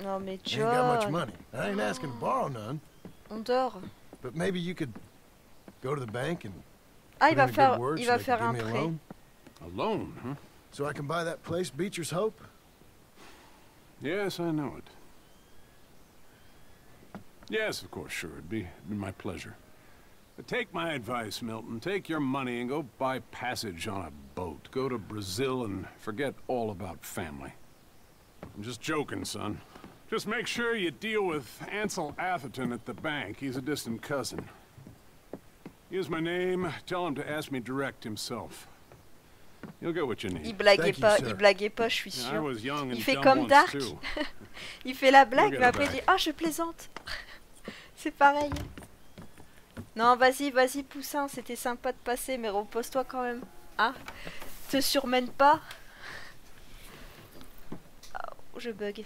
Non mais I ain't got much money. I ain't asking to borrow none, On dort. but maybe you could go to the bank and Ah, put il va in a good faire, word il so va they faire can un give me a prêt. loan, A loan, huh? so I can buy that place, Beecher's Hope. Yes, I know it. Yes, of course, sure. It'd be, my pleasure. But take my advice, Milton. Take your money and go buy passage on a boat. Go to Brazil and forget all about family. I'm just joking, son. Just make sure you deal with Ansel Atherton at the bank. He's a distant cousin. Use my name. Tell him to ask me direct himself. Il blaguait pas, il blaguait pas, je suis and Il fait comme Dark. il fait la blague, mais après il dit Ah, je plaisante. C'est pareil. Non, vas-y, vas-y, Poussin, c'était sympa de passer, mais repose-toi quand même. Hein Te surmène pas. Oh, je bug.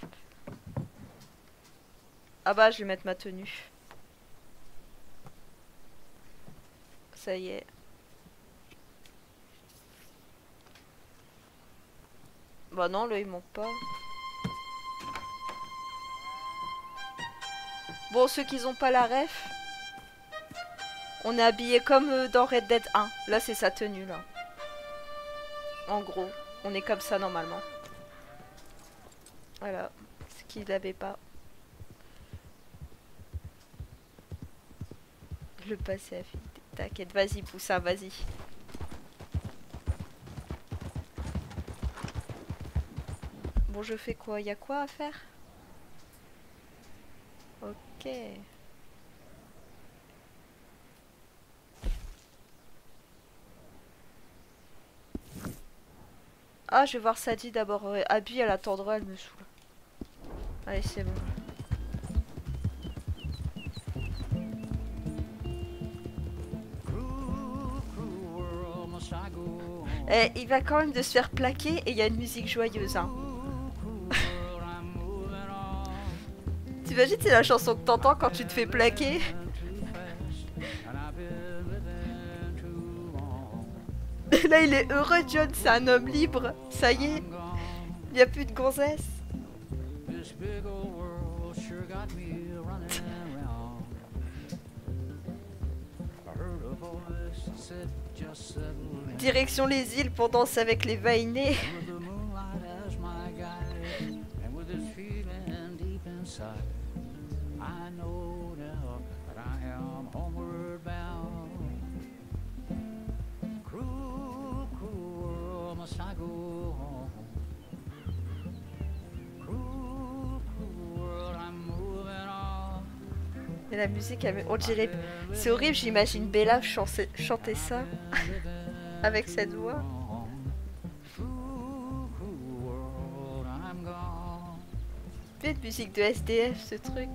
Ah bah, je vais mettre ma tenue. Ça y est. Bah non, là, il monte pas. Bon, ceux qui ont pas la ref, on est habillé comme euh, dans Red Dead 1. Là, c'est sa tenue, là. En gros, on est comme ça normalement. Voilà, ce qu'il n'avait pas. Le passé à vide. T'inquiète, vas-y, Poussin, vas-y. Bon, je fais quoi? Y a quoi à faire? Ok. Ah, je vais voir Sadie d'abord. Euh, Abby, elle attendra, elle me saoule. Allez, c'est bon. Eh, il va quand même de se faire plaquer et il y a une musique joyeuse. Hein. T'imagines, c'est la chanson que t'entends quand tu te fais plaquer là, il est heureux, John, c'est un homme libre. Ça y est, il n'y a plus de gonzesse. Direction les îles pour danser avec les vainés. La musique, on dirait... C'est horrible, j'imagine Bella chanter, ça. Avec cette voix. Belle musique de SDF, ce truc.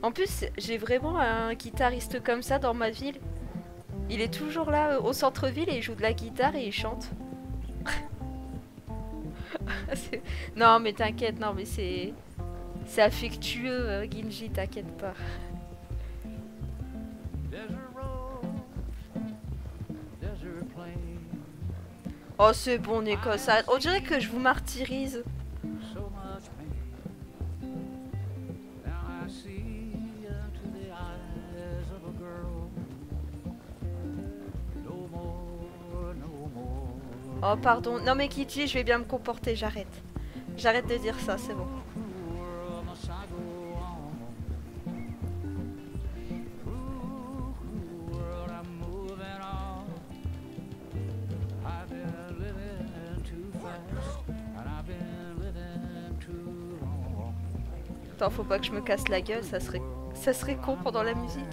En plus, j'ai vraiment un guitariste comme ça dans ma ville. Il est toujours là euh, au centre-ville et il joue de la guitare et il chante. Non mais t'inquiète, non mais c'est... C'est affectueux, euh, Ginji, t'inquiète pas. Oh c'est bon Nico, ça... on dirait que je vous martyrise. Oh pardon, non mais Kitty, je vais bien me comporter, j'arrête. J'arrête de dire ça, c'est bon. Attends, faut pas que je me casse la gueule, ça serait, ça serait con pendant la musique.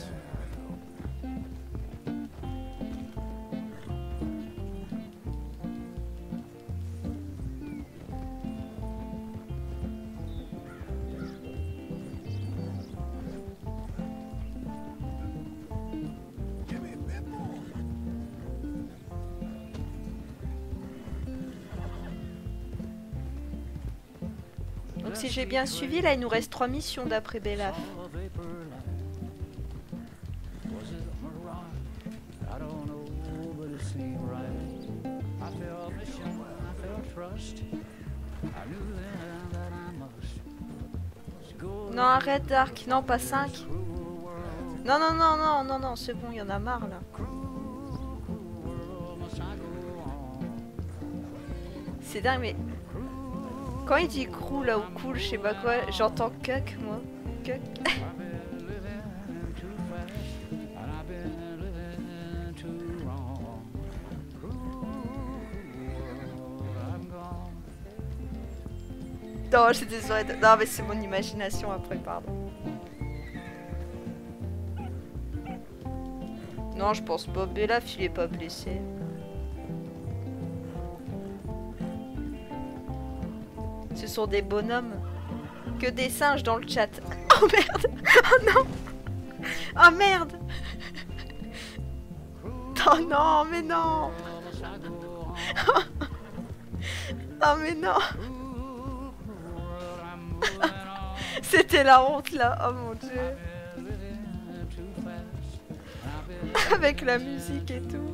J'ai bien suivi, là il nous reste trois missions d'après Belaf. Non arrête Dark, non pas 5. Non non non non non non c'est bon, il y en a marre là. C'est dingue mais... Quand il dit crew là ou cool, je sais pas quoi, j'entends cuck moi. Cuck. Non, j'ai désolé. de- Non, mais c'est mon imagination après, pardon. Non, je pense pas. Belaf, il est pas blessé. Ce sont des bonhommes. Que des singes dans le chat. Oh merde. Oh non. Oh merde. Oh non, mais non. Oh mais non. C'était la honte là, oh mon dieu. Avec la musique et tout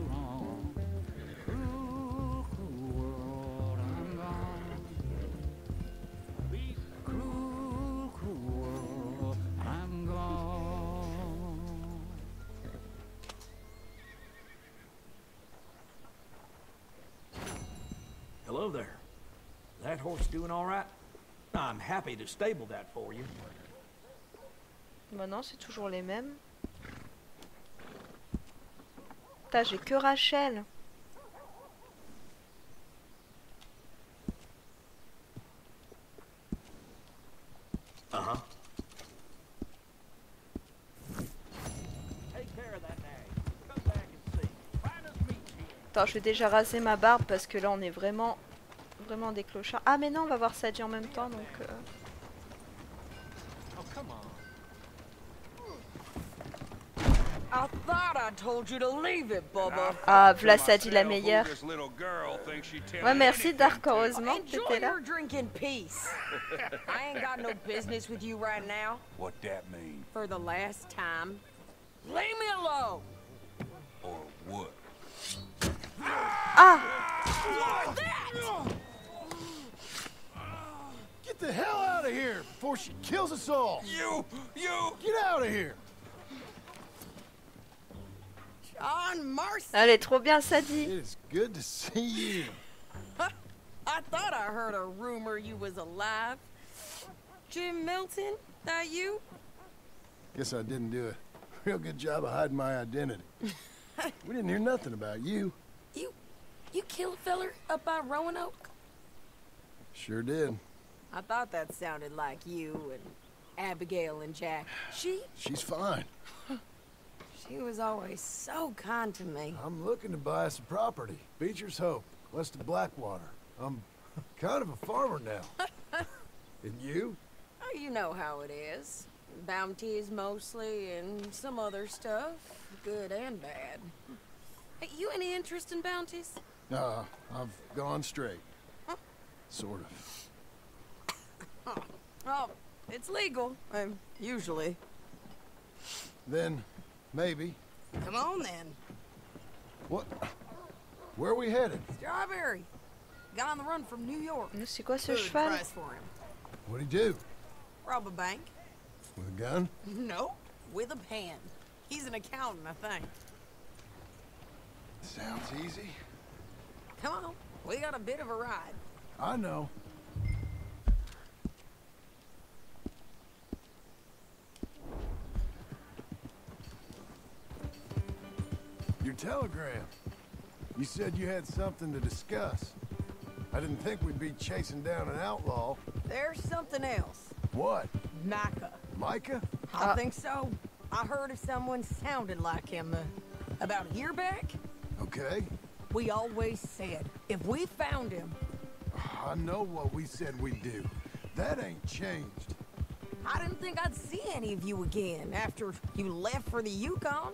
Hello there. That horse doing all right? I'm happy to stable that for you. Bah non, c'est toujours les mêmes. Putain, j'ai que Rachel. Uh-huh. Attends, je vais déjà raser ma barbe parce que là on est vraiment vraiment des clochards. Ah mais non, on va voir Sadie en même temps donc euh, I thought I told you to leave it, Bubba. Ah, v'là Sadie la meilleure. Ouais, merci Dark, heureusement que t'étais là. your drink in peace. I ain't got no business with you right now. What that mean? For the last time. Leave me alone. Or what? Ah! Get the hell out of here before she kills us all! You! You! Get out of here! John Marston. Elle est trop bien Sadie. It's good to see you. I thought I heard a rumor you was alive. Jim Milton, that you? Guess I didn't do a real good job of hiding my identity. we didn't hear nothing about you. You, you killed a feller up by Roanoke? Sure did. I thought that sounded like you and Abigail and Jack. She She's fine. she was always so kind to me. I'm looking to buy some property. Beecher's Hope, west of Blackwater. I'm kind of a farmer now. and you? Oh, you know how it is. Bounties mostly, and some other stuff, good and bad. Hey, you any interest in bounties? Uh, I've gone straight. Sort of. Oh, it's legal, um, usually. Then, maybe. Come on then. What? Where are we headed? Strawberry. Got on the run from New York. C'est quoi ce Good cheval price for him. What'd he do? Rob a bank? With a gun? No, with a pen. He's an accountant, I think. Sounds easy. Come on, we got a bit of a ride. I know. Your telegram. You said you had something to discuss. I didn't think we'd be chasing down an outlaw. There's something else. What? Micah. Micah? I think so. I heard of someone sounded like him uh, about a year back. Okay. We always said if we found him, I know what we said we'd do. That ain't changed. I didn't think I'd see any of you again after you left for the Yukon.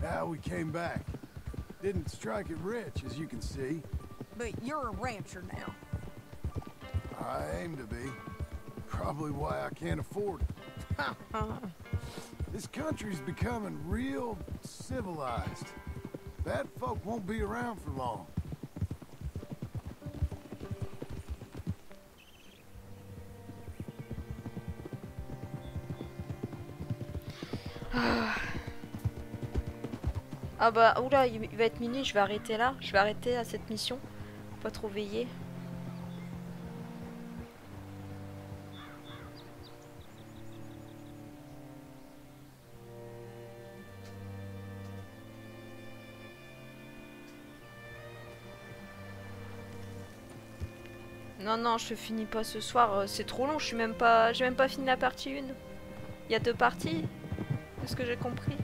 Now we came back. Didn't strike it rich, as you can see. But you're a rancher now. I aim to be. Probably why I can't afford it. this country's becoming real civilized. Bad folk won't be around for long. Ah. Ah bah, oula, il va être minuit, je vais arrêter là. Je vais arrêter à cette mission. Pas trop veiller. Non, non, je finis pas ce soir. euh, C'est trop long. Je suis même pas. J'ai même pas fini la partie 1. Il y a deux parties. C'est ce que j'ai compris.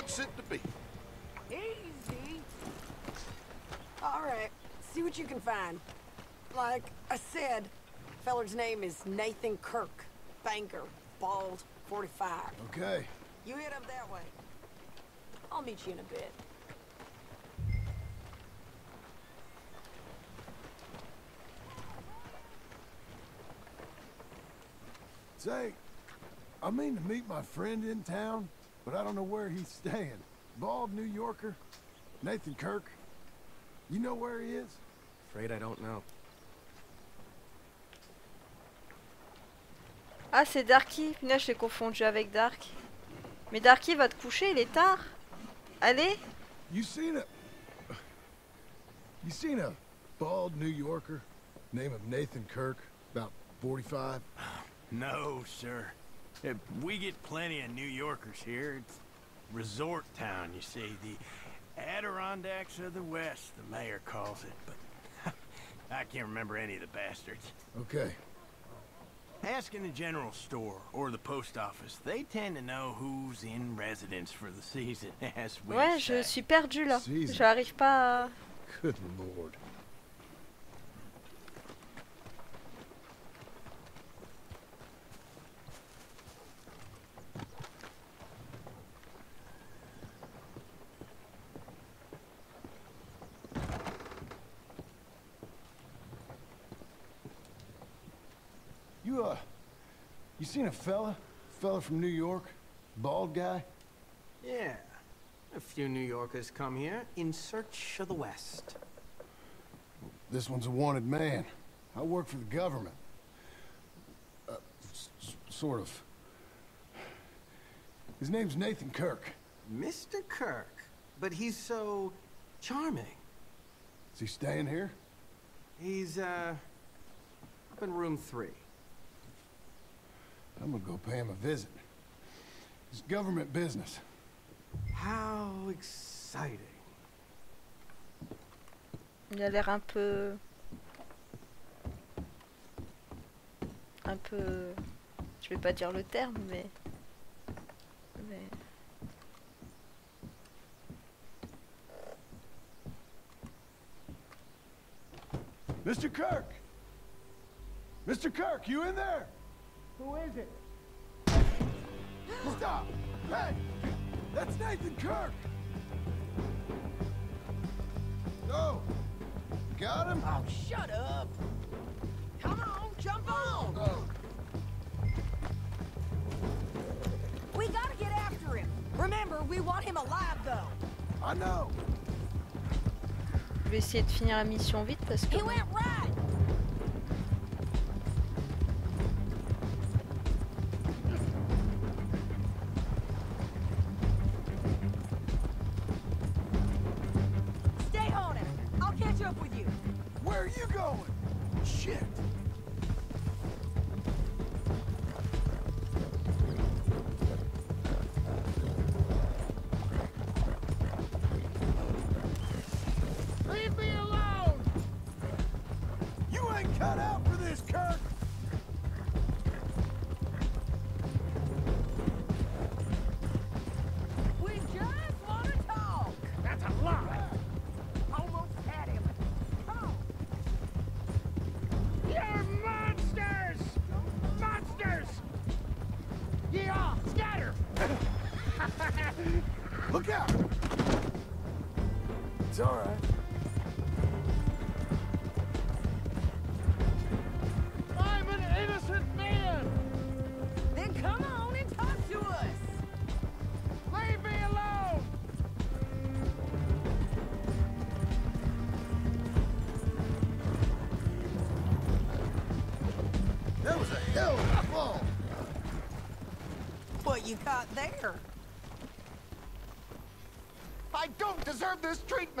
What's it to be? Easy. All right, see what you can find. Like I said, feller's name is Nathan Kirk. Banker, bald, 45. Okay. You head up that way. I'll meet you in a bit. Say, I mean to meet my friend in town, but I don't know where he's staying. Bald New Yorker, Nathan Kirk. You know where he is? Afraid I don't know. Ah, c'est Darky. Punaise, je l'ai confondu avec Dark. Mais Darky va te coucher, il est tard. Allez. You seen a... You seen a bald New Yorker, name of Nathan Kirk, about 45? No, sir. We get plenty of New Yorkers here. It's resort town, you see. The Adirondacks of the West, the mayor calls it. But I can't remember any of the bastards. Okay. Ask in the general store or the post office. They tend to know who's in residence for the season, as we Ouais, say. je suis perdu là. Season. J'arrive pas à... Good lord. You, uh, you seen a fella? Fella from New York? Bald guy? Yeah. A few New Yorkers come here in search of the West. This one's a wanted man. I work for the government. Uh, sort of. His name's Nathan Kirk. Mr. Kirk. But he's so charming. Is he staying here? He's, uh, up in room three. I'm gonna go pay him a visit. It's government business. How exciting. Il a l'air un peu... Un peu... Je vais pas dire le terme, mais... Mais... Mr. Kirk! Mr. Kirk, you in there? Who is it? Stop! Hey! That's Nathan Kirk! Oh! Got him? Oh, shut up! Come on, jump on! We gotta get after him. Remember, we want him alive, though. I know. Je vais essayer de finir la mission vite parce que... He went right.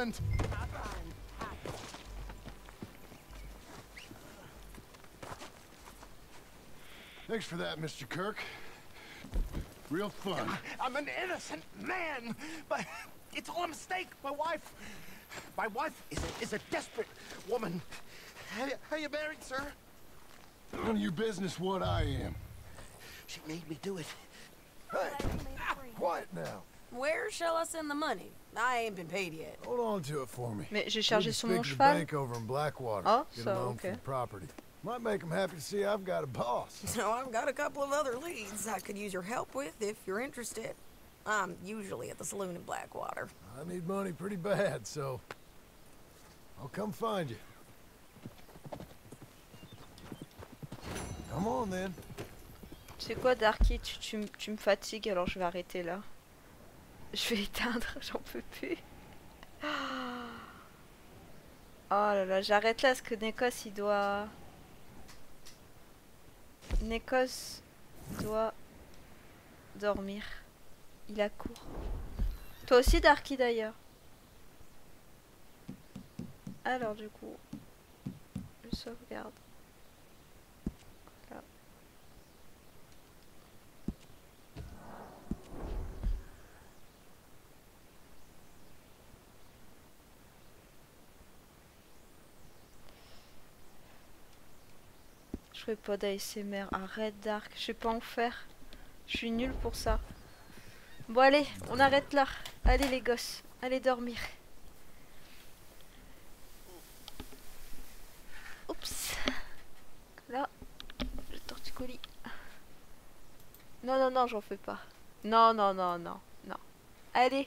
This treatment! Thanks for that, Mr. Kirk. Real fun. I'm an innocent man, but it's all a mistake. My wife, my wife is a, is a desperate woman. How, how you married, sir? None of your business what I am. She made me do it. Hey, quiet now. Where shall I send the money? I ain't been paid yet. Hold on to it for me. Mais j'ai chargé sur mon cheval. bank over in Blackwater. Oh, Get so, a loan okay. for the property. Might make them happy to see I've got a boss. So I've got a couple of other leads I could use your help with if you're interested. I'm usually at the saloon in Blackwater. I need money pretty bad, so I'll come find you. Come on then. Tu sais quoi, Darky, tu, tu, tu me fatigues, alors je vais arrêter là. Je vais éteindre, j'en peux plus. Oh là là, j'arrête là parce que Nekos il doit. Nekos doit dormir. Il a cours. Toi aussi, Darky d'ailleurs. Alors, du coup, je sauvegarde. Voilà. Je ferai pas d'ASMR. Arrête Dark. Je sais pas en faire. Je suis nulle pour ça. Bon allez, on arrête là. Allez les gosses. Allez dormir. Oups. Là. Le torticolis. Non, non, non, j'en fais pas. Non, non, non, non, non. Allez,